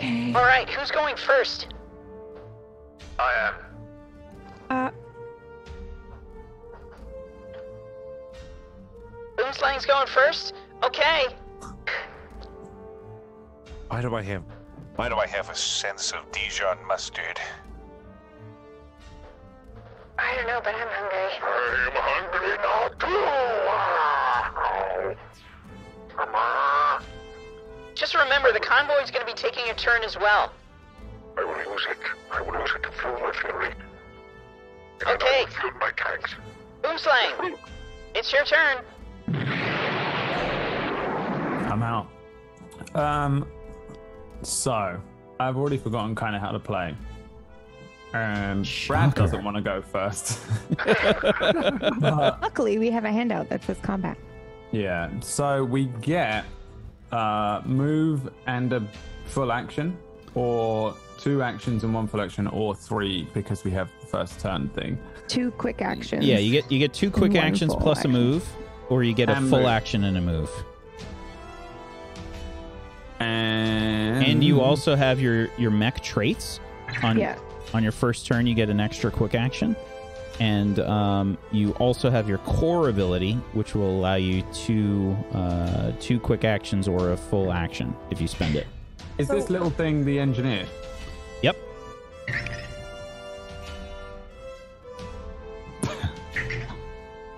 H: Eh. All right, who's going first?
I: I am.
H: Boomslang's going first? Okay.
I: Why do I have? Why do I have a sense of Dijon mustard?
J: I don't know, but I'm hungry.
G: I'm hungry now too. Come on.
H: Just remember, the convoy's gonna be taking a turn as well.
G: I will use it. I will use it to fuel my fury. And
H: Okay.
G: I will fuel my tanks.
H: Boomslang, it's your turn.
C: I'm out. Um, so I've already forgotten kind of how to play. And Brad
A: Shocker.
C: doesn't want to go first.
F: Luckily, we have a handout that says combat.
C: yeah. So we get uh, move and a full action, or two actions and one full action, or three because we have the first turn thing.
F: Two quick actions.
A: Yeah, you get you get two quick actions
F: full
A: plus
F: action.
A: a move, or you get a full
C: move.
A: action and a move.
C: And
A: And you also have your your mech traits on
F: Yeah.
A: on your first turn. You get an extra quick action, and um, you also have your core ability, which will allow you two uh, two quick actions or a full action if you spend it.
C: is this little thing the engineer?
A: Yep.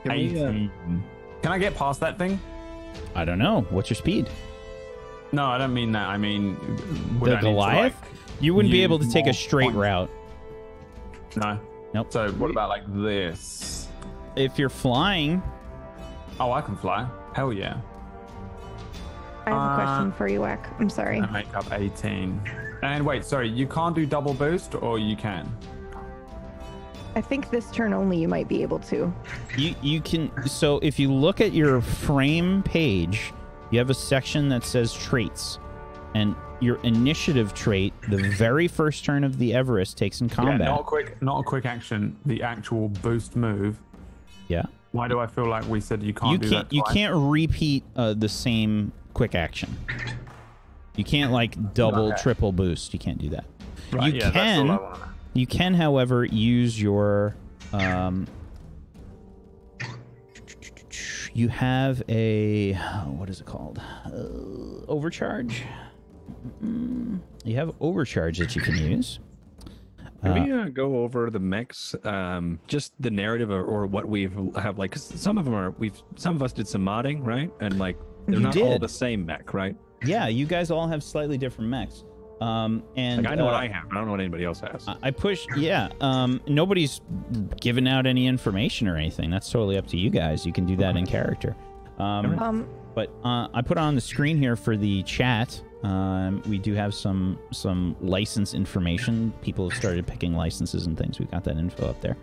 D: Can we, uh,
C: 18. Can I get past that thing?
A: I don't know. What's your speed?
C: No, I don't mean that. I mean would
A: the
C: I need to,
A: Goliath?
C: like,
A: you wouldn't be able to take a straight
C: points?
A: route.
C: No.
A: Nope.
C: So what about like this?
A: If you're flying,
C: Oh, I can fly. Hell yeah.
F: I have a
C: Uh,
F: question for you, Wack. I'm sorry.
C: I make up 18. And wait, sorry, you can't do double boost or you can?
F: I think this turn only you might be able to.
A: You you can so if you look at your frame page, you have a section that says traits. And your initiative trait, the very first turn of the Everest takes in combat.
C: Yeah,
A: combat.
C: not a quick not a quick action, the actual boost move.
A: Yeah.
C: Why do I feel like we said you can't
A: You can't
C: that
A: you can't repeat uh, the same quick action. You can't like double
C: Okay.
A: triple boost. You can't do that.
C: Right,
A: you
C: yeah, that's all
A: can
C: I wanna know.
A: You can however use your um you have a what is it called uh, overcharge Mm, you have overcharge that you can use
D: Can we uh, go over the mechs, um, just the narrative or, or what we've have like? 'cause some of them are we've some of us did some modding, right? And like they're not all the same mech, right?
A: yeah you guys all have slightly different mechs um and
D: Like I know what
A: uh,
D: I have, I don't know what anybody else has.
A: I- I push, yeah. Um, nobody's given out any information or anything. That's totally up to you guys. You can do that in character. Um,
F: Um,
A: but uh, I put on the screen here for the chat. Um, we do have some some license information. People have started picking licenses and things. We've got that info up there.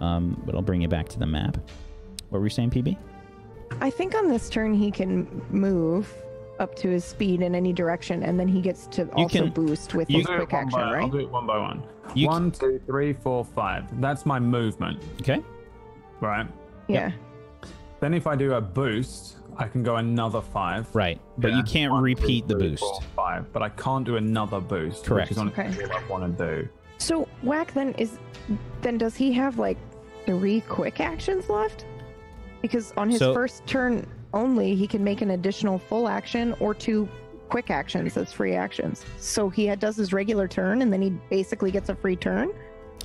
A: Um, but I'll bring you back to the map. What were you saying, PB?
F: I think on this turn he can move up to his speed in any direction, and then he gets to also
A: can-
F: boost with
A: you-
F: his
C: I'll do it
F: quick
C: one
F: action,
C: by, I'll
F: right?
C: do it one by one.
A: You
C: One, two, three, four, five. That's my movement,
A: Okay.
C: right?
F: Yeah.
C: Then if I do a boost, I can go another five.
A: Right. But you can't
C: One, two,
A: repeat the
C: three,
A: boost.
C: four, five. But I can't do another boost.
A: Correct.
C: Which is on
F: Okay.
C: all I want to do.
F: So Wack then is then does he have like three quick actions left? Because on his
A: So-
F: first turn only, he can make an additional full action or two quick actions as free actions. So he had, does his regular turn, and then he basically gets a free turn.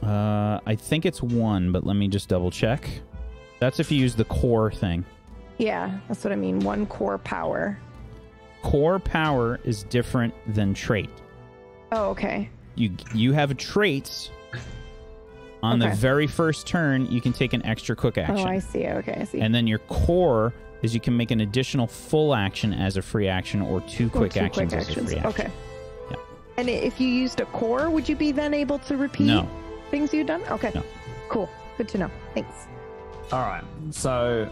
A: Uh, I think it's one, but let me just double check. That's if you use the core thing.
F: Yeah, that's what I mean. One core power.
A: Core power is different than trait.
F: Oh, okay.
A: You you have traits. On the very first turn, you can take an extra quick action.
F: Oh, I see. Okay, I see.
A: And then your core is you can make an additional full action as a free action or two
F: Or
A: quick
F: two
A: actions as a free action.
F: Okay.
A: Yeah.
F: And if you used a core, would you be then able to repeat
A: No.
F: things you've done? Okay.
A: No.
F: Cool. Good to know. Thanks.
C: All right. So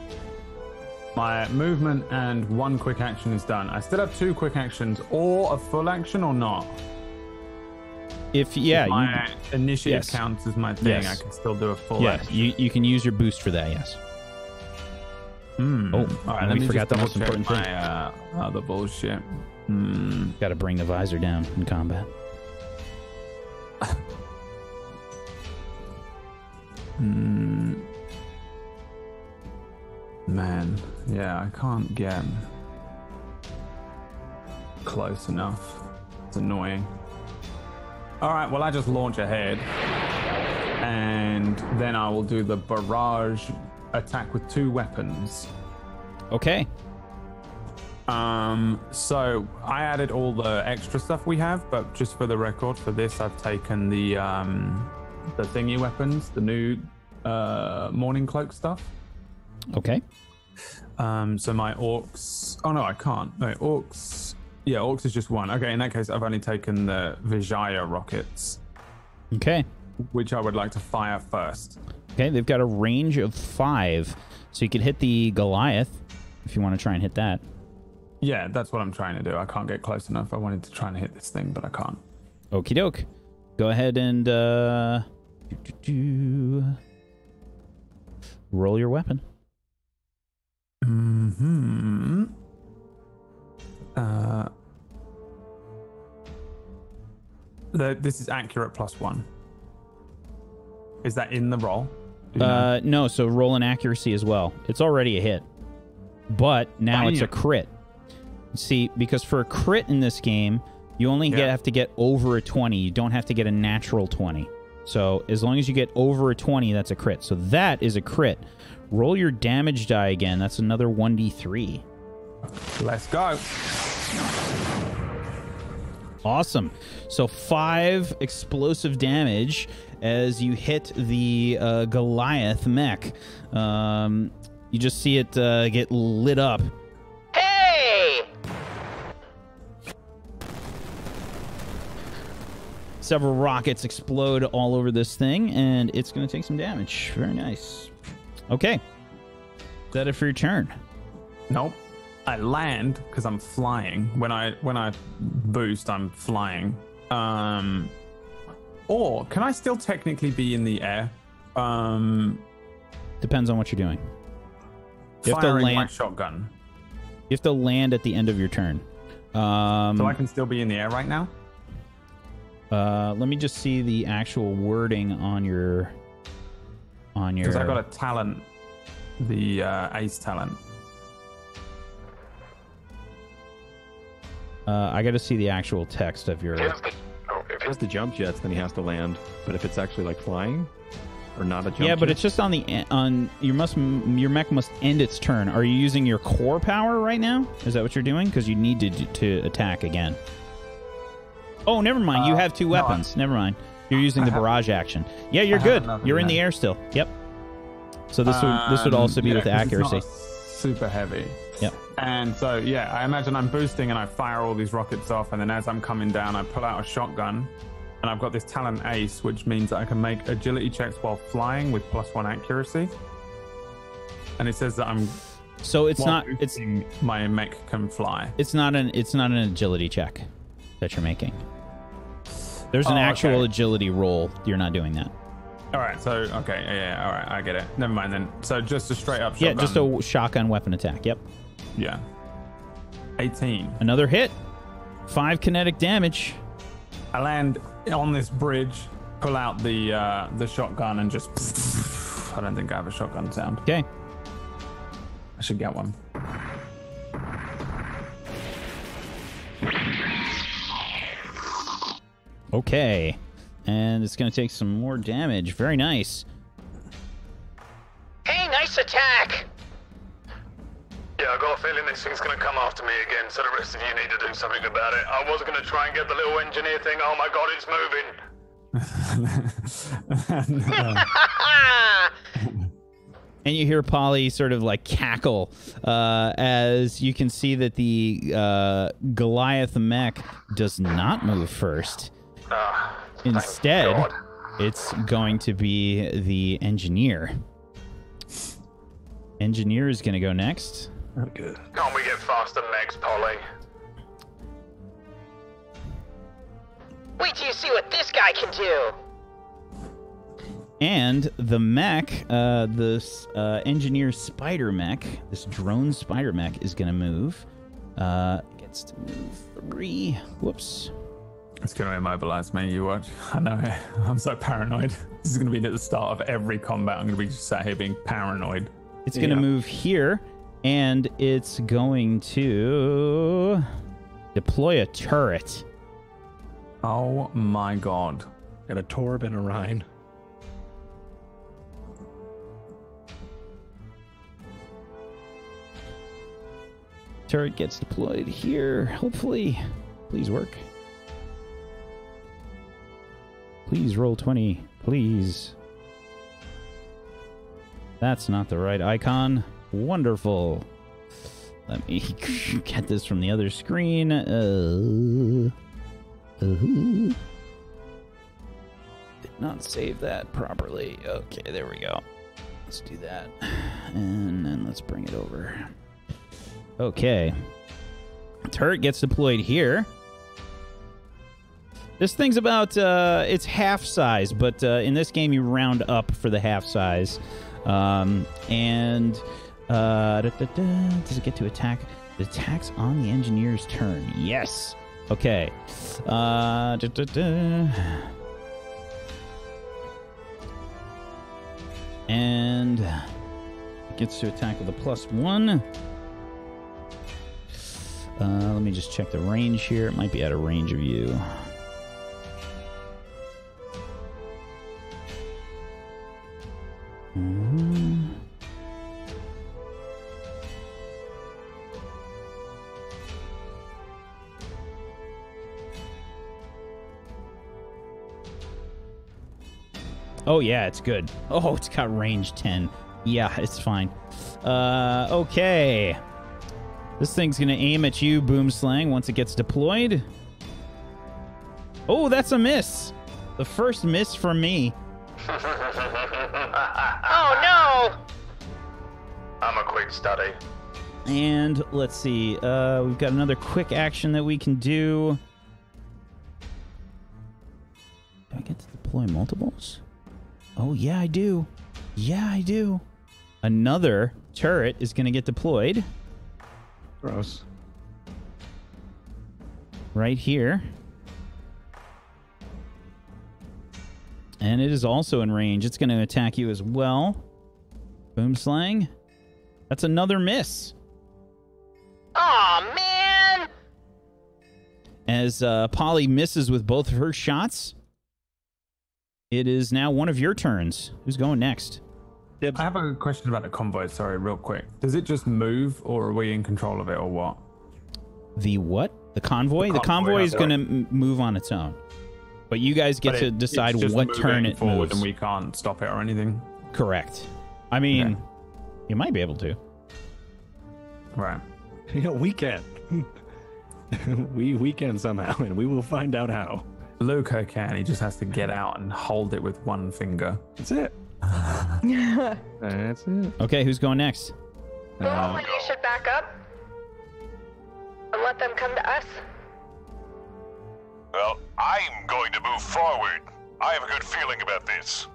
C: my movement and one quick action is done. I still have two quick actions or a full action or not.
A: If yeah,
C: If my
A: you,
C: initiative
A: yes.
C: counts as my thing.
A: Yes.
C: I can still do a full
A: yes,
C: action.
A: you, you can use your boost for that. Yes.
C: Hmm.
A: Oh,
C: all right.
A: we
C: Let me
A: forgot the most important thing.
C: my uh, other bullshit. Hmm.
A: Got to bring the visor down in combat.
C: Hmm. Man, yeah, I can't get close enough. It's annoying. All right, well, I just launch ahead. and then I will do the barrage attack with two weapons.
A: Okay.
C: Um, so I added all the extra stuff we have, but just for the record, for this, I've taken the um, the thingy weapons, the new uh, Mourning Cloak stuff.
A: Okay.
C: Um, so my orcs. Oh no, I can't. No, orcs. Yeah, orcs is just one. Okay, in that case, I've only taken the Vijaya rockets,
A: Okay.
C: Which I would like to fire first.
A: Okay. They've got a range of five, so you could hit the Goliath if you want to try and hit that.
C: Yeah, that's what I'm trying to do. I can't get close enough. I wanted to try and hit this thing, but I can't.
A: Okie doke. Go ahead and uh, roll your weapon.
C: Hmm. Uh. The, this is accurate plus one. Is that in the roll? Do you know?
A: Uh, no, so roll an accuracy as well. It's already a hit, but now it's a
C: Damn.
A: crit. See, because for a crit in this game, you only get,
C: Yeah.
A: have to get over a 20. You don't have to get a natural 20. So as long as you get over a 20, that's a crit. So that is a crit. Roll your damage die again. That's another 1d3.
C: Let's go.
A: Awesome. So five explosive damage as you hit the uh, Goliath mech. Um, you just see it uh, get lit up.
H: Hey!
A: Several rockets explode all over this thing, and it's going to take some damage. Very nice. Okay. Is that it for your turn?
C: Nope. I land because I'm flying. When I when I boost, I'm flying. Um, or can I still technically be in the air? Um,
A: Depends on what you're doing. You have to
C: firing my
A: land.
C: shotgun.
A: You have to land at the end of your turn. Um,
C: So I can still be in the air right now.
A: Uh, let me just see the actual wording on your on your.
C: Because I got a talent, the uh, ace talent.
A: Uh, I got to see the actual text of your.
D: If he has the jump jets, then he has to land. But if it's actually like flying, or not a jump
A: Yeah, but
D: jet,
A: it's just on the on your must your mech must end its turn. Are you using your core power right now? Is that what you're doing? Because you need to to attack again. Oh, never mind. you
C: Uh,
A: have two
C: no, I-
A: weapons. never mind. You're using
C: I
A: the barrage action. Yeah, you're
C: I
A: good. You're in the air still. Yep. So this would this would
C: Um,
A: also be
C: yeah,
A: with
C: 'cause it's not
A: accuracy.
C: super heavy.
A: Yep.
C: And so yeah, I imagine I'm boosting and I fire all these rockets off, and then as I'm coming down, I pull out a shotgun, and I've got this talent ace, which means that I can make agility checks while flying with plus one accuracy. And it says that I'm
A: So it's not it's
C: my mech can fly.
A: it's not an it's not an agility check that you're making. There's an
C: Oh,
A: actual
C: okay.
A: agility roll. You're not doing that.
C: All right, so okay, yeah, yeah, all right, I get it. Never mind then. So just a straight up
A: Yeah, just a shotgun weapon attack. Yep.
C: Yeah. 18.
A: Another hit. Five kinetic damage.
C: I land on this bridge, pull out the uh, the shotgun, and just. I don't think I have a shotgun sound.
A: Okay.
C: I should get one.
A: Okay. And it's going to take some more damage. Very nice.
H: Hey, nice attack!
K: Yeah, I got a feeling this thing's gonna come after me again, so the rest of you need to do something about it. I was gonna try and get the little engineer thing. Oh my god, it's moving.
A: And you hear Polly sort of like cackle uh, as you can see that the uh, Goliath mech does not move first.
K: Ah,
A: Instead, it's going to be the engineer. Engineer is going to go next.
K: Can't we get faster mechs, Polly?
H: Wait till you see what this guy can do!
A: And the mech, uh, this uh, engineer spider mech, this drone spider mech is going to move. Uh, gets to move three. Whoops.
C: It's going to immobilize me. You watch. I know. I'm so paranoid. This is going to be at the start of every combat. I'm going to be just sat here being paranoid.
A: It's going to
C: Yeah.
A: move here, and it's going to deploy a turret.
C: Oh my god.
D: Got a Torb and a Rhine.
A: Turret gets deployed here. Hopefully. Please work. Please roll 20. Please. That's not the right icon. Wonderful. Let me get this from the other screen. Uh, uh, did not save that properly. Okay, there we go. Let's do that. And then let's bring it over. Okay. Turret gets deployed here. This thing's about, uh, it's half size, but uh, in this game you round up for the half size. Um, and uh, da, da, da, does it get to attack? It attacks on the engineer's turn. Yes. Okay. Uh. And it gets to attack with a plus one. Uh, let me just check the range here. It might be out of range of you. Oh yeah, it's good. Oh, it's got range 10. Yeah, it's fine. Uh, okay. This thing's gonna aim at you, Boomslang, once it gets deployed. Oh, that's a miss. The first miss from me.
J: Oh no!
K: I'm a quick study.
A: And let's see. Uh, we've got another quick action that we can do. Do I get to deploy multiples? Oh, yeah, I do. Yeah, I do. Another turret is going to get deployed
D: Gross.
A: right here. And it is also in range. It's going to attack you as well. Boomslang. That's another miss.
J: Aw, man!
A: As uh, Polly misses with both of her shots, it is now one of your turns. Who's going next?
C: I have a question about the convoy. Sorry, real quick. Does it just move, or are we in control of it, or what?
A: The what? The convoy? The
C: The
A: convoy,
C: convoy,
A: is going to move on its own. But you guys get
C: But
A: to
C: it-
A: decide
C: it's just
A: what
C: moving
A: turn it
C: forward,
A: moves.
C: and we can't stop it or anything.
A: Correct. I mean, you might be able to.
C: Right.
D: You know, we can. we we can somehow, and we will find out how.
C: Luca can. He just has to get out and hold it with one finger.
D: That's it. That's it.
A: Okay, who's going next?
J: Probably you should back up and let them come to us.
I: Well, I'm going to move forward. I have a good feeling about this.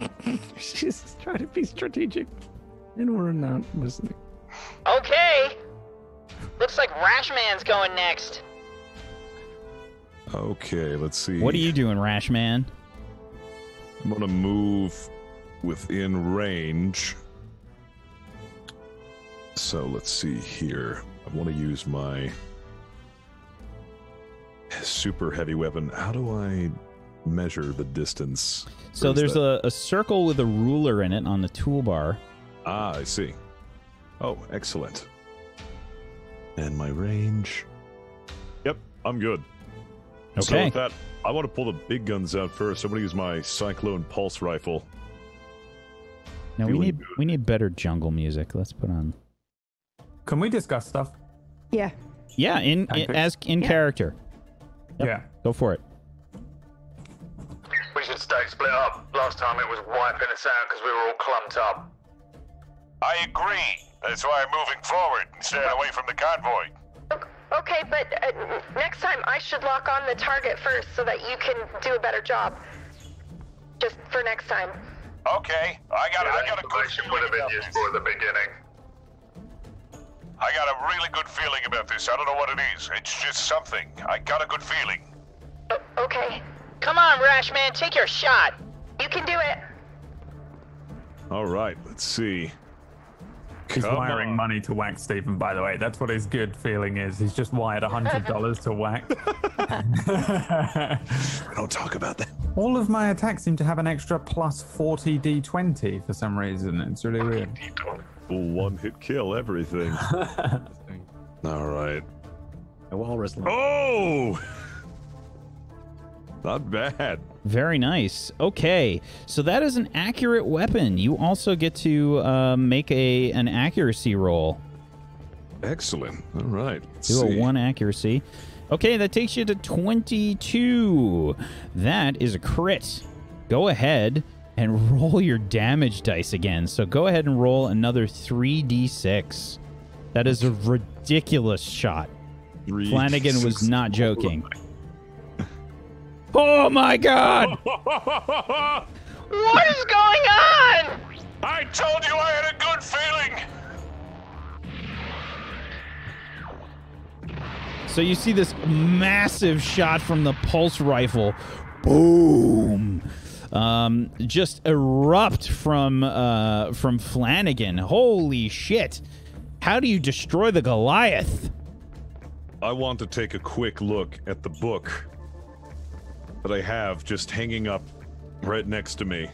D: She's just trying to be strategic, and we're not listening.
H: Okay. Looks like Rashman's going next.
B: Okay, let's see.
A: What are you doing, Rashman?
B: I'm gonna move within range. So let's see here. I want to use my super heavy weapon. How do I measure the distance?
A: So there's
B: that-
A: a, a circle with a ruler in it on the toolbar.
B: Ah, I see. Oh, excellent. And my range. Yep, I'm good. So
A: Okay.
B: with that, I want to pull the big guns out first. I'm going to use my Cyclone Pulse Rifle.
A: Now we
B: Feeling
A: need we need better jungle music. Let's put on.
C: Can we discuss stuff?
F: Yeah.
A: Yeah, in, in as in
F: Yeah.
A: character.
C: Yeah.
A: Go for it.
K: We should stay split up. Last time it was wiping us out because we were all clumped up.
I: I agree. That's why I'm moving forward instead of away from the convoy.
J: O- Okay, but uh, next time I should lock on the target first so that you can do a better job. Just for next time.
I: Okay, I got, I got a good
K: information would
I: feeling
K: have been
I: about
K: useful
I: this.
K: at the beginning.
I: I got a really good feeling about this. I don't know what it is. It's just something. I got a good feeling.
J: O- okay,
H: Come on, Rashman, take your shot.
J: you can do it.
B: All right, let's see.
C: He's
B: Come
C: wiring
B: on.
C: money to Wacksteven, by the way. That's what his good feeling is. He's just wired $100 to whack.
B: We don't talk about that.
C: All of my attacks seem to have an extra plus 40 d20 for some reason. It's really weird.
B: One hit kill everything. All
D: Forest Lawn.
B: Oh, not bad.
A: Very nice. Okay, so that is an accurate weapon. You also get to uh, make a an accuracy roll.
B: Excellent. All right.
A: Do a one accuracy. Okay, that takes you to 22. That is a crit. Go ahead and roll your damage dice again. So go ahead and roll another 3d6. That is a ridiculous shot.
B: Three,
A: Flanagan was not joking. Oh my god!
J: What is going on?
I: I told you I had a good feeling.
A: So you see this massive shot from the pulse rifle, boom, um, just erupt from uh, from Flanagan. Holy shit! How do you destroy the Goliath?
B: I want to take a quick look at the book that I have just hanging up right next to me.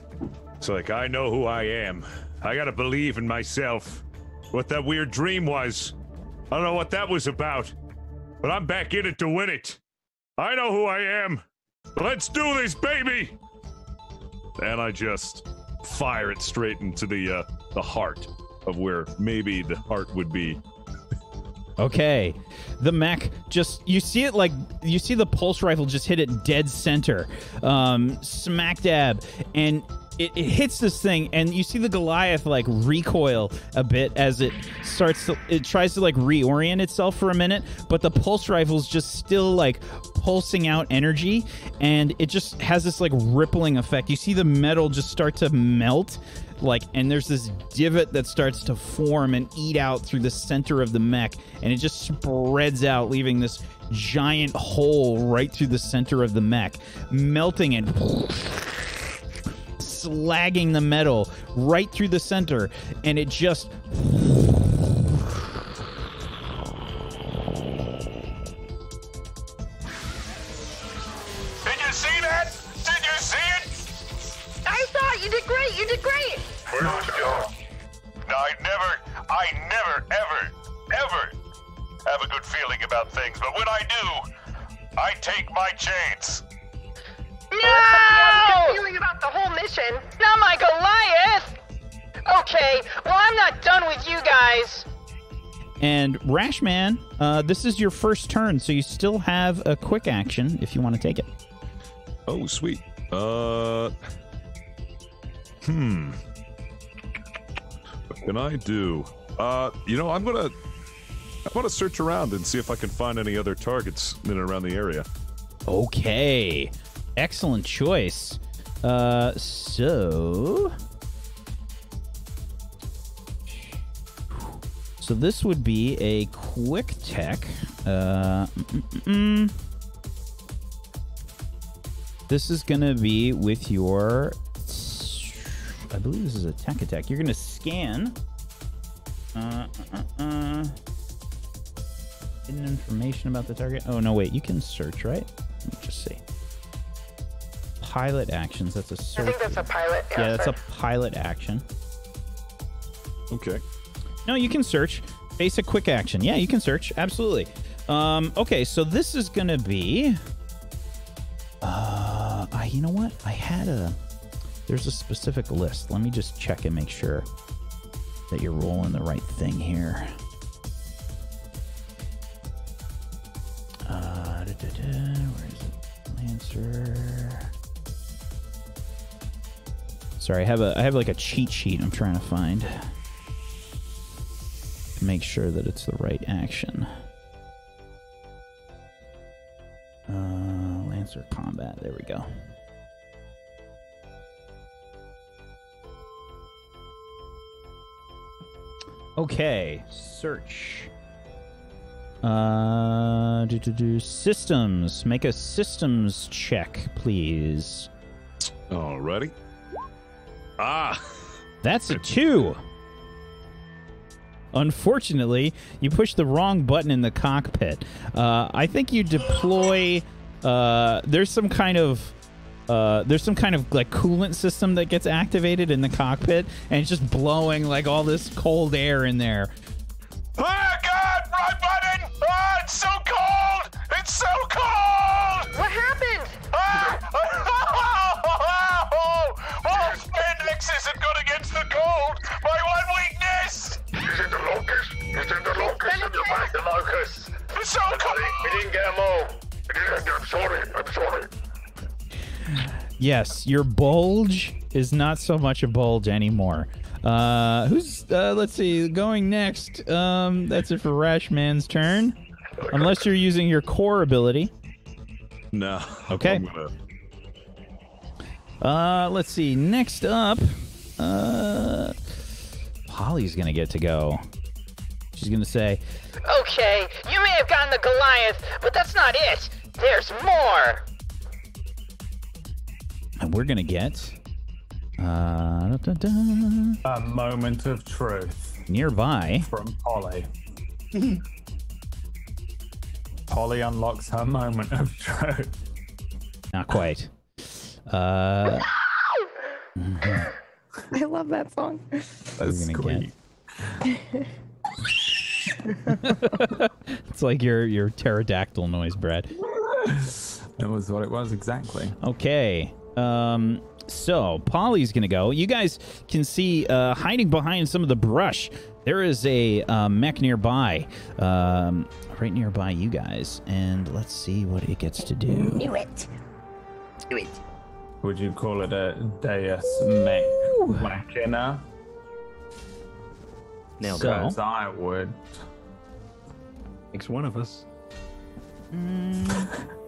B: It's like, I know who I am. I gotta believe in myself. What that weird dream was. I don't know what that was about, but I'm back in it to win it. I know who I am. Let's do this, baby! And I just fire it straight into the uh, the heart of where maybe the heart would be.
A: Okay. The mech just you see it like you see the pulse rifle just hit it dead center. Um smack dab and it, it hits this thing and you see the Goliath like recoil a bit as it starts to it tries to like reorient itself for a minute, but the pulse rifle's just still like pulsing out energy and it just has this like rippling effect. You see the metal just start to melt like and there's this divot that starts to form and eat out through the center of the mech and it just spreads out leaving this giant hole right through the center of the mech melting and slagging the metal right through the center and it just
I: Did you see that? Did you see it?
J: I saw it. You did great. You did great.
I: Good job. No, I never, I never, ever, ever have a good feeling about things, but when I do, I take my chance.
J: No! Good feeling about the whole mission. Not my Goliath. Okay, well I'm not done with you guys.
A: and Rashman, uh, this is your first turn, so you still have a quick action if you want to take it.
B: Oh, sweet. Uh. Hmm. Can I do? Uh, you know, I'm gonna. I want to search around and see if I can find any other targets in and around the area.
A: Okay. Excellent choice. Uh, so. So this would be a quick tech. Uh, mm, mm. this is going to be with your. I believe this is a tech attack. You're going to scan. Uh, uh, uh, uh. Hidden information about the target. Oh, no, wait. You can search, right? Let me just see. Pilot actions. That's a
J: I
A: search.
J: think that's a pilot.
A: yeah, that's a pilot action.
B: Okay.
A: No, you can search. Basic quick action. Yeah, you can search. Absolutely. Um, okay, so this is gonna be. Uh, I, you know what? I had a. There's a specific list. Let me just check and make sure that you're rolling the right thing here. Uh, where is it? Lancer. Sorry, I have a I have like a cheat sheet I'm trying to find make sure that it's the right action. Uh, Lancer combat. There we go. Okay, search. Uh, do, do, do. systems. Make a systems check, please.
B: Alrighty. Ah.
A: That's a two. Unfortunately, you pushed the wrong button in the cockpit. Uh, I think you deploy. Uh, there's some kind of. Uh, there's some kind of like coolant system that gets activated in the cockpit, and it's just blowing like all this cold air in there.
I: Oh God, my button! Oh, it's so cold! It's so cold! What happened? Ah, oh, oh, oh, spandex isn't good against the cold. My one weakness.
J: He's in the locust. He's in the locust. In your back,
K: the locust.
I: It's so cold. We didn't
K: get them all. I'm sorry. I'm sorry.
A: Yes, your bulge is not so much a bulge anymore. Uh, who's uh, let's see, going next? Um, that's it for Rashman's turn. Unless you're using your core ability.
B: No.
A: Okay.
B: I'm gonna-
A: Uh, let's see. Next up, uh, Polly's gonna get to go. She's gonna say,
H: Okay, you may have gotten the Goliath, but that's not it. There's more.
A: And we're gonna get, uh, da, da, da,
C: A moment of truth
A: nearby.
C: from Polly. Polly unlocks her moment of truth.
A: Not quite. Uh,
F: I love that song.
C: That's
A: gonna it's like your your pterodactyl noise, Brad.
C: That was what it was exactly.
A: Okay. Um. So Polly's gonna go. You guys can see uh, hiding behind some of the brush. There is a uh, mech nearby, um, right nearby you guys, and let's see what it gets to do.
J: Do it. Do it.
C: Would you call it a Deus Mech Machina?
D: Nailed
A: So-
D: it.
C: Because I would.
D: Makes one of us.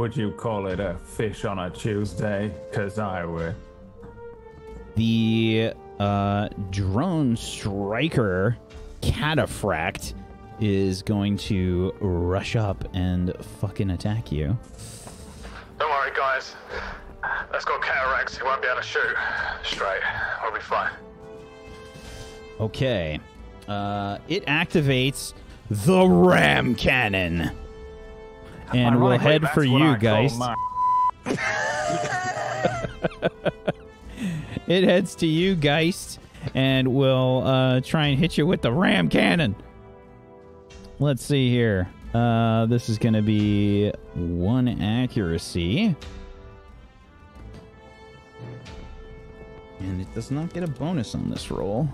C: Would you call it a fish on a Tuesday? Because I would.
A: The uh, drone striker cataphract is going to rush up and fucking attack you.
K: Don't worry, guys. Let's go cataracts. He won't be able to shoot straight. We'll be fine.
A: Okay. Uh, it activates the ram cannon. And we'll head for you, guys.
C: my-
A: It heads to you, Geist, and we'll uh, try and hit you with the ram cannon. Let's see here. Uh, this is going to be one accuracy. And it does not get a bonus on this roll.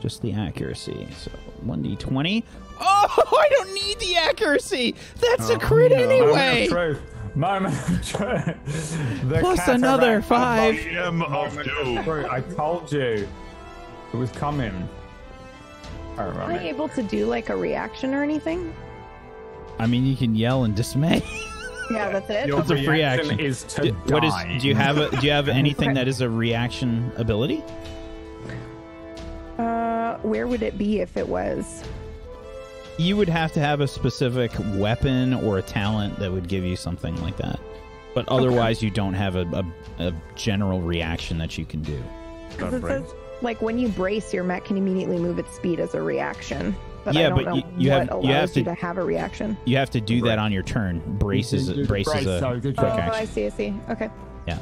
A: Just the accuracy. So 1d20. Oh, I don't need the accuracy. That's a crit
C: Moment
A: anyway.
C: of truth. Moment of truth. The
A: Plus another
C: cataract
A: five.
B: Gem of doom.
C: I told you. It was coming. I
F: Am I able to do like a reaction or anything?
A: I mean, you can yell in dismay.
F: Yeah, that's it.
C: Your
A: It's a free
C: reaction
A: action.
C: is to
A: Do, what is? Do you have a? Do you have anything
F: Okay.
A: that is a reaction ability?
F: Uh, where would it be if it was?
A: You would have to have a specific weapon or a talent that would give you something like that. But otherwise, you don't have a, a, a general reaction that you can do.
F: Because it says like when you brace, your mech can immediately move its speed as a reaction. But
A: Yeah,
F: I don't
A: but
F: know
A: you- you
F: what
A: have-
F: allows
A: you have
F: you
A: to-
F: to have a reaction.
A: You have to do that on your turn. Brace is
C: You can do the
A: brace is a
C: so good
A: quick
F: Oh,
C: job.
F: I see. I see. Okay.
A: Yeah.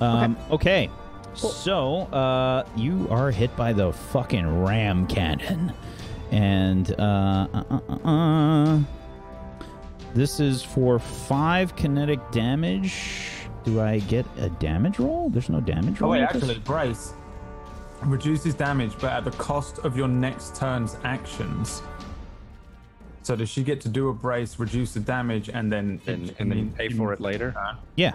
A: Um, okay.
F: Cool.
A: So, uh, you are hit by the fucking ram cannon. And, uh, uh, uh, uh, uh, this is for five kinetic damage. Do I get a damage roll? There's no damage roll.
C: Oh
A: roll.
C: wait,
A: with this?
C: actually, brace reduces damage, but at the cost of your next turn's actions. So does she get to do a brace, reduce the damage, and then
D: And, and then pay for it later.
A: Yeah.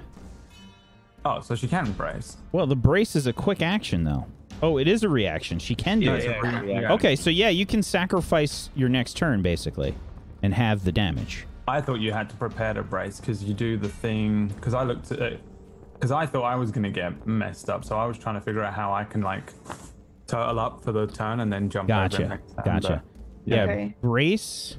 C: Oh, so she can brace.
A: Well, the brace is a quick action, though. Oh, it is a reaction. She can do
D: Yeah,
A: it.
D: yeah, yeah, yeah.
A: Okay, so yeah, you can sacrifice your next turn, basically, and have the damage.
C: I thought you had to prepare to brace because you do the thing. Because I looked at it, because I thought I was gonna get messed up, so I was trying to figure out how I can like turtle up for the turn and then jump over
A: Gotcha.
C: next turn,
A: Gotcha.
C: but-
A: Yeah,
F: Okay.
A: brace.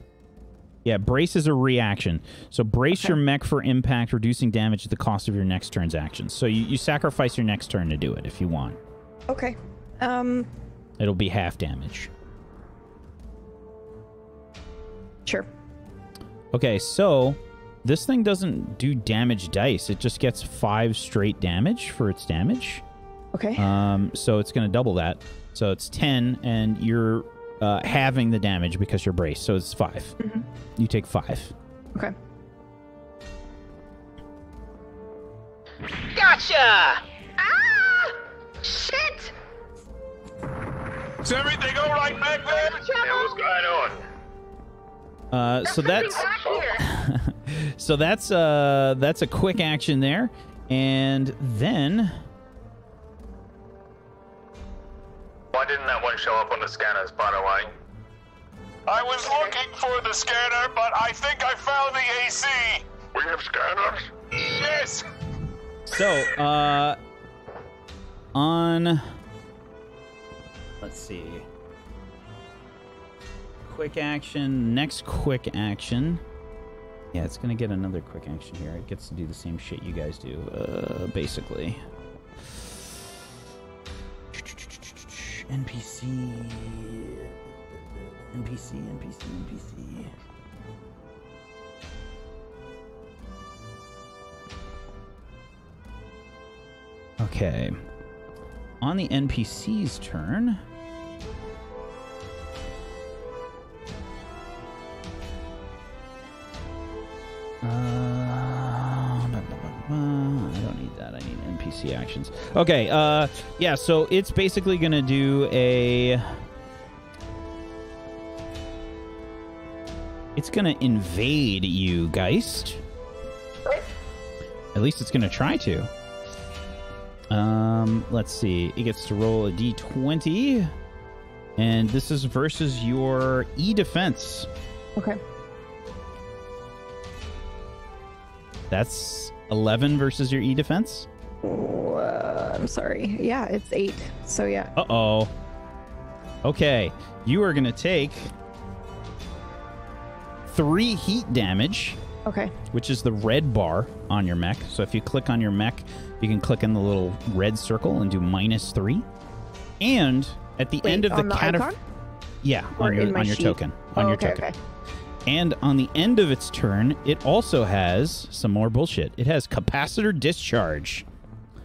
A: Yeah, brace is a reaction. So brace your mech for impact, reducing damage at the cost of your next turn's actions. So you, you sacrifice your next turn to do it if you want.
F: Okay. Um.
A: It'll be half damage.
F: Sure.
A: Okay, so this thing doesn't do damage dice. It just gets five straight damage for its damage.
F: Okay.
A: Um, so it's going to double that. So it's 10, and you're uh, having the damage because you're braced. So it's 5 You take five.
F: okay.
H: Gotcha!
J: Ah! Shit!
I: Is everything all right back there?
K: Yeah, what's going on?
A: Uh, so that's so that's uh that's a quick action there, and then
K: Why didn't that one show up on the scanners, by the way?
I: I was looking for the scanner, but I think I found the AC.
K: We have scanners?
I: Yes.
A: so uh on let's see. Quick action. Next quick action. Yeah it's gonna get another quick action here. It gets to do the same shit you guys do uh basically. Npc npc npc npc Okay. On the NPC's turn. Uh. I don't need that. I need NPC actions. Okay. Uh, yeah. So it's basically gonna do a. It's gonna invade you, Geist. At least it's gonna try to. Um, let's see. It gets to roll a d20. And this is versus your E defense.
F: Okay.
A: That's 11 versus your E defense.
F: Uh, I'm sorry. Yeah, it's eight. So yeah.
A: Uh oh. Okay. You are going to take three heat damage,
F: Okay.
A: which is the red bar on your mech. So if you click on your mech, you can click in the little red circle and do minus three. And at the
F: Wait,
A: end of the
F: the icon?
A: Yeah,
F: Or
A: on your on your
F: sheet?
A: token. On
F: Oh,
A: your
F: okay,
A: token.
F: okay.
A: And on the end of its turn, it also has some more bullshit. It has capacitor discharge.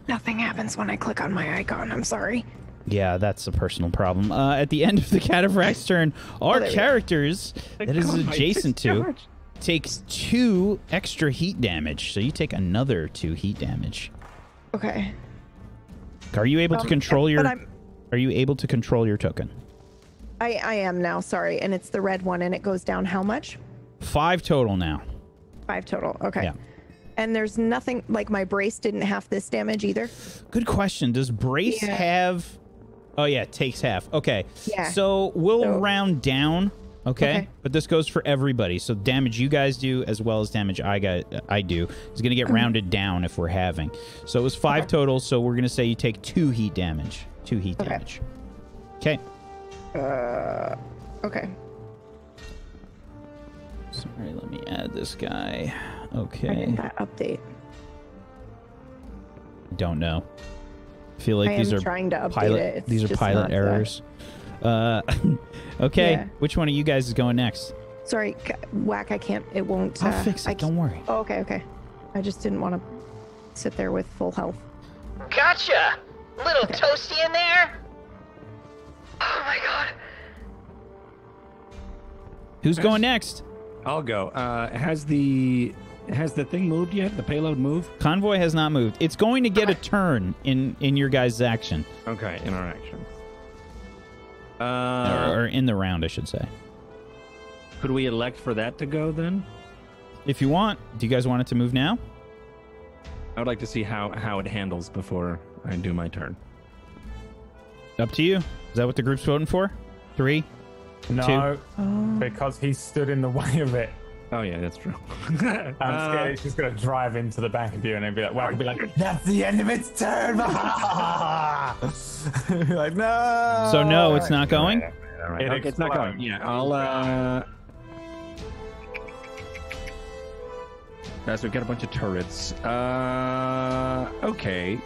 F: Nothing happens when I click on my icon. I'm sorry.
A: Yeah, that's a personal problem. Uh, at the end of the cataphract's turn, our
F: Oh, there we go.
A: characters that is adjacent to takes two extra heat damage. So you take another two heat damage.
F: Okay.
A: Are you able to
F: Um,
A: control
F: but
A: your? Are you able to control your token?
F: I I am now. Sorry, and it's the red one, and it goes down how much?
A: Five total now.
F: Five total. Okay.
A: Yeah.
F: And there's nothing like my brace didn't have this damage either.
A: Good question. Does brace
F: Yeah.
A: have? Oh yeah, takes half. Okay.
F: Yeah.
A: So we'll
F: So-
A: round down. Okay?
F: Okay.
A: But this goes for everybody. So damage you guys do as well as damage I got I do is going to get rounded down if we're having. So it was five total. So we're going to say you take two heat damage. Two heat
F: Okay.
A: damage. Okay.
F: Uh. Okay.
A: Sorry. Let me add this guy. Okay.
F: that update.
A: Don't know. I feel like
F: I
A: these are
F: trying to update
A: pilot.
F: it. It's
A: these are pilot
F: not,
A: errors. Uh, okay.
F: Yeah.
A: Which one of you guys is going next?
F: Sorry, Wack. I can't. It won't.
A: I'll
F: uh,
A: fix it.
F: I
A: Don't worry.
F: Oh, okay, okay. I just didn't want to sit there with full health.
H: Gotcha! Little toasty in there?
J: Oh my god.
A: Who's going next?
D: I'll go. Uh, has the has the thing moved yet? The payload move?
A: Convoy has not moved. It's going to get a turn in in your guys' action,
D: Okay, in our action.
A: or,
D: Uh,
A: or in the round, I should say.
D: could we elect for that to go then?
A: If you want, do you guys want it to move now?
D: I would like to see how how it handles before I do my turn.
A: Up to you. Is that what the group's voting for? Three.
C: No,
F: Oh.
C: because he stood in the way of it.
D: Oh yeah, that's true.
C: I'm
D: Uh,
C: scared he's just gonna drive into the back of you and then be like, well, be like, that's the end of its turn. Like, no.
A: So no, it's not going.
D: All right.
C: It
D: Okay, it's not going. Yeah, I'll. uh Uh, so we've got a bunch of turrets. Uh, okay.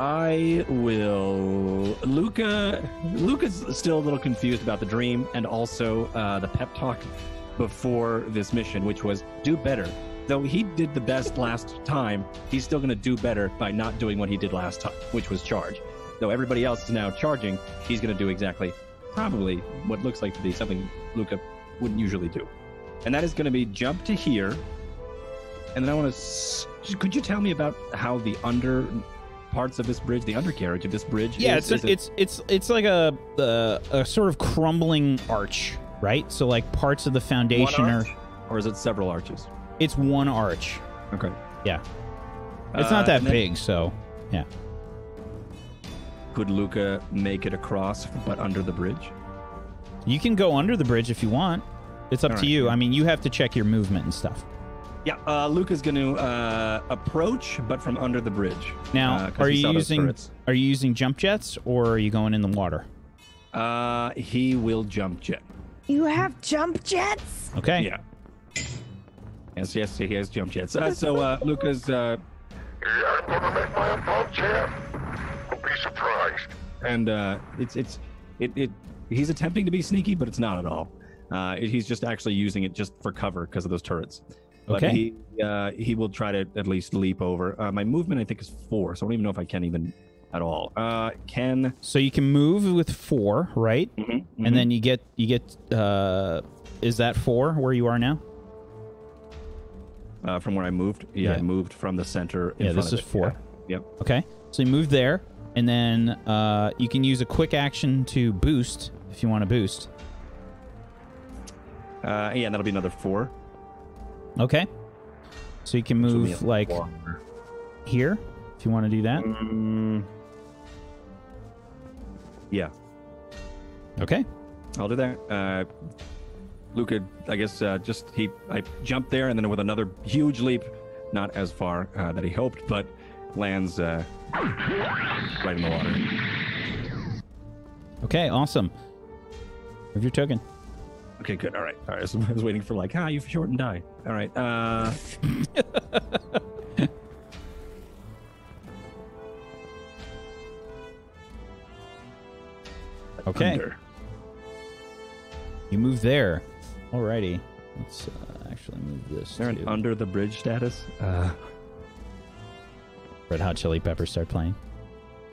D: I will. Luca. Luca's still a little confused about the dream and also uh, the pep talk before this mission, which was do better. Though he did the best last time, he's still going to do better by not doing what he did last time, which was charge. Though everybody else is now charging, he's going to do exactly, probably what looks like to be something Luca wouldn't usually do, and that is going to be jump to here, and then I want to. Could you tell me about how the under parts of this bridge, the undercarriage of this bridge?
A: Yeah,
D: is?
A: it's
D: Is it-
A: it's it's it's like a, a a sort of crumbling arch right? So like parts of the foundation
D: One
A: are.
D: Or is it several arches?
A: It's one arch.
D: Okay.
A: Yeah. It's
D: Uh,
A: not that big, so yeah.
D: Could Luca make it across, but under the bridge?
A: You can go under the bridge if you want. It's up
D: All
A: to
D: right,
A: you. I mean, you have to check your movement and stuff.
D: Yeah, uh, Luca's going to uh, approach, but from under the bridge.
A: Now,
D: Uh, 'cause
A: are you using
D: turrets.
A: are you using jump jets or are you going in the water?
D: Uh, he will jump jet.
F: You have jump jets?
A: Okay.
D: Yeah. Yes, yes, he has jump jets. Uh, so uh, Luca's uh,
I: Yeah, I'm gonna make my own boat, Don't be surprised.
D: and uh, it's it's it, it he's attempting to be sneaky, but it's not at all. Uh, he's just actually using it just for cover because of those turrets. But
A: Okay.
D: he uh, he will try to at least leap over. Uh, my movement I think is four, so I don't even know if I can even at all. Uh, can
A: So you can move with four, right?
D: Mhm,
A: And then you get you get uh is that four where you are now?
D: uh, from where I moved, yeah,
A: Yeah.
D: I moved from the center. In
A: Yeah, this is
D: it.
A: four.
D: Yeah. Yep.
A: Okay. So you move there and then uh you can use a quick action to boost if you want to boost.
D: Uh, yeah, that'll be another four.
A: Okay. So you can
D: Which will be
A: move like here if you want to do that.
D: Mm, yeah,
A: Okay.
D: I'll do that. Uh, Luca, I guess uh, just he I jumped there and then with another huge leap, not as far uh, that he hoped, but lands uh, right in the water.
A: Okay, awesome. Move your token.
D: Okay, good. All right. All right. I was, I was waiting for like, ah, you short and die. All right. Uh,
A: Okay.
D: under.
A: You move there. Alrighty. Let's uh, actually move this
D: Is there an under the bridge status? Uh,
A: Red Hot Chili Peppers start playing.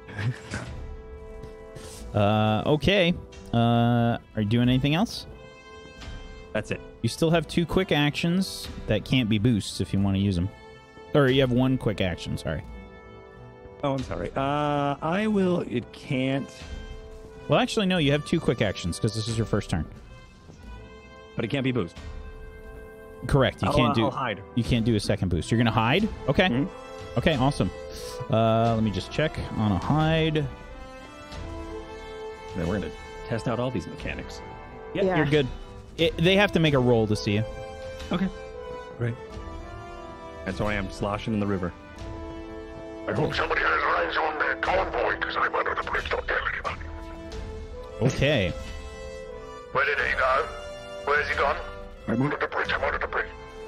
A: uh, okay. Uh, are you doing anything else?
D: That's it.
A: You still have two quick actions that can't be boosts if you want to use them. Or you have one quick action, sorry.
D: Oh, I'm sorry. Uh, I will. It can't,
A: Well, actually, no, you have two quick actions because this is your first turn.
D: but it can't be boost.
A: Correct. You
D: I'll,
A: can't
D: uh,
A: do.
D: I'll hide.
A: You can't do a second boost. You're gonna hide. Okay.
D: Mhm.
A: Okay. Awesome. Uh, let me just check on a hide.
D: Then we're gonna test out all these mechanics.
A: Yeah,
F: Yeah.
A: you're good. It, they have to make a roll to see you.
D: Okay. Great. That's why I'm sloshing in the river.
I: I hope somebody has eyes on that convoy, because I'm under the bridge. Don't tell anybody.
A: Okay.
K: Where did he go? Where's he gone?
I: I'm under the bridge. I'm under the bridge.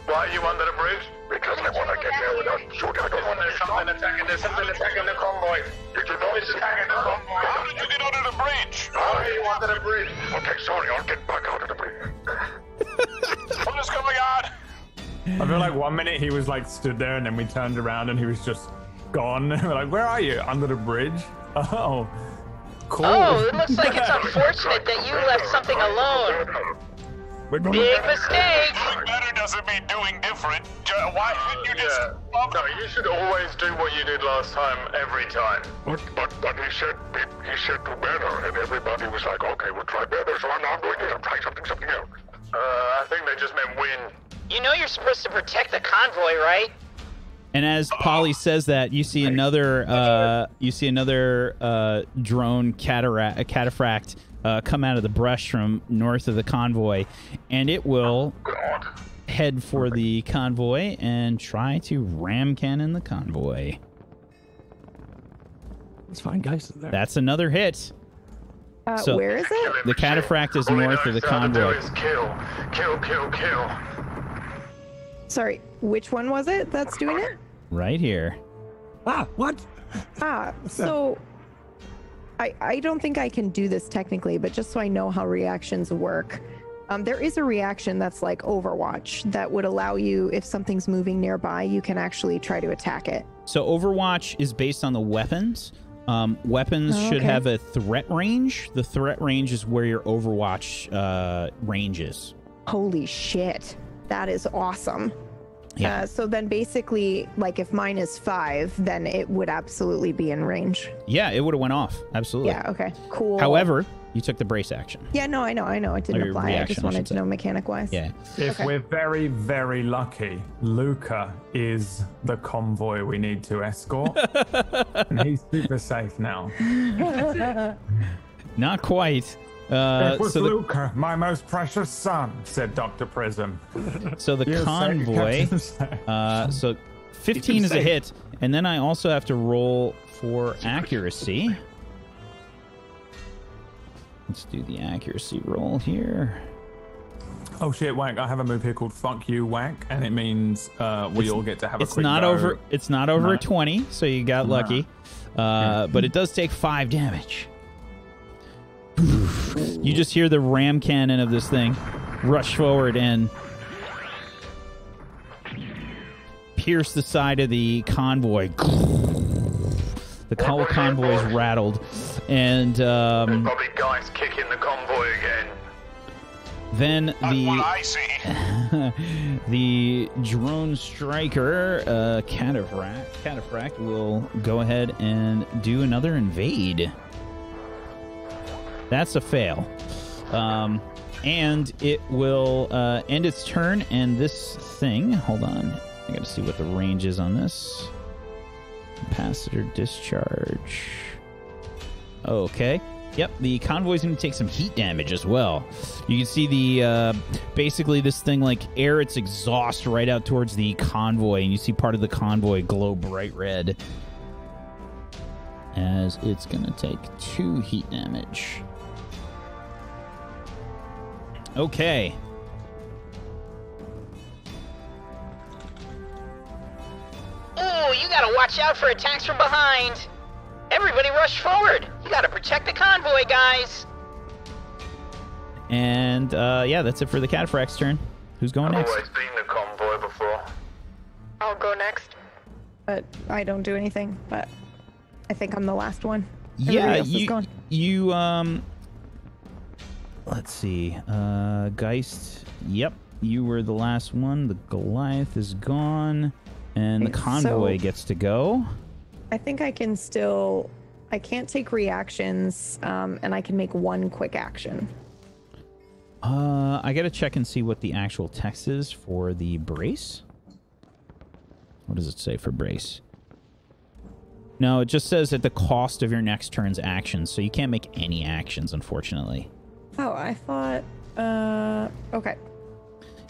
K: Why are you under the bridge?
I: Because I want to get there without shooting. I don't want
K: There's something attacking. There's something attacking the convoy.
I: Did you know
K: It's attacking the convoy.
I: How did you get under the bridge?
K: How are you under the bridge?
I: Okay, sorry. I'll get back out of the bridge. what is going on?
C: I feel like one minute he was like stood there, and then we turned around and he was just gone. We're like, where are you? Under the bridge? Oh, cool.
H: Oh, it looks like it's unfortunate that you left something alone.
I: We're going
H: Big mistake.
I: Doing better doesn't mean doing different. Why couldn't you just?
K: Yeah. No, you should always do what you did last time, every time.
I: But but but he said he said do better, and everybody was like, okay, we'll try better. So I'm now doing this. I'm trying something something else.
K: Uh, I think they just meant win.
H: You know you're supposed to protect the convoy, right?
A: And as Polly says that, you see another uh, you see another uh, drone cataract, cataphract uh, come out of the brush from north of the convoy, and it will
I: God.
A: head for the convoy and try to ram cannon the convoy.
D: It's fine, guys. There.
A: That's another hit.
F: Uh,
A: So-
F: where is it?
A: The cataphract is north of the
K: knows how to do
A: convoy.
K: kill, kill, kill, kill.
F: Sorry, which one was it that's doing it?
A: Right here.
D: Ah, what?
F: Ah, so I I don't think I can do this technically, but just so I know how reactions work. Um, there is a reaction that's like Overwatch that would allow you, if something's moving nearby, you can actually try to attack it.
A: So Overwatch is based on the weapons. Um, weapons
F: Oh,
A: should have a threat range. The threat range is where your Overwatch uh, range is.
F: Holy shit, that is awesome.
A: Yeah.
F: Uh, so then basically, like if mine is five, then it would absolutely be in range.
A: Yeah, it would have went off. Absolutely.
F: Yeah. Okay. Cool.
A: However, You took the brace action.
F: Yeah, no, I know, I know. It didn't
A: Or your
F: apply. I
A: reaction,
F: just
A: I
F: wanted
A: should
F: to
A: say.
F: know mechanic wise.
A: Yeah.
C: If
F: Okay.
C: we're very, very lucky, Luca is the convoy we need to escort. and he's super safe now.
A: Not quite. Uh,
C: it was
A: so the
C: Luca, my most precious son, said Dr. Prism.
A: so the convoy.
C: kept him safe.
A: Uh, so 15 is a hit, and then I also have to roll for accuracy. Let's do the accuracy roll here.
C: Oh shit, Wank! I have a move here called "Fuck You, Wank," and it means uh, we
A: It's-
C: all get to have a
A: It's not
C: go.
A: over. It's not over
C: No.
A: 20, so you got
C: No.
A: lucky. Uh, but it does take five damage. You just hear the ram cannon of this thing rush forward and pierce the side of the convoy. The whole convoy is rattled, and um,
K: Probably guys kicking the convoy again.
A: then the the drone striker uh, cataphract cataphract will go ahead and do another invade. That's a fail, um, and it will uh, end its turn. And this thing, hold on, I got to see what the range is on this. Capacitor discharge. Okay. Yep, the convoy's going to take some heat damage as well. You can see the uh, basically this thing like air its exhaust right out towards the convoy, and you see part of the convoy glow bright red as it's going to take two heat damage. Okay.
H: Ooh, you gotta watch out for attacks from behind. Everybody rush forward. You gotta protect the convoy, guys.
A: And uh, yeah, that's it for the cataphract's turn. Who's going
K: I've
A: next?
K: always been the convoy before.
J: I'll go next.
F: But I don't do anything. But I think I'm the last one.
A: Yeah,
F: Everybody else is
A: you you um let's see. Uh Geist. Yep, you were the last one. The Goliath is gone and the convoy
F: so-
A: gets to go.
F: I think I can still. I can't take reactions, um, and I can make one quick action.
A: Uh I got to check and see what the actual text is for the brace. What does it say for brace? No, it just says at the cost of your next turn's actions, so you can't make any actions unfortunately.
F: Oh, I thought. Uh, okay.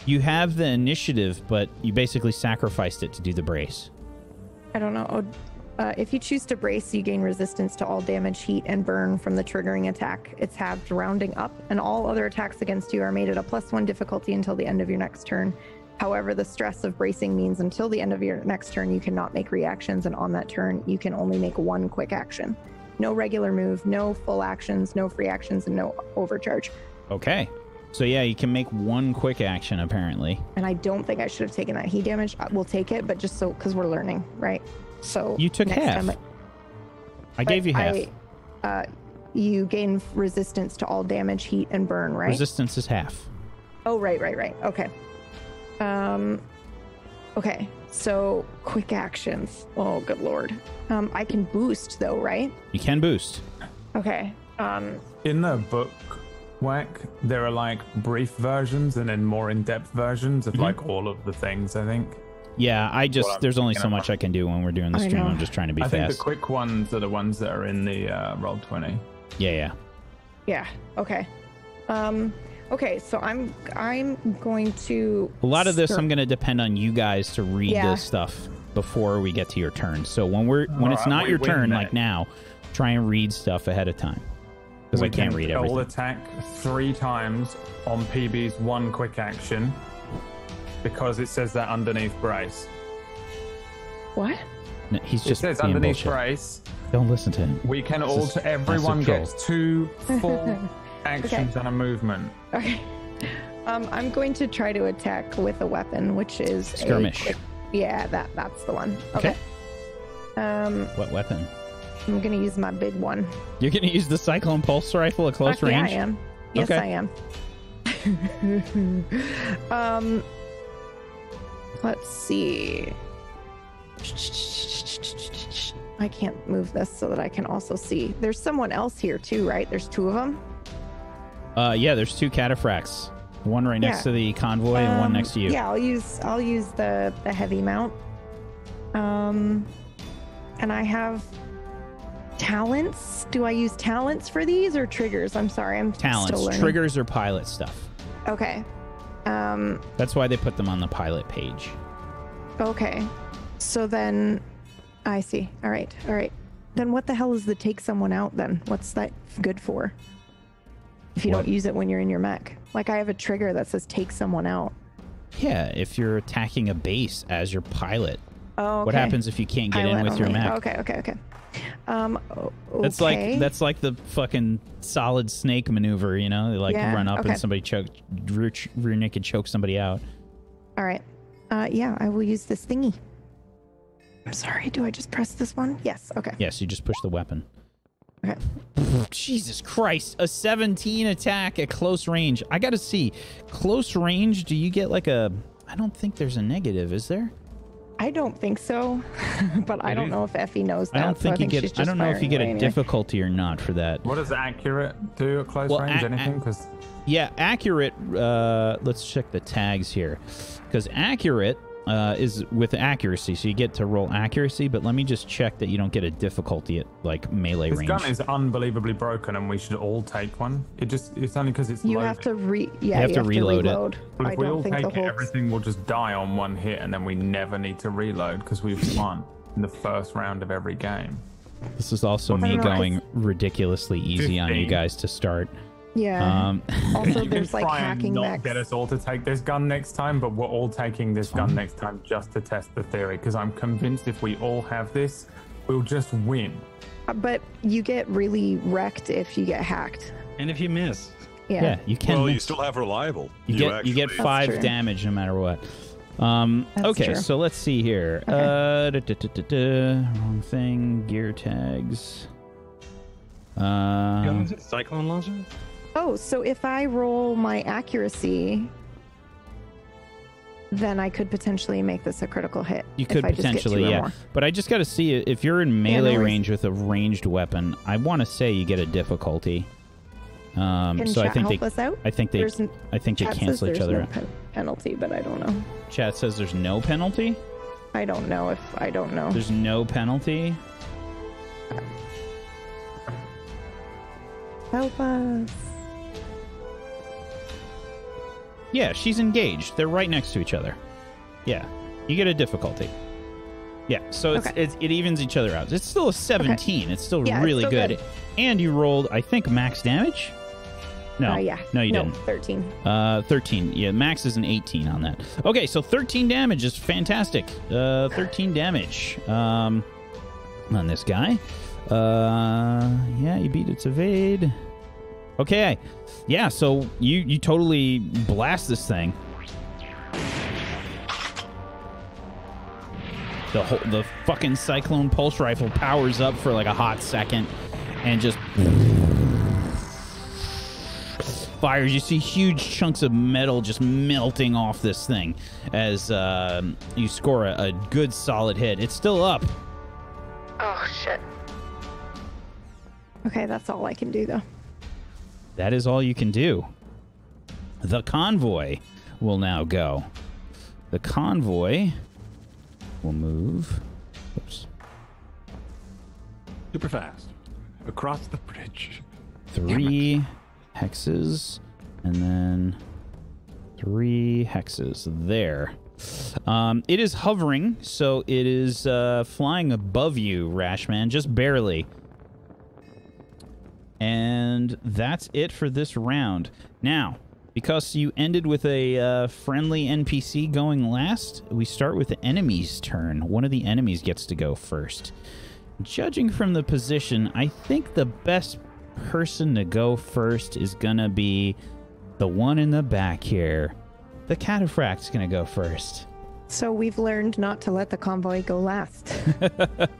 A: You have the initiative, but you basically sacrificed it to do the brace.
F: I don't know. Oh, uh, if you choose to brace, you gain resistance to all damage, heat, and burn from the triggering attack. It's halved rounding up, and all other attacks against you are made at a plus one difficulty until the end of your next turn. However, the stress of bracing means until the end of your next turn, you cannot make reactions, and on that turn, you can only make one quick action. No regular move, no full actions, no free actions, and no overcharge.
A: Okay. So yeah, you can make one quick action apparently.
F: And I don't think I should have taken that heat damage. We'll take it, but just so because we're learning, right? So
A: You took half.
F: time I-
A: I gave you half.
F: I, uh, you gain resistance to all damage, heat, and burn, right?
A: Resistance is half.
F: oh, right, right, right. Okay. Um, okay. So quick actions. Oh, good lord. Um, I can boost though, right?
A: You can boost.
F: Okay. Um,
C: In the book, Wack, there are like brief versions and then more in-depth versions
A: Mm-hmm.
C: of like all of the things. I think.
A: Yeah, I just
C: Well,
A: there's only so much I can do when we're doing the
F: I
A: stream.
F: know.
A: I'm just trying to be
C: I think
A: fast.
C: the quick ones are the ones that are in the uh, roll twenty.
A: yeah, yeah.
F: yeah. Okay. Um, okay. So I'm I'm going to.
A: A lot of this I'm going to depend on you guys to read
F: Yeah.
A: this stuff before we get to your turn. So when we're when it's
C: Alright,
A: not
C: we
A: your
C: win
A: turn like now, try and read stuff ahead of time. Because I
C: We
A: can't
C: can
A: read
C: all
A: everything.
C: attack three times on PB's one quick action because it says that underneath brace.
F: What?
A: No, he's
C: It
A: just
C: says underneath
A: bullshit.
C: brace.
A: Don't listen to him.
C: We can
A: This
C: all.
A: is
C: Everyone gets two full actions and a movement.
F: Okay. Um, I'm going to try to attack with a weapon, which is
A: Skirmish.
F: quick- yeah, that that's the one.
A: Okay.
F: Okay. Um,
A: What weapon?
F: I'm gonna use my big one.
A: You're going to use the Cyclone Pulse Rifle at close
F: Fuck yeah,
A: range?
F: I am. Yes,
A: Okay.
F: I am. um, let's see. I can't move this so that I can also see. There's someone else here too, right? There's two of them.
A: Uh, yeah, there's two cataphracts. One right next
F: Yeah.
A: to the convoy and one
F: Um,
A: next to you.
F: Yeah, I'll use I'll use the the heavy mount. Um, and I have talents. Do I use talents for these or triggers? I'm sorry, I'm still
A: Talents, triggers, or pilot stuff.
F: Okay. Um.
A: That's why they put them on the pilot page.
F: Okay. So then, I see. All right. All right. Then what the hell is the take someone out? Then what's that good for? If you
A: What?
F: don't use it when you're in your mech, like I have a trigger that says take someone out.
A: Yeah, if you're attacking a base as your pilot,
F: Oh.
A: what happens if you can't get in with your mech?
F: Okay. Okay. Okay. Um. o-
A: That's like that's like the fucking solid snake maneuver, you know? They like
F: Yeah,
A: run up
F: okay.
A: and somebody choke rear, rear naked choke somebody out.
F: All right. Uh, yeah, I will use this thingy. I'm sorry. Do I just press this one? Yes. Okay.
A: Yes, you just push the weapon.
F: Okay.
A: Jesus Christ, a 17 attack at close range. I got to see. Close range, do you get like a I don't think there's a negative, is there?
F: I don't think so, but I don't know if Effie knows that.
A: I don't
F: so I
A: think you
F: she's
A: get I don't know if you
F: firing
A: get a
F: anyway.
A: difficulty or not for that.
C: What does accurate do at close
A: Well,
C: range? Anything? Because
A: Yeah, accurate. Uh, let's check the tags here, because accurate uh, is with accuracy, so you get to roll accuracy. But let me just check that you don't get a difficulty at like melee
C: this
A: range.
C: This gun is unbelievably broken, and we should all take one. It just it's only because it's
F: You
C: loaded.
F: have to re. Yeah, you
A: have to reload it.
F: reload.
C: Well,
F: I
C: if we all
F: don't think
C: take it,
F: whole.
C: everything will just die on one hit, and then we never need to reload because we've won in the first round of every game.
A: this is also
F: I
A: me
F: don't know, I-
A: going ridiculously easy on you guys to start.
F: Yeah.
A: Um,
F: also, there's like hacking
C: not
F: mechs.
C: get us all to take this gun next time, but we're all taking this gun next time just to test the theory. Because I'm convinced if we all have this, we'll just win.
F: Uh, But you get really wrecked if you get hacked.
D: And if you miss,
F: Yeah.
A: yeah, you can.
B: Well, you still have reliable.
A: You get you get five damage no matter what. Um,
F: That's
A: okay,
F: true.
A: so let's see here.
F: Okay.
A: Uh, da, da, da, da, da. wrong thing. Gear tags. Um,
D: cyclone launcher.
F: Oh, so if I roll my accuracy, then I could potentially make this a critical hit.
A: you could
F: I just get
A: potentially, yeah.
F: more.
A: But I just got to see. If you're in melee
F: worries.
A: range with a ranged weapon, I want to say you get a difficulty. Um,
F: Can
A: so I think
F: help
A: they,
F: us out?
A: I think they,
F: There's
A: I think they cancel each other.
F: no
A: out.
F: pen- penalty, but I don't know.
A: Chat says there's no penalty.
F: I don't know if I don't know.
A: There's no penalty.
F: Help us.
A: Yeah, she's engaged. They're right next to each other. Yeah, you get a difficulty. Yeah, so it's,
F: Okay.
A: it's it evens each other out. It's still a 17. It's still
F: Yeah, it's
A: really
F: still
A: good.
F: good.
A: And you rolled, I think, max damage. No,
F: Uh, yeah.
A: no, you
F: no,
A: didn't.
F: 13.
A: Uh, 13. Yeah, max is an 18 on that. Okay, so 13 damage is fantastic. Uh, 13 damage. Um, on this guy. Uh, yeah, you beat its evade. Okay, yeah. So you you totally blast this thing. The whole the fucking cyclone pulse rifle powers up for like a hot second, and just fires. You see huge chunks of metal just melting off this thing as uh, you score a, a good solid hit. It's still up.
J: Oh shit.
F: Okay, that's all I can do though.
A: That is all you can do. The convoy will now go. The convoy will move. Oops.
G: Super fast. Across the bridge.
A: Three hexes, and then three hexes there. Um, it is hovering, so it is uh, flying above you, Rashman, just barely. And that's it for this round. Now, because you ended with a uh, friendly NPC going last, we start with the enemy's turn. One of the enemies gets to go first. Judging from the position, I think the best person to go first is gonna be the one in the back here. The cataphract's gonna go first.
F: So we've learned not to let the convoy go last.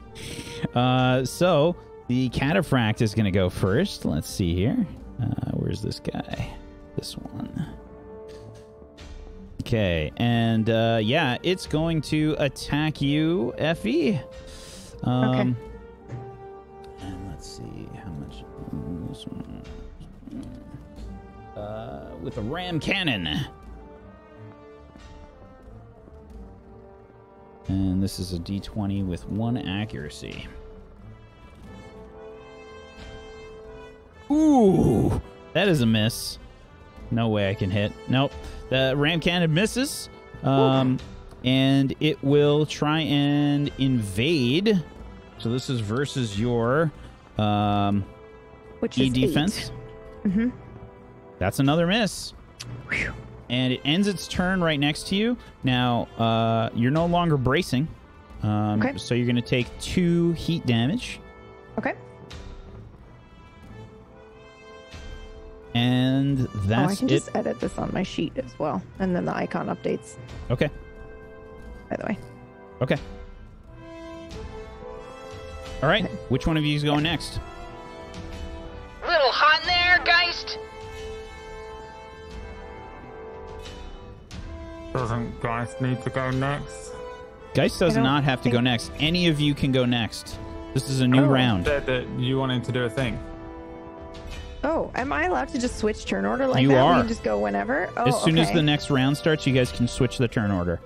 A: Uh, so the cataphract is gonna go first. Let's see here. Uh, where's this guy? This one. Okay, and uh, yeah, it's going to attack you, Effie. Um, And let's see how much. This one. with a ram cannon. And this is a d20 with one accuracy. Ooh, that is a miss. No way I can hit. Nope. The ram cannon misses. Um, and it will try and invade. So this is versus your um,
F: Which
A: E defense.
F: Mm-hmm.
A: That's another miss. And it ends its turn right next to you. Now, uh, you're no longer bracing. Um,
F: Okay.
A: So you're going to take two heat damage.
F: Okay.
A: And that's
F: oh, I can
A: it.
F: just edit this on my sheet as well, and then the icon updates.
A: Okay.
F: By the way.
A: Okay. All right. Which one of you is going next?
H: Little hot in there, Geist?
C: Doesn't Geist need to go next?
A: Geist does
F: don't
A: have to go next. Any of you can go next. This is a new
F: Oh.
A: round.
C: Said that you wanted to do a thing.
F: Oh, am I allowed to just switch turn order like
A: You
F: that?
A: are.
F: We can just go whenever. Oh,
A: as soon as the next round starts, you guys can switch the turn order.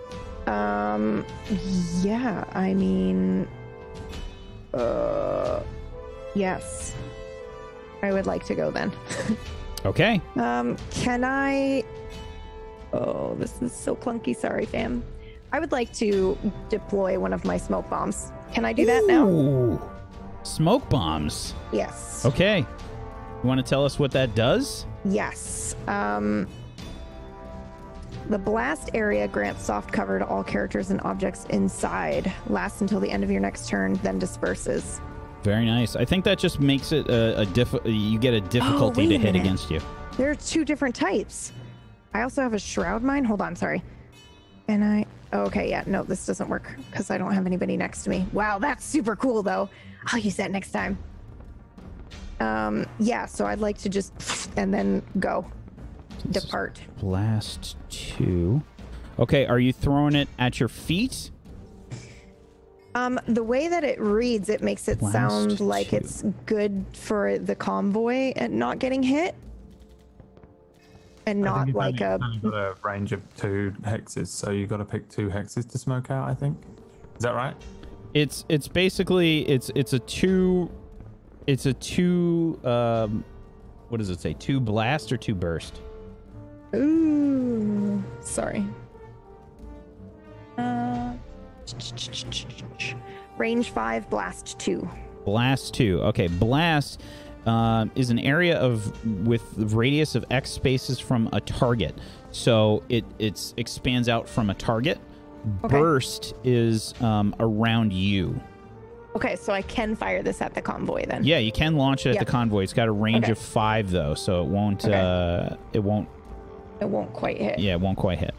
F: Um, yeah. I mean, uh, yes. I would like to go then.
A: Okay.
F: Um, can I? Oh, this is so clunky. Sorry, fam. I would like to deploy one of my smoke bombs. Can I do that now?
A: Smoke bombs.
F: Yes.
A: Okay. You want to tell us what that does?
F: Yes. Um, the blast area grants soft cover to all characters and objects inside. Lasts until the end of your next turn, then disperses.
A: Very nice. I think that just makes it a, a diff. You get a difficulty
F: wait
A: to
F: a
A: hit
F: minute.
A: against you.
F: There are two different types. I also have a shroud mine. Hold on, sorry. And I. oh, okay, yeah, no, this doesn't work because I don't have anybody next to me. Wow, that's super cool though. I'll use that next time. Um, yeah, so I'd like to just and then go. Depart.
A: Blast two. Okay. Are you throwing it at your feet?
F: Um, the way that it reads, it makes it
A: Blast
F: sound like
A: two.
F: it's good for the convoy and not getting hit, and not like
C: only,
F: a.
C: only got a range of two hexes, so you got to pick two hexes to smoke out. I think. Is that right?
A: It's it's basically it's it's a two, it's a two. Um, what does it say? Two blast or two burst?
F: Ooh, sorry. Uh, range five, blast two.
A: Blast two. Okay, blast um, is an area of with the radius of x spaces from a target. So it it's expands out from a target.
F: Okay.
A: Burst is um, around you.
F: Okay, so I can fire this at the convoy then.
A: Yeah, you can launch it at
F: Yeah.
A: the convoy. It's got a range
F: Okay.
A: of five though, so it won't.
F: Okay.
A: Uh, it won't.
F: It won't quite hit.
A: Yeah, it won't quite hit.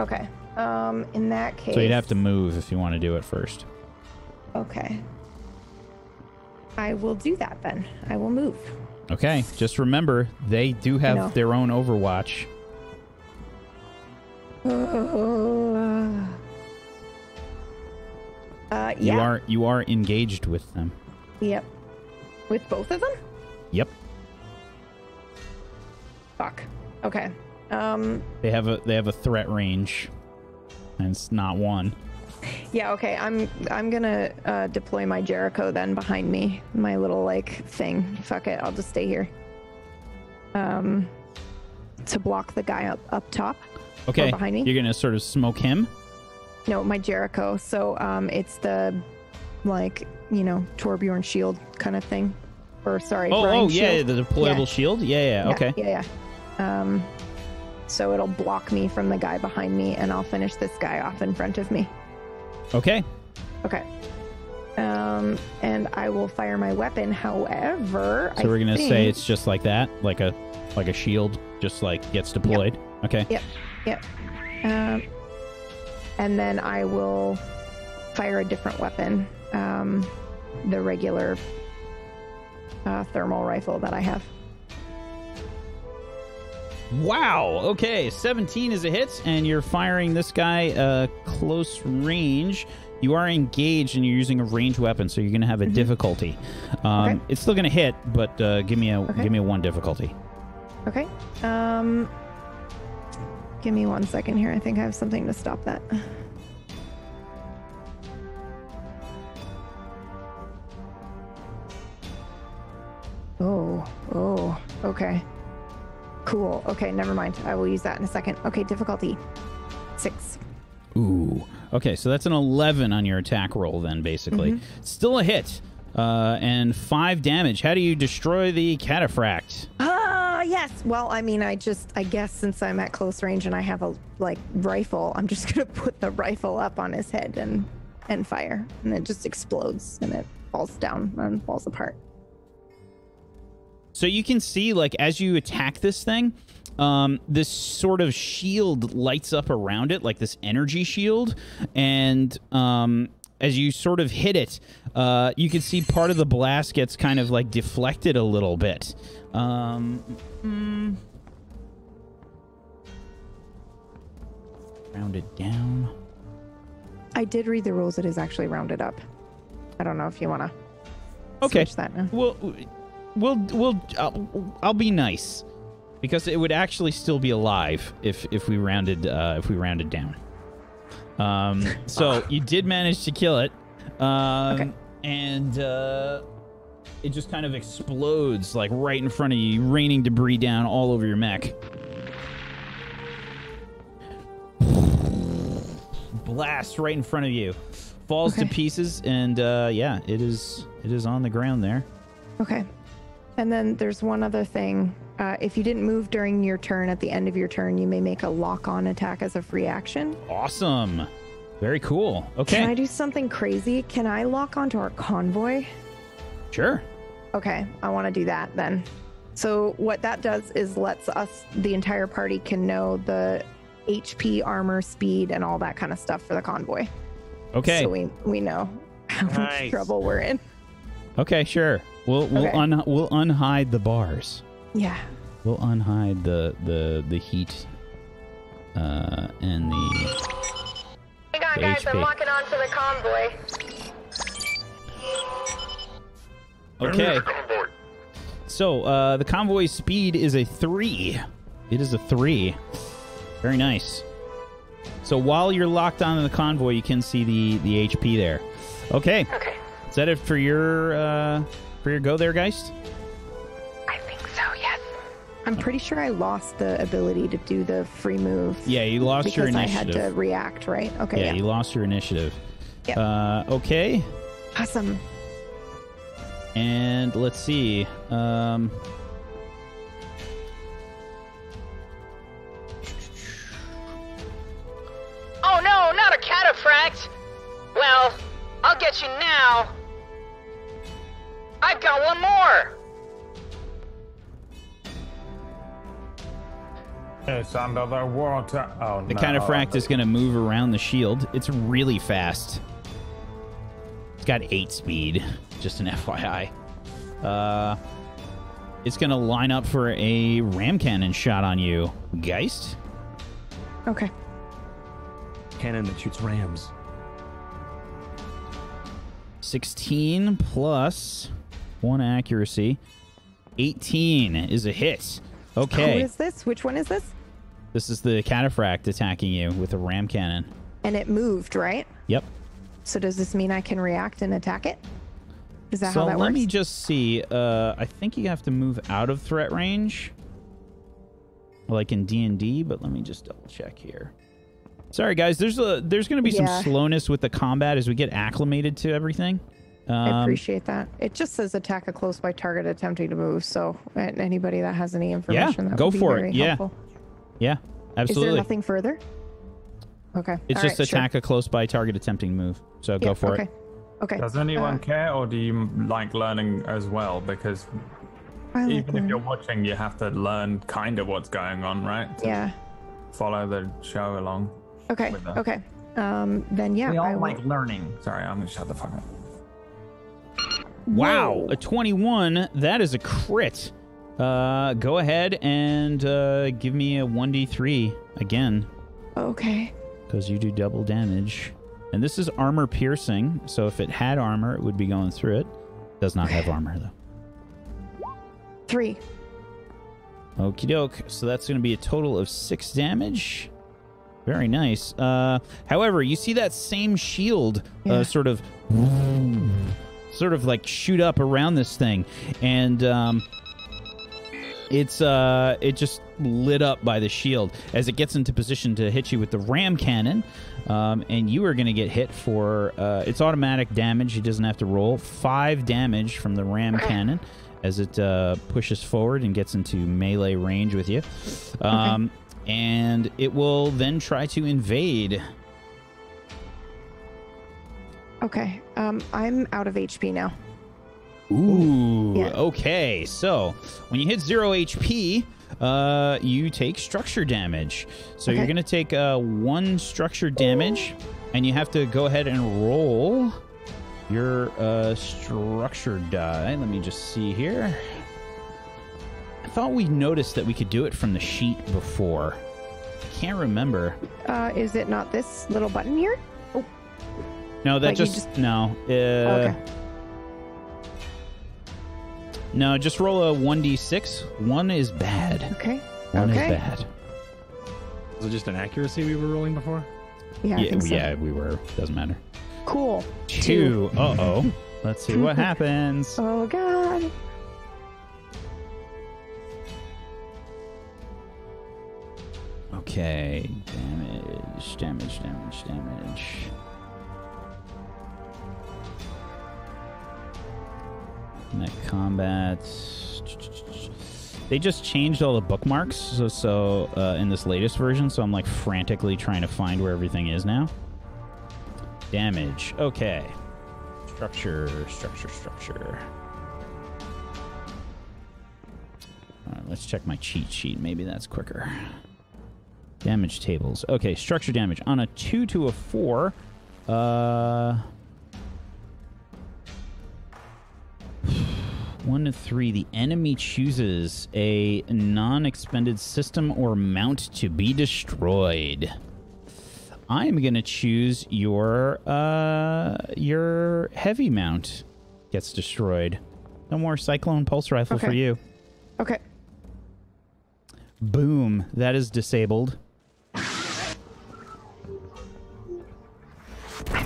F: Okay. Um, in that case.
A: So you'd have to move if you want to do it first.
F: Okay. I will do that then. I will move.
A: Okay, just remember they do have their own Overwatch.
F: Uh,
A: You
F: yeah.
A: are you are engaged with them.
F: Yep. With both of them?
A: Yep.
F: Fuck. Okay. Um.
A: They have a they have a threat range, and it's not one.
F: Yeah. Okay. I'm. I'm gonna uh, deploy my Jericho then behind me. My little like thing. Fuck it. I'll just stay here. Um. To block the guy up up top.
A: Okay,
F: behind me?
A: you're gonna sort of smoke him.
F: No, my Jericho. So um, it's the like you know Torbjorn shield kind of thing. Or sorry.
A: Oh,
F: Brian
A: oh yeah,
F: shield.
A: the deployable
F: Yeah.
A: shield. Yeah, yeah,
F: Yeah,
A: okay.
F: Yeah, yeah. Um, so it'll block me from the guy behind me, and I'll finish this guy off in front of me.
A: Okay.
F: Okay. Um, and I will fire my weapon. However,
A: So
F: I
A: we're gonna
F: think-
A: say it's just like that, like a like a shield, just like gets deployed. Okay.
F: Yep. Yep. Um, and then I will fire a different weapon. Um, the regular uh, thermal rifle that I have.
A: Wow. Okay, 17 is a hit, and you're firing this guy uh, close range. You are engaged, and you're using a range weapon, so you're going to have a difficulty. Um,
F: Mm-hmm. Okay.
A: It's still going to hit, but uh, give me a
F: Okay.
A: give me a one difficulty.
F: Okay. Um, Give me one second here. I think I have something to stop that. Oh, oh, okay. Cool. Okay, never mind. I will use that in a second. Okay, difficulty six.
A: Ooh. Okay, so that's an 11 on your attack roll, then, basically.
F: Mhm.
A: Still a hit. Uh, and five damage. How do you destroy the cataphract?
F: Ah, yes. Well, I mean, I just, I guess since I'm at close range and I have a like rifle, I'm just gonna put the rifle up on his head and and fire, and it just explodes and it falls down and falls apart.
A: So you can see, like, as you attack this thing, um, this sort of shield lights up around it, like this energy shield. And um, as you sort of hit it, uh, you can see part of the blast gets kind of like deflected a little bit. Um, mm, rounded down.
F: I did read the rules. It is actually rounded up. I don't know if you want to
A: Okay.
F: switch that now.
A: We'll, we'll, we'll. I'll, I'll be nice because it would actually still be alive if if we rounded uh, if we rounded down. Um, so you did manage to kill it, um, and uh, it just kind of explodes like right in front of you, raining debris down all over your mech. Blast right in front of you, falls to pieces, and uh, yeah, it is it is on the ground there.
F: Okay. And then there's one other thing. Uh, if you didn't move during your turn, at the end of your turn, you may make a lock-on attack as a free action.
A: Awesome. Very cool. Okay.
F: Can I do something crazy? Can I lock onto our convoy?
A: Sure.
F: Okay, I want to do that then. So what that does is lets us, the entire party, can know the HP, armor, speed, and all that kind of stuff for the convoy.
A: Okay.
F: So we we know how much trouble we're in.
A: Okay, sure. We'll we'll
F: Okay.
A: un we'll unhide the bars.
F: Yeah.
A: We'll unhide the the the heat uh and the
J: Hang on,
A: The
J: guys. I'm
A: HP.
J: locking onto the convoy.
A: Okay. So, uh the convoy speed is a 3. It is a 3. Very nice. So while you're locked onto the convoy, you can see the the HP there. Okay.
J: Okay.
A: Is that it for your uh for your go there, Geist?
F: I'm pretty sure I lost the ability to do the free move.
A: Yeah, you lost your initiative.
F: because
A: your
F: I had to react, right? Okay.
A: yeah,
F: Yeah.
A: you lost your initiative.
F: Yep.
A: Uh, okay,
F: Awesome.
A: and let's see. Um,
H: Oh no, not a cataphract! Well, I'll get you now. I've got one more!
C: It's under the water. Oh
A: the
C: no.
A: cataphract is going to move around the shield. It's really fast. It's got eight speed. Just an FYI. Uh, it's going to line up for a ram cannon shot on you, Geist.
F: Okay.
L: Cannon that shoots rams.
A: 16 plus one accuracy. 18 is a hit. Okay.
F: Who is this? Which one is this?
A: This is the cataphract attacking you with a ram cannon.
F: And it moved, right?
A: Yep.
F: So does this mean I can react and attack it? Is that
A: so
F: how that works?
A: So let me just see. Uh, I think you have to move out of threat range, like in D and D. But let me just double check here. Sorry, guys. There's a there's going to be
F: Yeah.
A: some slowness with the combat as we get acclimated to everything. Um,
F: I appreciate that. It just says attack a close by target attempting to move. So anybody that has any information, that
A: go
F: would be
A: for it.
F: very
A: Yeah.
F: helpful.
A: Yeah,
F: Is
A: absolutely.
F: there nothing further? Okay.
A: It's
F: All
A: just
F: right, sure.
A: attack a close by target attempting to move. So go
F: Yeah,
A: for
F: okay.
A: it.
F: Okay.
C: Does anyone
F: Uh,
C: care, or do you like learning as well? Because
F: like
C: even if you're watching, you have to learn kind of what's going on, right? To
F: Yeah.
C: Follow the show along.
F: Okay. Okay. Um. Then yeah.
C: we all
F: I will-
C: like learning. Sorry, I'm gonna shut the fuck up.
A: Wow, a 21. That is a crit. Uh, go ahead and uh, give me a 1d3 again,
F: Okay.
A: because you do double damage. And this is armor piercing, so if it had armor, it would be going through it. Does not have armor, though.
F: Three.
A: Okie doke. So that's going to be a total of six damage. Very nice. Uh, however, you see that same shield
F: Yeah.
A: uh, sort of, sort of like shoot up around this thing, and um, it's uh, it just lit up by the shield as it gets into position to hit you with the ram cannon, um, and you are going to get hit for uh, it's automatic damage. He doesn't have to roll five damage from the ram cannon as it uh, pushes forward and gets into melee range with you. Um, And it will then try to invade.
F: Okay. Um, I'm out of HP now.
A: Ooh.
F: Yeah.
A: Okay. So when you hit zero HP, uh, you take structure damage. So you're gonna take uh, one structure damage, and you have to go ahead and roll your uh, structure die. Let me just see here. I thought we noticed that we could do it from the sheet before. I can't remember.
F: Uh, is it not this little button here?
A: No, that just,
F: just-
A: no. Uh,
F: okay.
A: No, just roll a one d six. One is bad.
F: Okay.
A: One
F: okay.
A: is bad.
L: Was it just an accuracy we were rolling before?
F: Yeah, I
A: yeah,
F: think so.
A: yeah, we were. Doesn't matter.
F: Cool.
A: Two. Uh oh. Let's see what happens.
F: Oh god.
A: Okay. Damage, damage, damage, damage. Net combat. They just changed all the bookmarks, so, so uh, in this latest version, so I'm like frantically trying to find where everything is now. Damage. Okay. Structure, structure, structure. All right, let's check my cheat sheet. Maybe that's quicker. Damage tables. Okay, structure damage. On a 2 to a 4, uh. 1 to 3, the enemy chooses a non expended system or mount to be destroyed. I am going to choose your uh your heavy mount gets destroyed. No more cyclone pulse rifle for you.
F: Okay.
A: Boom, that is disabled.
J: I've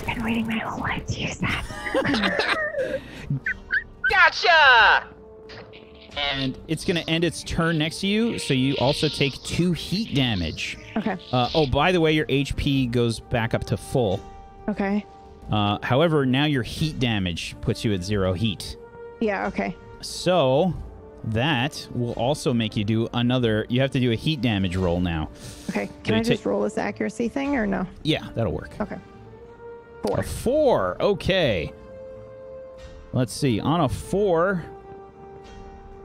J: been waiting my whole life to use that.
H: Gotcha!
A: And it's going to end its turn next to you, so you also take 2 heat damage.
F: Okay.
A: Uh, oh, by the way, your HP goes back up to full.
F: Okay.
A: Uh, however, now your heat damage puts you at 0 heat.
F: Yeah. Okay.
A: So that will also make you do another. You have to do a heat damage roll now.
F: Okay. Can
A: you
F: I just roll this accuracy thing or no?
A: Yeah, that'll work.
F: Okay.
A: A four. Okay. Let's see. On a four,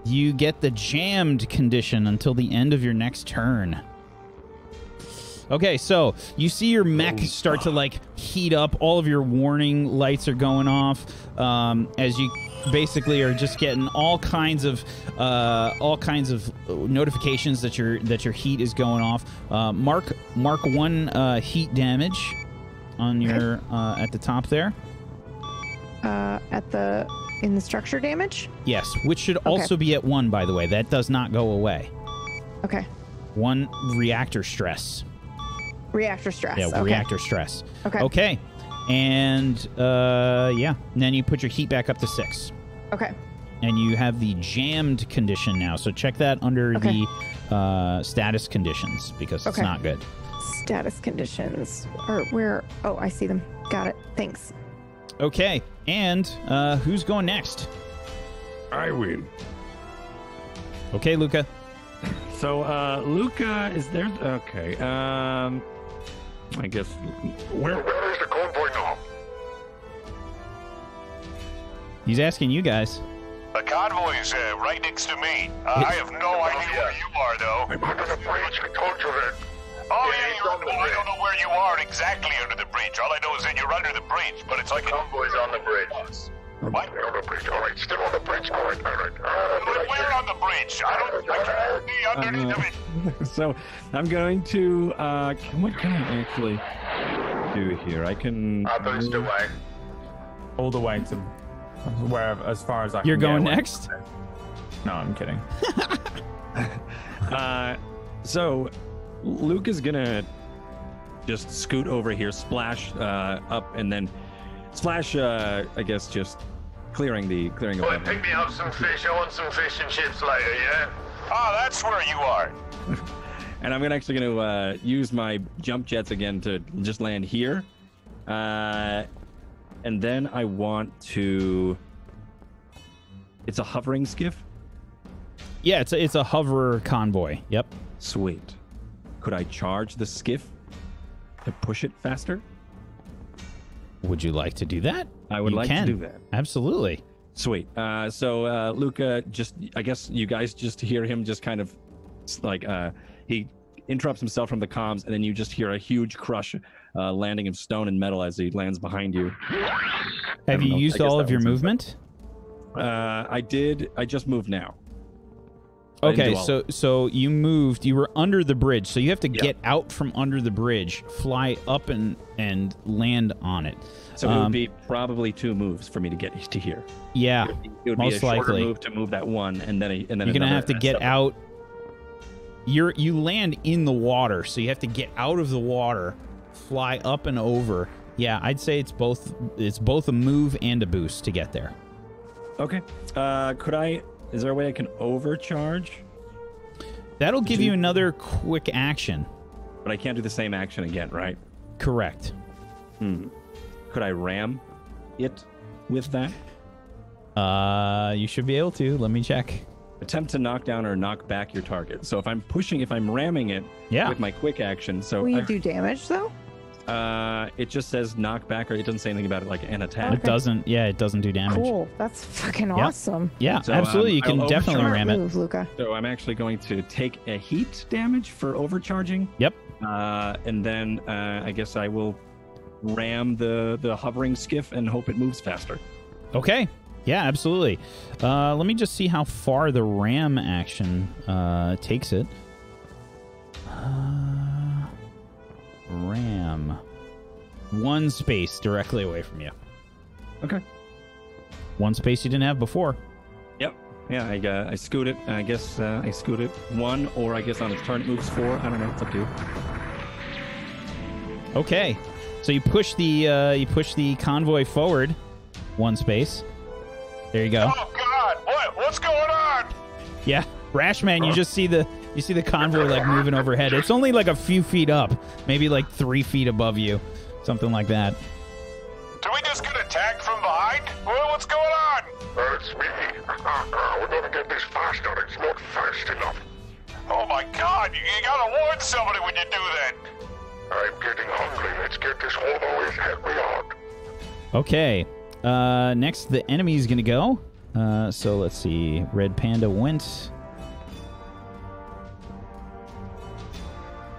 A: you get the jammed condition until the end of your next turn. Okay, so you see your mech start to like heat up. All of your warning lights are going off um, as you basically are just getting all kinds of uh, all kinds of notifications that your that your heat is going off. Uh, mark mark one uh, heat damage on your uh, at the top there.
F: Uh, at the in the structure damage.
A: Yes, which should also be at one, by the way. That does not go away.
F: Okay.
A: One reactor stress.
F: Reactor stress.
A: Yeah,
F: okay.
A: reactor stress.
F: Okay.
A: Okay. And uh, yeah, and then you put your heat back up to six,
F: Okay.
A: and you have the jammed condition now. So check that under
F: Okay.
A: the uh, status conditions because it's not good.
F: Status conditions. Or where? Oh, I see them. Got it. Thanks.
A: Okay, and uh, who's going next?
G: I win.
A: Okay, Luca.
L: So, uh, Luca, is there? Okay. Um, I guess.
K: Where, where is the convoy now?
A: He's asking you guys.
I: The convoy's uh, right next to me. Uh, I have no idea where you are, though.
K: I'm under the bridge. I told you that.
I: Oh,
K: Yeah,
I: yeah, you're
K: on the
I: I don't know where you are exactly under the bridge. All I know is that you're under the bridge, but it's like...
K: Convoy's on the bridge.
I: What?
K: On the bridge. All right, still on the bridge. All right, all right.
I: We're we're on the bridge. I don't... I can't see underneath of it.
L: so, I'm going to. Uh, can- what can I actually do here? I can.
K: I'll boost
L: move
K: away.
C: all the way to wherever, as far as I.
A: You're
C: can get
A: going next.
C: No, I'm kidding.
L: Uh, so Luke is gonna
D: just scoot over here, splash uh, up, and then splash. Uh, I guess just clearing the clearing
K: Boy,
D: of
K: pick me up some fish. I want some fish and chips later, yeah?
I: Ah, that's where you are.
D: And I'm gonna actually gonna uh, use my jump jets again to just land here, uh, and then I want to. It's a hovering skiff.
A: Yeah, it's a, it's a hover convoy. Yep.
D: Sweet. Could I charge the skiff to push it faster?
A: Would you like to do that?
D: I would
A: You
D: like
A: can.
D: to do that.
A: Absolutely.
D: Sweet. Uh, so uh, Luca, just I guess you guys just hear him just kind of like uh, he interrupts himself from the comms, and then you just hear a huge crush, uh, landing of stone and metal as he lands behind you.
A: Have you
D: know.
A: Used all of your movement?
D: Uh, I did. I just moved now.
A: Okay, so so you moved. You were under the bridge, so you have to get out from under the bridge, fly up and and land on it.
D: So it
A: Um,
D: would be probably two moves for me to get to here.
A: Yeah,
D: It would be, it would be
A: most
D: a shorter
A: likely.
D: move to move that one, and then a, and then
A: You're gonna have to get out. You're you land in the water, so you have to get out of the water, fly up and over. Yeah, I'd say it's both. It's both a move and a boost to get there.
D: Okay. Uh, could I? Is there a way I can overcharge?
A: That'll give you another quick action.
D: But I can't do the same action again, right?
A: Correct.
D: Hmm. Could I ram it with that?
A: Uh, you should be able to. Let me check.
D: Attempt to knock down or knock back your target. So if I'm pushing, if I'm ramming it
A: Yeah.
D: with my quick action, so
F: Will you
D: I-
F: do damage though?
D: Uh, it just says knock back, or it doesn't say anything about it like an attack.
A: It doesn't. Yeah, it doesn't do damage.
F: Cool. That's fucking
A: Yep.
F: awesome.
A: Yeah,
D: So,
A: absolutely.
D: um,
A: you can
D: I'll
A: definitely
D: overcharge.
A: ram it.
F: Move, Luca.
D: So I'm actually going to take a heat damage for overcharging.
A: Yep.
D: Uh, and then uh, I guess I will ram the the hovering skiff and hope it moves faster.
A: Okay. Yeah, absolutely. Uh, let me just see how far the ram action uh, takes it. Uh, ram. One space directly away from you.
D: Okay.
A: One space you didn't have before.
D: Yep. Yeah, I uh, I scoot it. I guess uh, I scoot it one, or I guess on its turn it moves four. I don't know. It's up to you.
A: Okay. So you push the uh, you push the convoy forward one space. There you go.
I: Oh God! What? What's going on?
A: Yeah, Rashman, you just see the you see the convoy like moving overhead. It's only like a few feet up, maybe like three feet above you, something like that.
I: Did we just get attacked from behind? Well, what's going on?
K: Uh, it's me. We're gonna get this faster. It's not fast enough.
I: Oh my God! You, you gotta warn somebody when you do that.
K: I'm getting hungry. Let's get this over with. Help me out.
A: Okay. Uh, next, the enemy is gonna go. Uh, so let's see. Red Panda went.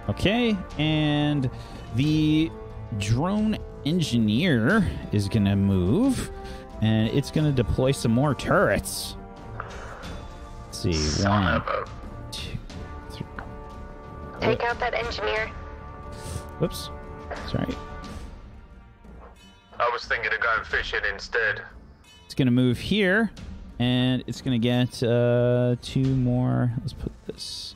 A: Okay, and the drone engineer is gonna move, and it's gonna deploy some more turrets. Let's see, one, two, three.
J: Take out that engineer.
A: Whoops. Sorry.
K: I was thinking of going fishing instead.
A: It's gonna move here, and it's gonna get uh, two more. Let's put this.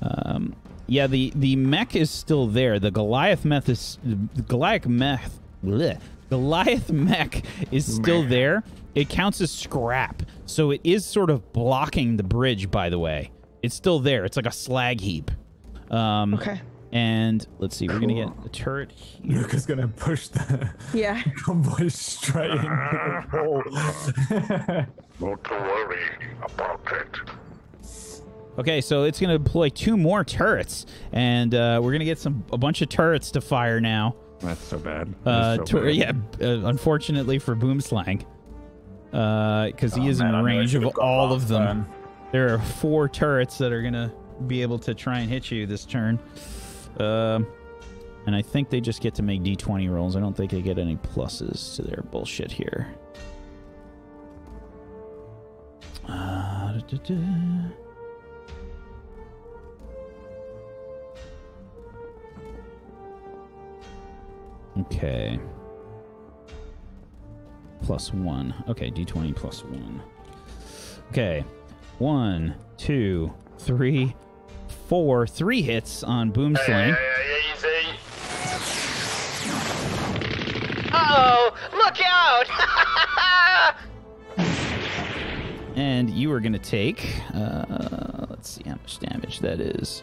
A: Um, yeah, the the mech is still there. The Goliath mech is Goliath mech. bleh. Goliath mech is still there. It counts as scrap, so it is sort of blocking the bridge. By the way, it's still there. It's like a slag heap. Um,
F: Okay.
A: And let's see, we're gonna get the turret. Here.
C: Luca's gonna push the
F: Yeah.
C: convoy straight into the wall.
K: Not to worry about it.
A: Okay, so it's gonna deploy two more turrets, and uh, we're gonna get some a bunch of turrets to fire now.
D: That's so bad.
A: Uh,
D: That's so bad.
A: yeah, uh, unfortunately for Boomslang, Uh because he
C: Oh,
A: is
C: man,
A: in range of all of them.
C: turn.
A: There are four turrets that are gonna be able to try and hit you this turn. Um, and I think they just get to make d20 rolls. I don't think they get any pluses to their bullshit here. Uh, da-da-da. Okay. Plus one. Okay, d20 plus one. Okay. One, two, three, four. Three hits on Boomslang.
H: oh, look out!
A: and you are going to take, uh, let's see how much damage that is.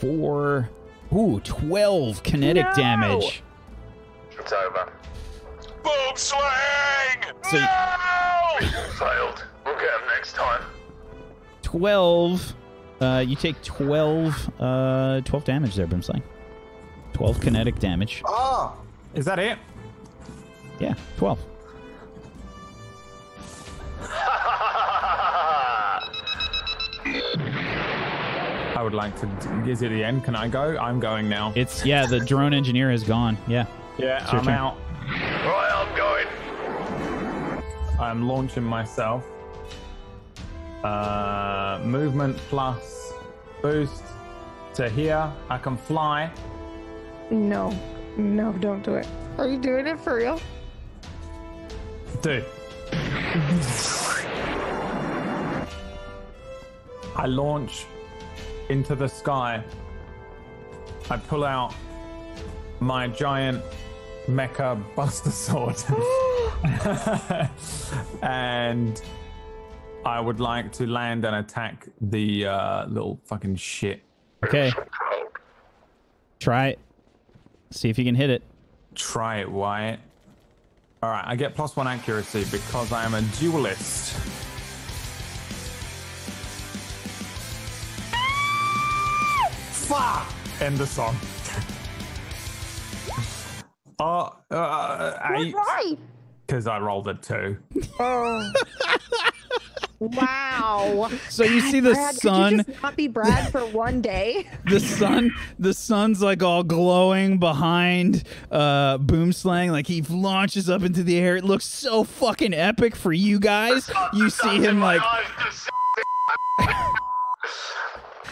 A: Four, ooh, 12 kinetic
J: no!
A: damage.
K: It's over.
I: Boomslang!
A: So you-
K: Failed. We'll get him next time.
A: 12, uh, you take 12, uh, 12 damage there, Boomslang. 12 kinetic damage.
C: Oh, is that it?
A: Yeah, 12.
C: I would like to. Is it the end? Can I go? I'm going now.
A: It's, yeah, the drone engineer is gone. Yeah.
C: Yeah,
A: It's
C: I'm out.
K: Right, I'm going.
C: I'm launching myself. Uh, movement plus boost to here. I can fly.
F: No, no, don't do it. Are you doing it for real?
C: Dude. I launch into the sky. I pull out my giant mecha buster sword. and I would like to land and attack the uh, little fucking shit.
A: Okay. Try it. See if you can hit it.
C: Try it, Wyatt. All right, I get plus one accuracy because I am a duelist. Fuck! End the song. Oh, uh, eight.
F: Right.
C: Because I rolled a two.
F: Oh. wow.
A: So you see the
F: Brad,
A: sun-
F: Could you just not be Brad for one day?
A: the sun the sun's like all glowing behind uh boomslang like he launches up into the air it looks so fucking epic for you guys you see him like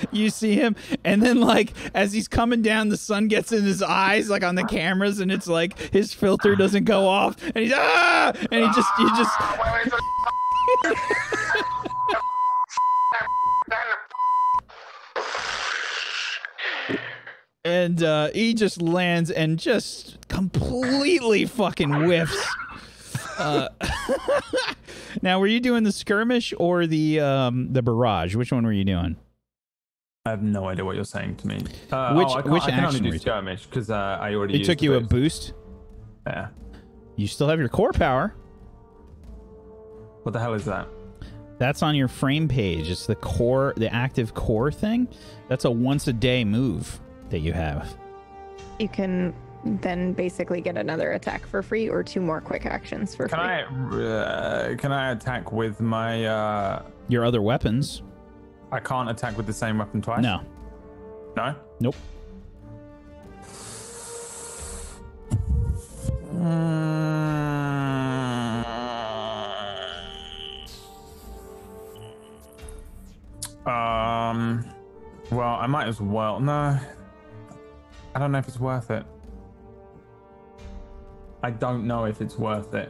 A: you see him and then like as he's coming down the sun gets in his eyes like on the cameras and it's like his filter doesn't go off and he's ah! and he just you just and uh he just lands and just completely fucking whiffs. Uh now were you doing the skirmish or the um the barrage? Which one were you doing
C: I have no idea what you're saying to me. Uh,
A: Which-
C: oh, I can't-
A: which
C: I can only do skirmish because uh, I already.
A: it
C: used
A: took
C: the
A: you a
C: boost.
A: boost
C: Yeah.
A: you still have your core power
C: What the hell is that?
A: That's on your frame page. It's the core, the active core thing. That's a once a day move that you have.
F: You can then basically get another attack for free or two more quick actions for
C: Can
F: free.
C: I uh, can I attack with my? Uh,
A: Your other weapons.
C: I can't attack with the same weapon twice.
A: No.
C: No.
A: Nope.
C: Um. Well, I might as well. No. I don't know if it's worth it. I don't know if it's worth it.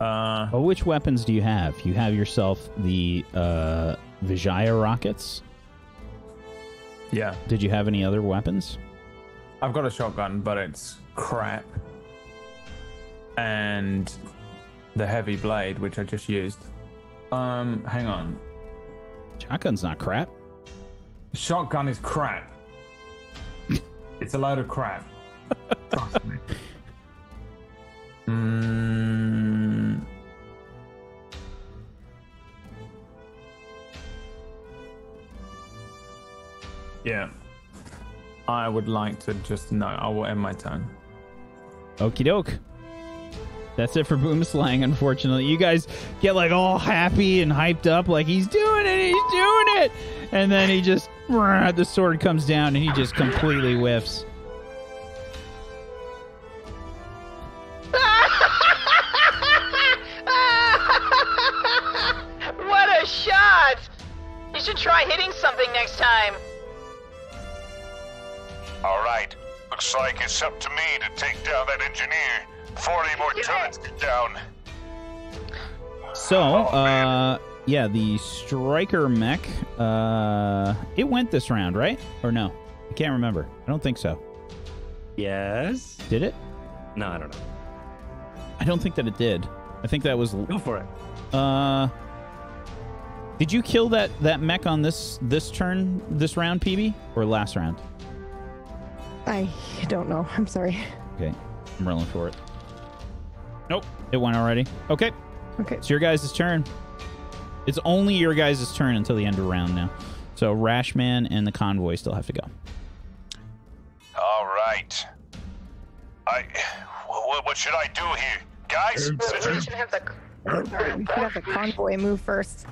C: Uh.
A: Well, which weapons do you have? You have yourself the uh, Vijaya rockets.
C: Yeah.
A: Did you have any other weapons?
C: I've got a shotgun, but it's crap. And the heavy blade, which I just used. Um, hang on.
A: Shotgun's not crap.
C: Shotgun is crap. it's a load of crap. Trust me. Mm, yeah. I would like to just no. I will end my turn.
A: Okie doke. That's it for Boomslang, unfortunately. You guys get like all happy and hyped up, like he's doing it, he's doing it. And then he just, the sword comes down and he just completely whiffs.
H: what a shot! You should try hitting something next time.
I: All right. Looks like it's up to me to take down that engineer before any more turrets get down.
A: So, uh, yeah, the striker mech, uh, it went this round, right? Or no? I can't remember. I don't think so.
D: Yes.
A: Did it?
D: No, I don't know.
A: I don't think that it did. I think that was.
D: Go for it.
A: Uh, did you kill that that mech on this this turn, this round, PB, or last round?
F: I don't know. I'm sorry.
A: Okay, I'm rolling for it. Nope, it went already. Okay,
F: Okay.
A: it's your guys' turn. It's only your guys' turn until the end of the round now. So Rashman and the convoy still have to go.
I: All right. I. What, what should I do here, guys?
J: We should have the.
F: Sorry, we should have the convoy move first.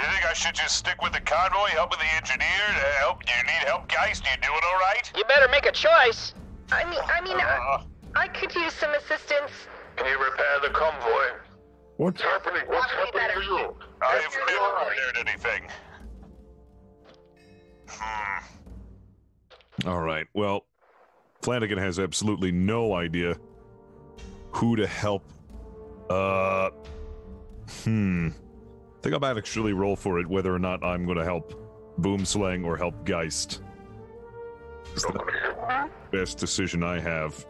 I: You think I should just stick with the convoy, help with the engineer? To help? Do you need help, guys? Do you doing all right?
H: You better make a choice.
J: I mean, I mean, I,
I: Uh,
J: I could use some assistance.
K: Can you repair the convoy?
G: What's
K: happening? What's
J: That'd
K: happening to you?
I: I've never repaired anything. Hmm.
B: All right. Well, Flanagan has absolutely no idea who to help. Uh, hmm. I think I might actually roll for it whether or not I'm going to help Boomslang or help Geist. It's the best decision I have.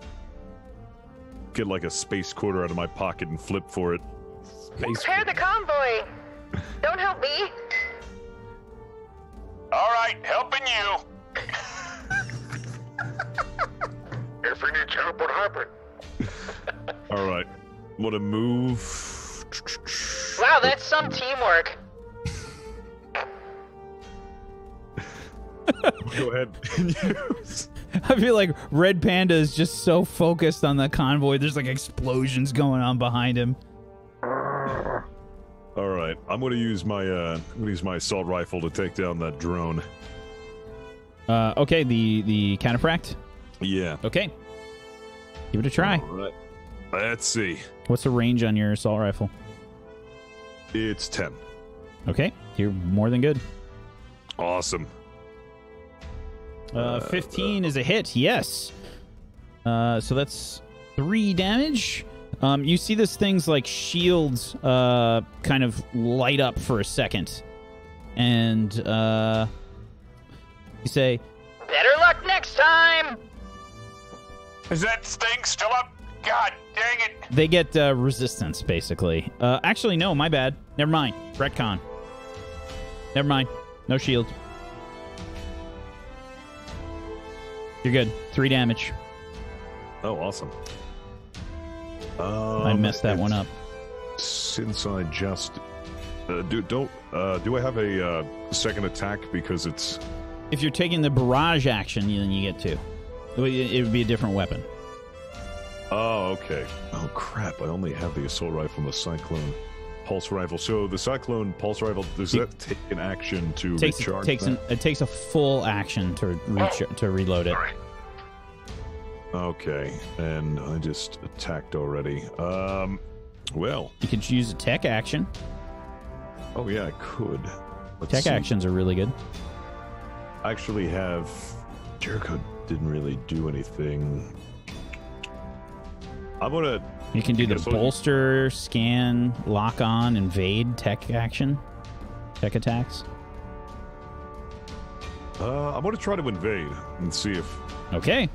B: Get like a space quarter out of my pocket and flip for it.
J: Repair the convoy. Don't help me.
I: All right, helping you.
K: If we need help, what happened?
B: All right. Want to move?
H: Wow, that's some teamwork.
B: Go ahead.
A: I feel like Red Panda is just so focused on the convoy. There's like explosions going on behind him.
B: All right, I'm going to use my uh, I'm going to use my assault rifle to take down that drone.
A: Uh, okay, the the cataphract.
B: Yeah.
A: Okay, give it a try.
B: All right. Let's see.
A: What's the range on your assault rifle?
B: It's ten.
A: Okay, you're more than good.
B: Awesome.
A: Uh, 15 is a hit. Yes. Uh, so that's three damage. Um, you see this thing's like shields uh, kind of light up for a second, and uh, you say,
H: Better luck next time.
I: Is that thing still up? God dang it.
A: they get uh, resistance basically. Uh, actually, no, my bad. Never mind. Retcon. Never mind. No shield. You're good. Three damage.
B: Oh, awesome. Um,
A: I messed that one up.
B: Since I just uh, do don't uh, do I have a uh, second attack because it's
A: If you're taking the barrage action, then you get two. It would- it would be a different weapon.
B: Oh, okay. Oh, crap. I only have the assault rifle and the cyclone pulse rifle. So the cyclone pulse rifle, does that take an action to
A: takes
B: recharge?
A: takes
B: that?
A: an, it takes a full action to reach to reload it.
B: Okay, and I just attacked already. Um, well,
A: You could use a tech action.
B: oh yeah, I could. Let's
A: Tech
B: see.
A: actions are really good.
B: I actually have Jericho didn't really do anything. I'm gonna
A: You can do the bolster, scan, lock on, invade tech action, tech attacks.
B: uh, I'm gonna try to invade and see if
A: Okay.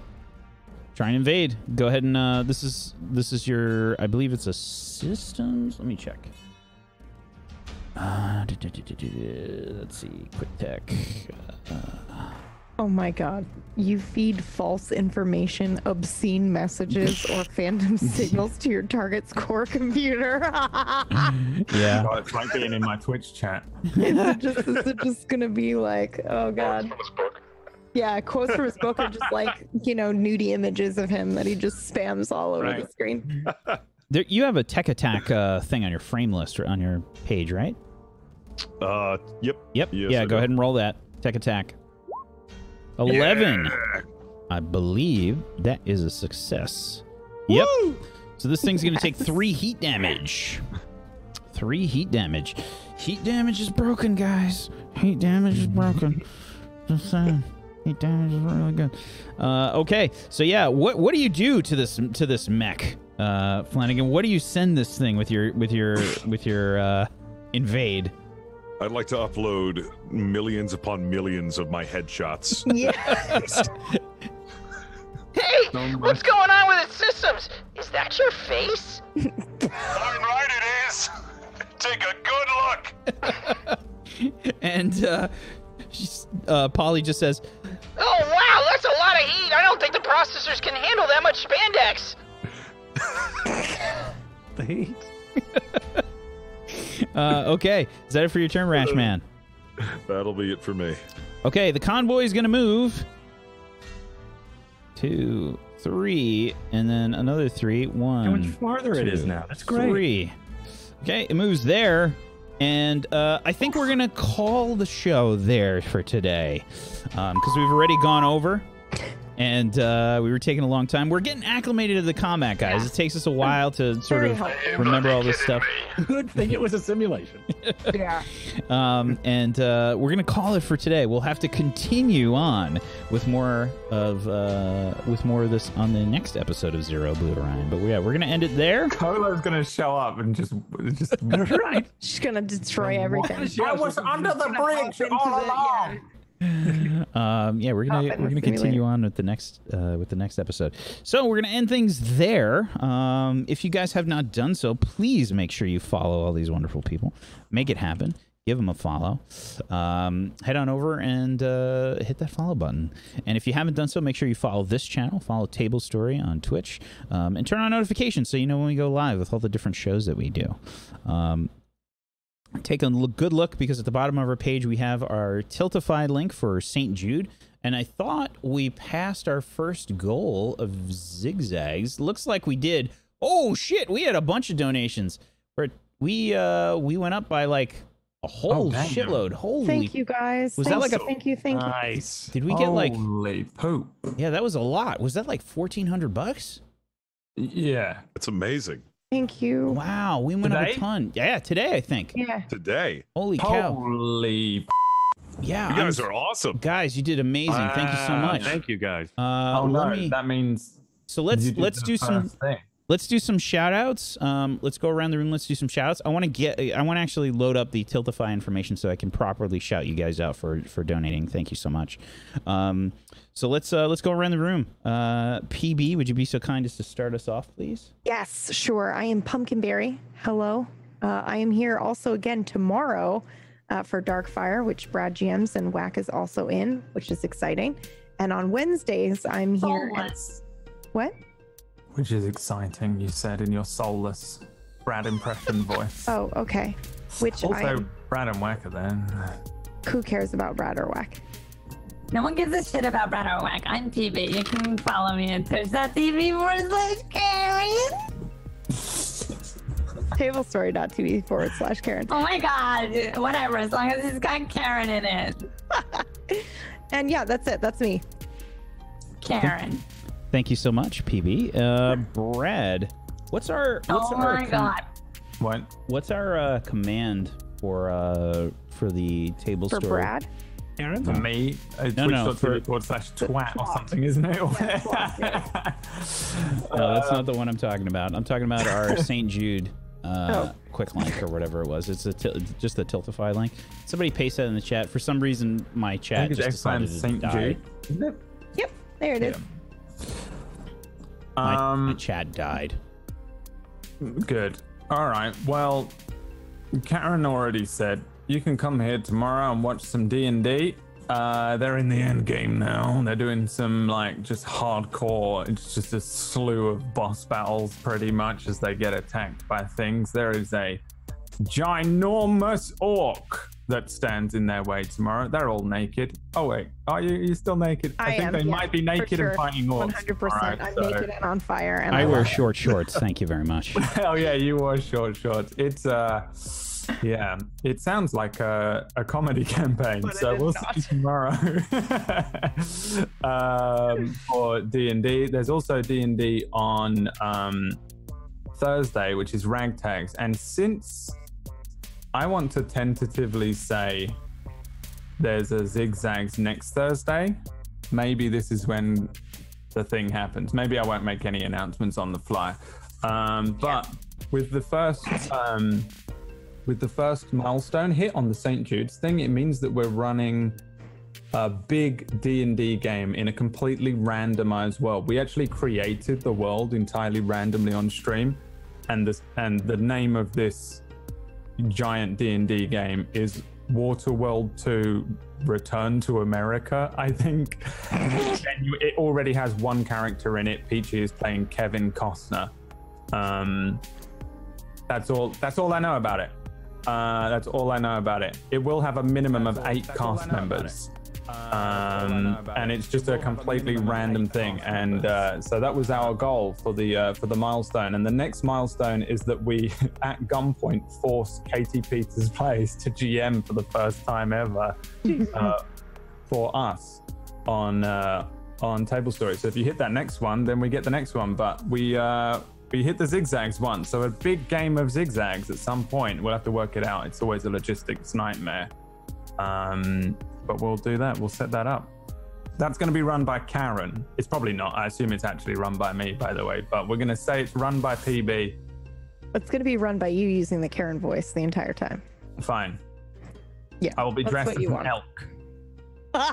A: Try and invade. Go ahead and uh, this is this is your I believe it's a systems. Let me check. Uh, du- du- du- let's see. Quick tech. Uh,
F: Oh my god. You feed false information, obscene messages, or phantom signals to your target's core computer.
A: yeah.
C: God, it's like being in my Twitch chat.
F: is, it just, is it just gonna be like, oh god? Yeah, quotes from his book are just like, you know, nudie images of him that he just spams all over the screen.
A: There, you have a tech attack uh, thing on your frame list or on your page, right?
B: uh, yep,
A: Yep.
B: Yes,
A: yeah,
B: I
A: go
B: do.
A: ahead and roll that. Tech attack. 11. I believe that is a success. Yep. So this thing's going to take three heat damage. Three heat damage. Heat damage is broken, guys. Heat damage is broken. Just saying. Heat damage is really good. Uh, okay, so yeah, what what do you do to this to this mech, uh, Flanagan? What do you send this thing with your with your with your uh, invade?
B: I'd like to upload millions upon millions of my headshots.
F: Yeah.
H: Hey, what's going on with its systems? Is that your face?
I: Darn right it is. Take a good look.
A: And uh, uh, Polly just says,
H: Oh wow, that's a lot of heat. I don't think the processors can handle that much spandex.
D: The heat.
A: uh, "Okay, is that it for your turn, Rashman?"
B: That'll be it for me.
A: Okay, the convoy is gonna move. Two, three, and then another three. One.
D: How much farther it is now? That's great.
A: Three. Okay, it moves there, and uh, I think we're gonna call the show there for today, because we've already gone over, and uh, we were taking a long time. We're getting acclimated to the combat, guys. It takes us a while to sort
F: Very
A: of
F: helpful.
A: remember all this stuff.
D: Good thing it was a simulation.
F: Yeah.
A: um, and uh, we're gonna call it for today. We'll have to continue on with more of uh, with more of this on the next episode of Zero Blue Orion. But yeah, we're gonna end it there.
C: Kolo's gonna show up and just just
D: right.
F: She's gonna destroy everything.
C: I was under the bridge all
F: the-
C: along.
A: Um, yeah, we're gonna we're gonna continue on with the next uh, with the next episode. So we're gonna end things there. Um, if you guys have not done so, please make sure you follow all these wonderful people. Make it happen. Give them a follow. Um, head on over and uh, hit that follow button. And if you haven't done so, make sure you follow this channel. Follow Tablestory on Twitch, um, and turn on notifications so you know when we go live with all the different shows that we do. Take a look, good look because at the bottom of our page we have our Tiltify link for St. Jude. And I thought we passed our first goal of zigzags. Looks like we did. Oh shit, we had a bunch of donations. Where we uh we went up by like a whole
C: damn.
A: shitload. Holy
F: Thank you guys.
A: Was that like a-
F: thank you, thank you.
D: Nice.
A: Did we get like
C: Holy poop.
A: Yeah, that was a lot. Was that like 1400 bucks?
C: Yeah.
B: It's amazing.
F: Thank you.
A: Wow, we went up a ton. Yeah, today I think.
F: Yeah.
B: Today.
A: Holy cow.
C: Holy.
A: Yeah.
B: You
A: I'm-
B: guys are awesome.
A: guys, you did amazing. Thank you so much.
L: Thank you, guys.
A: Uh,
C: oh no,
A: me-
C: that means
A: so let's let's do some
C: thing.
A: let's do some shout outs. Um, let's go around the room. Let's do some shout outs. I want to get I want to actually load up the Tiltify information so I can properly shout you guys out for for donating. Thank you so much. Um, so let's uh, let's go around the room. Uh, PB, would you be so kind as to start us off, please?
F: Yes, sure. I am Pumpkinberry. Hello. Uh, I am here also again tomorrow uh, for Darkfire, which Brad GMs and Wack is also in, which is exciting. And on Wednesdays, I'm here. at- what?
C: Which is exciting, you said in your soulless Brad impression voice.
F: Oh, okay. Which I
C: also,
F: am,
C: Brad and Wacker then.
F: who cares about Brad or Wack?
M: No one gives a shit about Brad or Wack. I'm PB. You can follow me at twitch.tv forward slash Karen.
F: Tablestory.tv forward slash Karen.
M: Oh my god. Whatever, as long as it's got Karen in it.
F: And yeah, that's it. That's me.
M: Karen.
A: Thank you so much, PB. Uh, Brad, what's our what's
M: oh
A: our
M: my
A: com-
M: god.
C: What?
A: what's our uh, command for uh for the table
F: For
A: story?
F: Brad.
D: Aaron?
C: For me, uh,
A: No, no,
C: twitch.tv
A: for-
C: forward slash twat or something, isn't it?
A: No, that's not the one I'm talking about. I'm talking about our St. Jude uh,
F: Oh.
A: quick link or whatever it was. It's a just the Tiltify link. Somebody paste that in the chat. For some reason, my
C: I
A: chat
C: think it's
A: just decided
C: X-Men
A: to
C: St.
A: die.
C: Jude. Isn't it?
F: Yep. There it is.
A: My, my
C: Um,
A: chat died.
C: Good. All right. Well, Karen already said you can come here tomorrow and watch some D and D. Uh, they're in the end game now. They're doing some like just hardcore. It's just a slew of boss battles, pretty much, as they get attacked by things. There is a ginormous orc that stands in their way tomorrow. They're all naked. Oh wait, are you? Are you still naked?
F: I,
C: think
F: am.
C: they
F: yeah,
C: might be naked
F: sure.
C: and fighting orcs.
F: 100%.
C: tomorrow,
F: I'm
C: so-
F: naked and on fire. And
A: I wear short shorts. Thank you very much.
C: Hell yeah, you wore short shorts. It's uh yeah, it sounds like a, a comedy campaign.
F: But
C: so we'll
F: not.
C: see tomorrow um, for D and D. There's also D and D on um, Thursday, which is ragtags. And since I want to tentatively say there's a zigzags next Thursday, maybe this is when the thing happens. Maybe I won't make any announcements on the fly. Um, but with the first um, with the first milestone hit on the St. Jude's thing, it means that we're running a big D&D game in a completely randomized world. We actually created the world entirely randomly on stream and this and the name of this giant D&D game is Waterworld 2 Return to America, I think. it already has one character in it. Peachy is playing Kevin Costner. Um, that's all. That's all I know about it. Uh, that's all I know about it. It will have a minimum of eight cast members. Um, and it's just a completely random thing, and uh, so that was our goal for the uh, for the milestone. And the next milestone is that we, at gunpoint, force Katie Peters Place to GM for the first time ever uh, for us on uh, on Tablestory. So if you hit that next one, then we get the next one. But we uh, we hit the zigzags once, so a big game of zigzags at some point. We'll have to work it out. It's always a logistics nightmare. Um, but we'll do that. We'll set that up. That's going to be run by Karen. It's probably not. I assume it's actually run by me, by the way. But we're going to say it's run by PB.
F: It's going to be run by you using the Karen voice the entire time.
C: Fine.
F: Yeah.
C: I will be dressed as an
F: want.
C: elk. uh,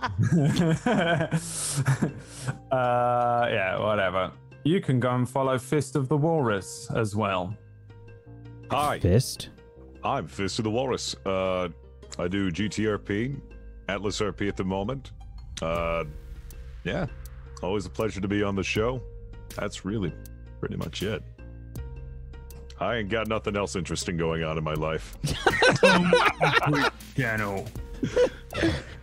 C: yeah, whatever. You can go and follow Fist of the Walrus as well.
B: Hi.
A: Fist.
B: I'm Fist of the Walrus. Uh, I do GTRP, Atlas RP at the moment. Uh, yeah, always a pleasure to be on the show. That's really pretty much it. I ain't got nothing else interesting going on in my life.
C: Channel.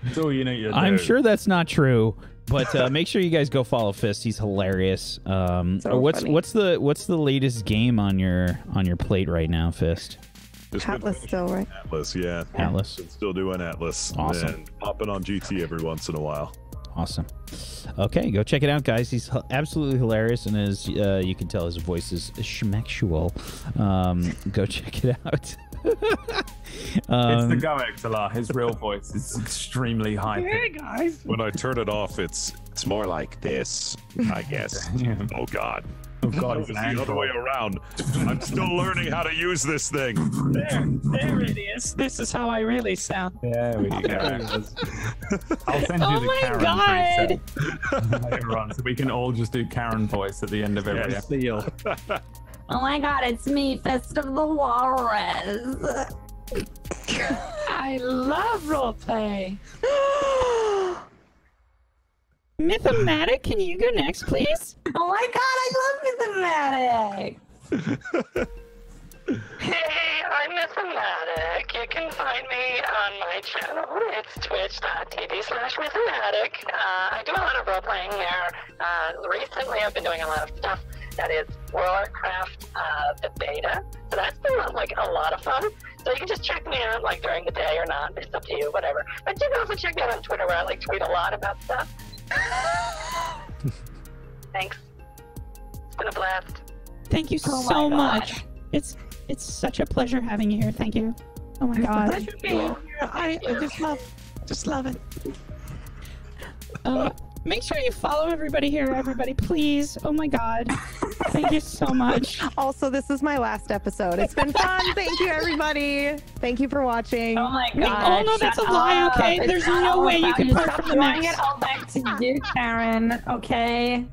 C: That's all you need to do.
A: I'm sure that's not true, but uh, make sure you guys go follow Fist. He's hilarious. Um,
F: So
A: what's
F: funny.
A: what's the what's the latest game on your on your plate right now, Fist?
B: Just
F: Atlas still, right?
B: Atlas, yeah.
A: Atlas.
B: Been still doing Atlas.
A: Awesome.
B: And popping on GT every once in a while.
A: Awesome. Okay, go check it out, guys. He's absolutely hilarious, and as uh, you can tell, his voice is schmexual. Um, go check it out.
C: it's
A: um,
C: the Go XLR. His real voice is extremely high. pitched.
L: guys.
B: When I turn it off, it's it's more like this, I guess. Oh God.
C: Oh God, it's
B: was
C: an
B: the other way around. I'm still learning how to use this thing.
L: There, there it is. This is how I really sound.
C: There we go. I'll send you
M: Oh
C: the
M: my
C: Karen
M: God.
C: preset later on, so we can all just do Karen voice at the end of every episode.
D: Seal.
M: Oh my god, it's me, Fist of the Walrus.
L: I love roleplay.
N: Mythematic, can you go next, please?
M: Oh my god, I love Mythematic.
J: Hey, I'm Mythematic. You can find me on my channel. It's twitch.tv slash Mythematic. Uh, I do a lot of role playing there. Uh, recently, I've been doing a lot of stuff that is Warcraft, uh, the beta. So that's been like a lot of fun. So you can just check me out like during the day or not. It's up to you, whatever. But you can also check me out on Twitter where I like tweet a lot about stuff. Thanks. It's been a blast.
N: Thank you
M: Oh
N: so much. It's it's such a pleasure having you here. Thank you. Oh my god.
L: Pleasure being here. I, I just love, just love it.
N: Uh, make sure you follow everybody here, everybody, please. Oh my god. Thank you so much.
F: Also, this is my last episode. It's been fun. Thank you, everybody. Thank you for watching.
M: Oh my god.
N: all know that's a lie,
M: up.
N: okay?
M: It's
N: There's no way you can part
M: Stop
N: from the
M: throwing
N: mix.
M: it all back to you, Karen. Okay.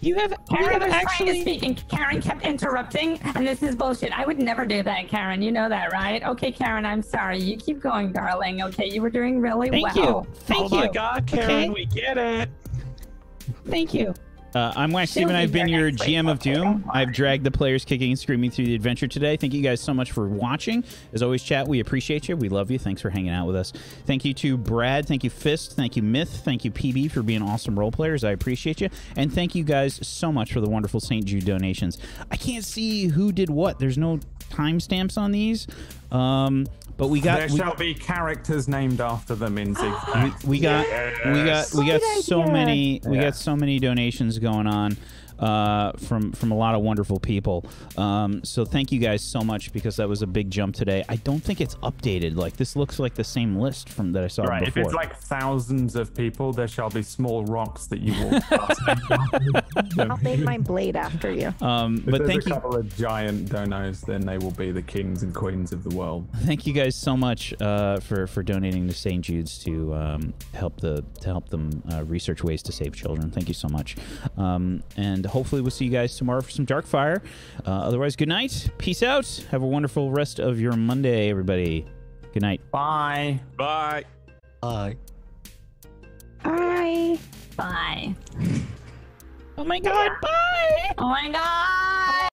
N: You have you
M: Karen
N: have
M: was trying to
N: actually
M: speak, and Karen kept interrupting, and this is bullshit. I would never do that, Karen. You know that, right? Okay, Karen, I'm sorry. You keep going, darling. Okay, you were doing really
N: Thank
M: well.
N: you. Thank
L: oh
N: you.
L: my God, Karen,
N: Okay?
L: we get it.
N: Thank you.
A: Uh, I'm
M: Wacksteven.
A: I've been your GM of Doom. I've dragged the players kicking and screaming through the adventure today. Thank you guys so much for watching. As always, chat, we appreciate you. We love you. Thanks for hanging out with us. Thank you to Brad. Thank you, Fist. Thank you, Myth. Thank you, PB, for being awesome role players. I appreciate you. And thank you guys so much for the wonderful St. Jude donations. I can't see who did what. There's no timestamps on these. Um, but we got
C: There
A: we,
C: shall be characters named after them in zigzag.
A: we got we got we got so many we
C: Yeah.
A: got so many donations going on uh, from from a lot of wonderful people. Um, so thank you guys so much because that was a big jump today. I don't think it's updated. Like this looks like the same list from that I saw
C: Right, if it's like thousands of people, there shall be small rocks that you walk past.
F: I'll make my blade after you.
A: um,
C: If
A: but
C: there's
A: thank
C: a
A: you.
C: couple of giant donos, then they will be the kings and queens of the world.
A: Thank you guys so much uh, for for donating to St. Jude's to um, help the to help them uh, research ways to save children. Thank you so much, um, and hopefully we'll see you guys tomorrow for some Darkfire. Uh, otherwise, good night, peace out, have a wonderful rest of your Monday, everybody. Good night.
C: Bye.
B: Bye.
D: Bye.
F: Bye.
M: Bye.
N: Oh my god, bye!
M: Oh my god.